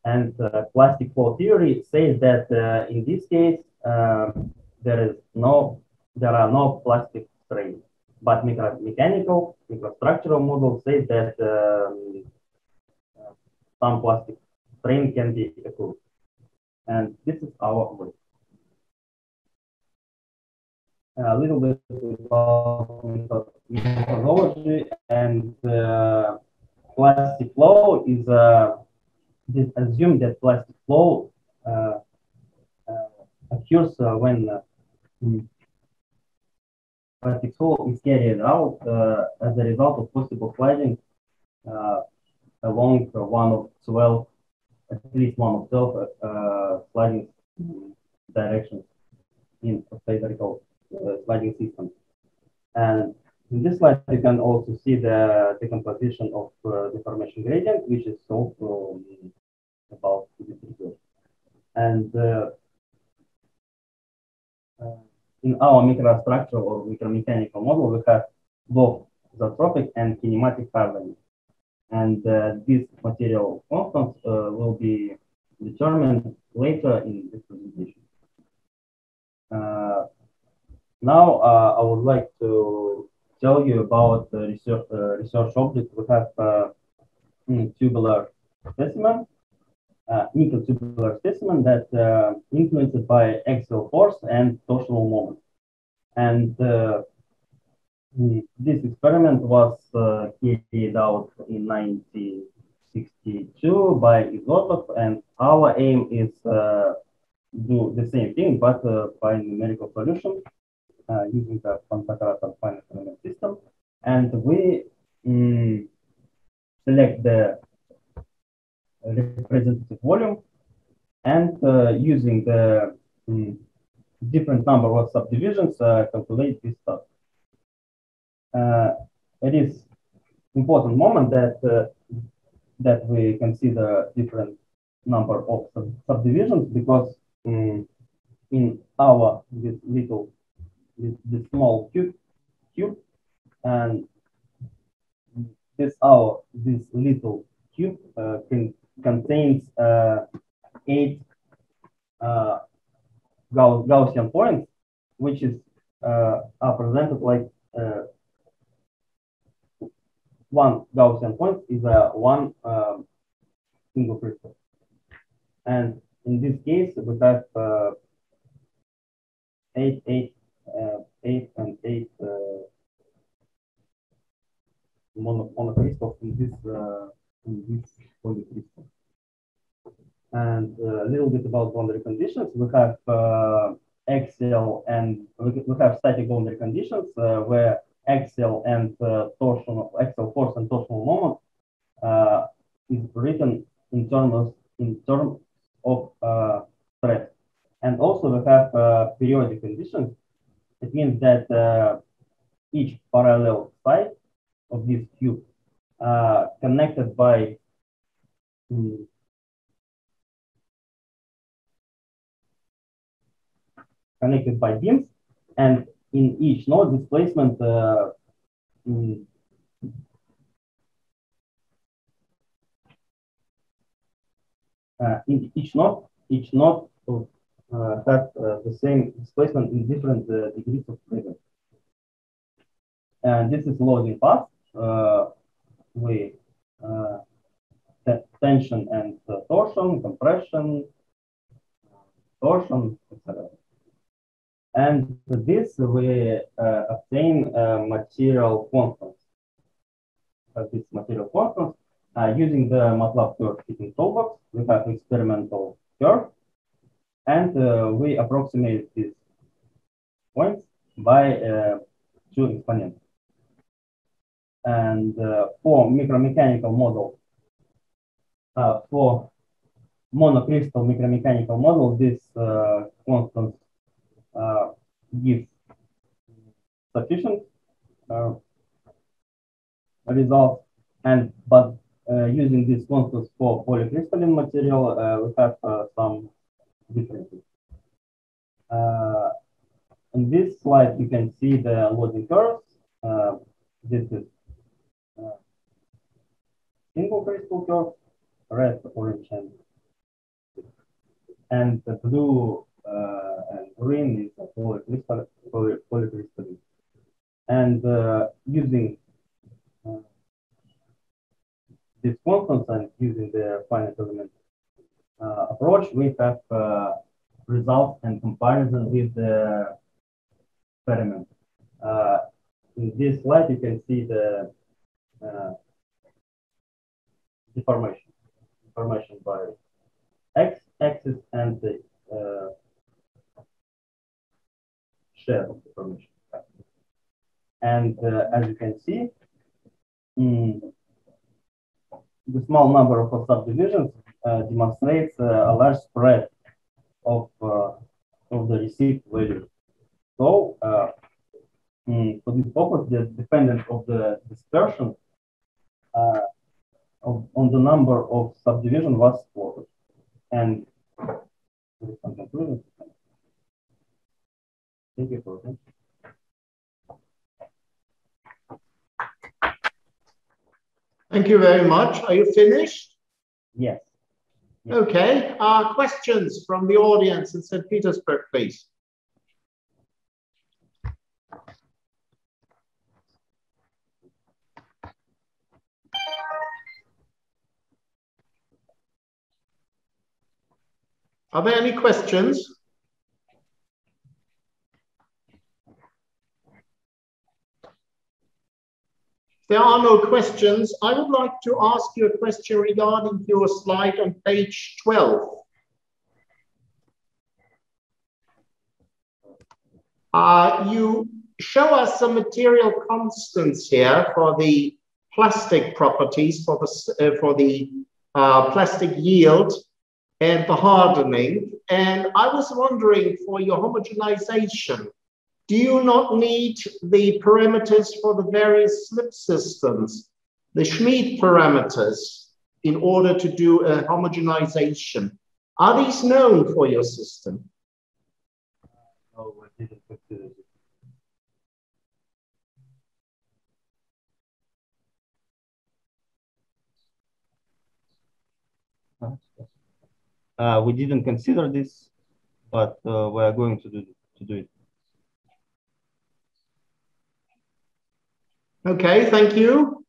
And uh, plastic flow theory says that in this case, um, there is no, there are no plastic strains but micro mechanical, microstructural models say that um, some plastic strain can be occurred. And this is our work. A little bit about methodology and uh, plastic flow is uh, assumed that plastic flow uh, uh occurs uh, when uh, plastic flow is carried out as a result of possible sliding along one of 12 at least one of those uh, sliding directions in a spherical uh, sliding system. And in this slide, you can also see the decomposition of uh, deformation gradient, which is also um, about this research. And uh, uh, in our microstructure or micromechanical model, we have both isotropic and kinematic parallelism. And uh, these material constant uh, will be determined later in this presentation. Uh, now, I would like to tell you about the research, research object. We have tubular specimen, uh, nickel tubular specimen that uh, influenced by axial force and torsional moment. And uh, this experiment was uh, carried out in 1962 by Izotov, and our aim is uh, do the same thing, but uh, by numerical solution uh, using the Pantocrator finite element system. And we um, select the representative volume and uh, using the um, different number of subdivisions, uh, calculate this stuff it is important moment that uh, that we consider different number of sub subdivisions because um, in our this little this, this small cube cube and this our this little cube uh, can, contains uh, eight uh, Gaussian points, which is uh, are presented like uh, one Gaussian point is a one um, single crystal. And in this case, we have uh, eight, eight, uh, eight, and eight uh, mono, monocrystals in this uh, in this polycrystal. And uh, a little bit about boundary conditions. We have uh, axial and we, we have static boundary conditions uh, where axial and uh, torsional axial force and torsional moment uh, is written in terms in terms of uh, stress. And also we have uh, periodic conditions. It means that uh, each parallel side of this cube uh, connected by um, connected by beams and in each node displacement uh, in uh, in each node, each node of, uh, have uh, the same displacement in different uh, degrees of freedom. And this is loading path with tension and torsion, compression, torsion, etc. And this we uh, obtain uh, material constants. Uh, this material constants uh, using the MATLAB curve fitting toolbox. We have experimental curve, and we approximate this points by two exponents. And for micromechanical model, for monocrystal micromechanical model, this uh, constants uh, give sufficient uh, results. And but uh, using these constants for polycrystalline material, uh, we have uh, some differences. Uh, in this slide, you can see the loading curves. Uh, this is single crystal curve, red, orange, and and the blue and green is a polycrystalline. polycrystalline. And using these constants and using the finite element uh, approach, we have uh, results and comparison with the experiment. Uh, in this slide, you can see the uh, deformation, deformation by x-axis and the uh, share of deformation. And uh, as you can see, mm, the small number of subdivisions uh, demonstrates uh, a large spread of, uh, of the received value. So mm, for this purpose, the dependence of the dispersion of, on the number of subdivision was plotted. And Thank you for. Thank you very much. Are you finished? Yes. yes. Okay. Uh, questions from the audience in St. Petersburg, please. Are there any questions? There are no questions, I would like to ask you a question regarding your slide on page 12. Uh, you show us some material constants here for the plastic properties, for the, uh, for the uh, plastic yield and the hardening. And I was wondering for your homogenization, do you not need the parameters for the various slip systems, the Schmid parameters, in order to do a homogenization? Are these known for your system? It. Uh, we didn't consider this, but uh, we are going to do to do it. Okay, thank you.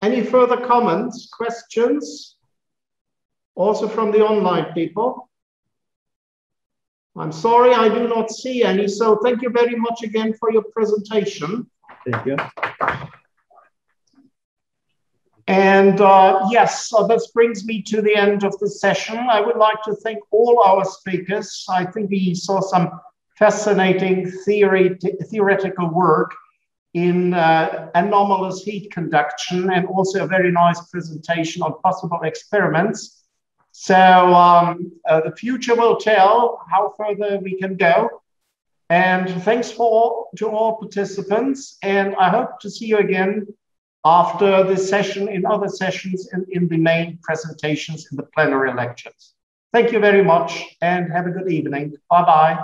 Any further comments, questions? Also from the online people? I'm sorry, I do not see any. So thank you very much again for your presentation. Thank you. And uh, yes, so this brings me to the end of the session. I would like to thank all our speakers. I think we saw some fascinating theory, theoretical work in uh, anomalous heat conduction and also a very nice presentation on possible experiments. So um, uh, the future will tell how further we can go. And thanks for to all participants. And I hope to see you again after this session in other sessions and in the main presentations in the plenary lectures. Thank you very much and have a good evening. Bye-bye.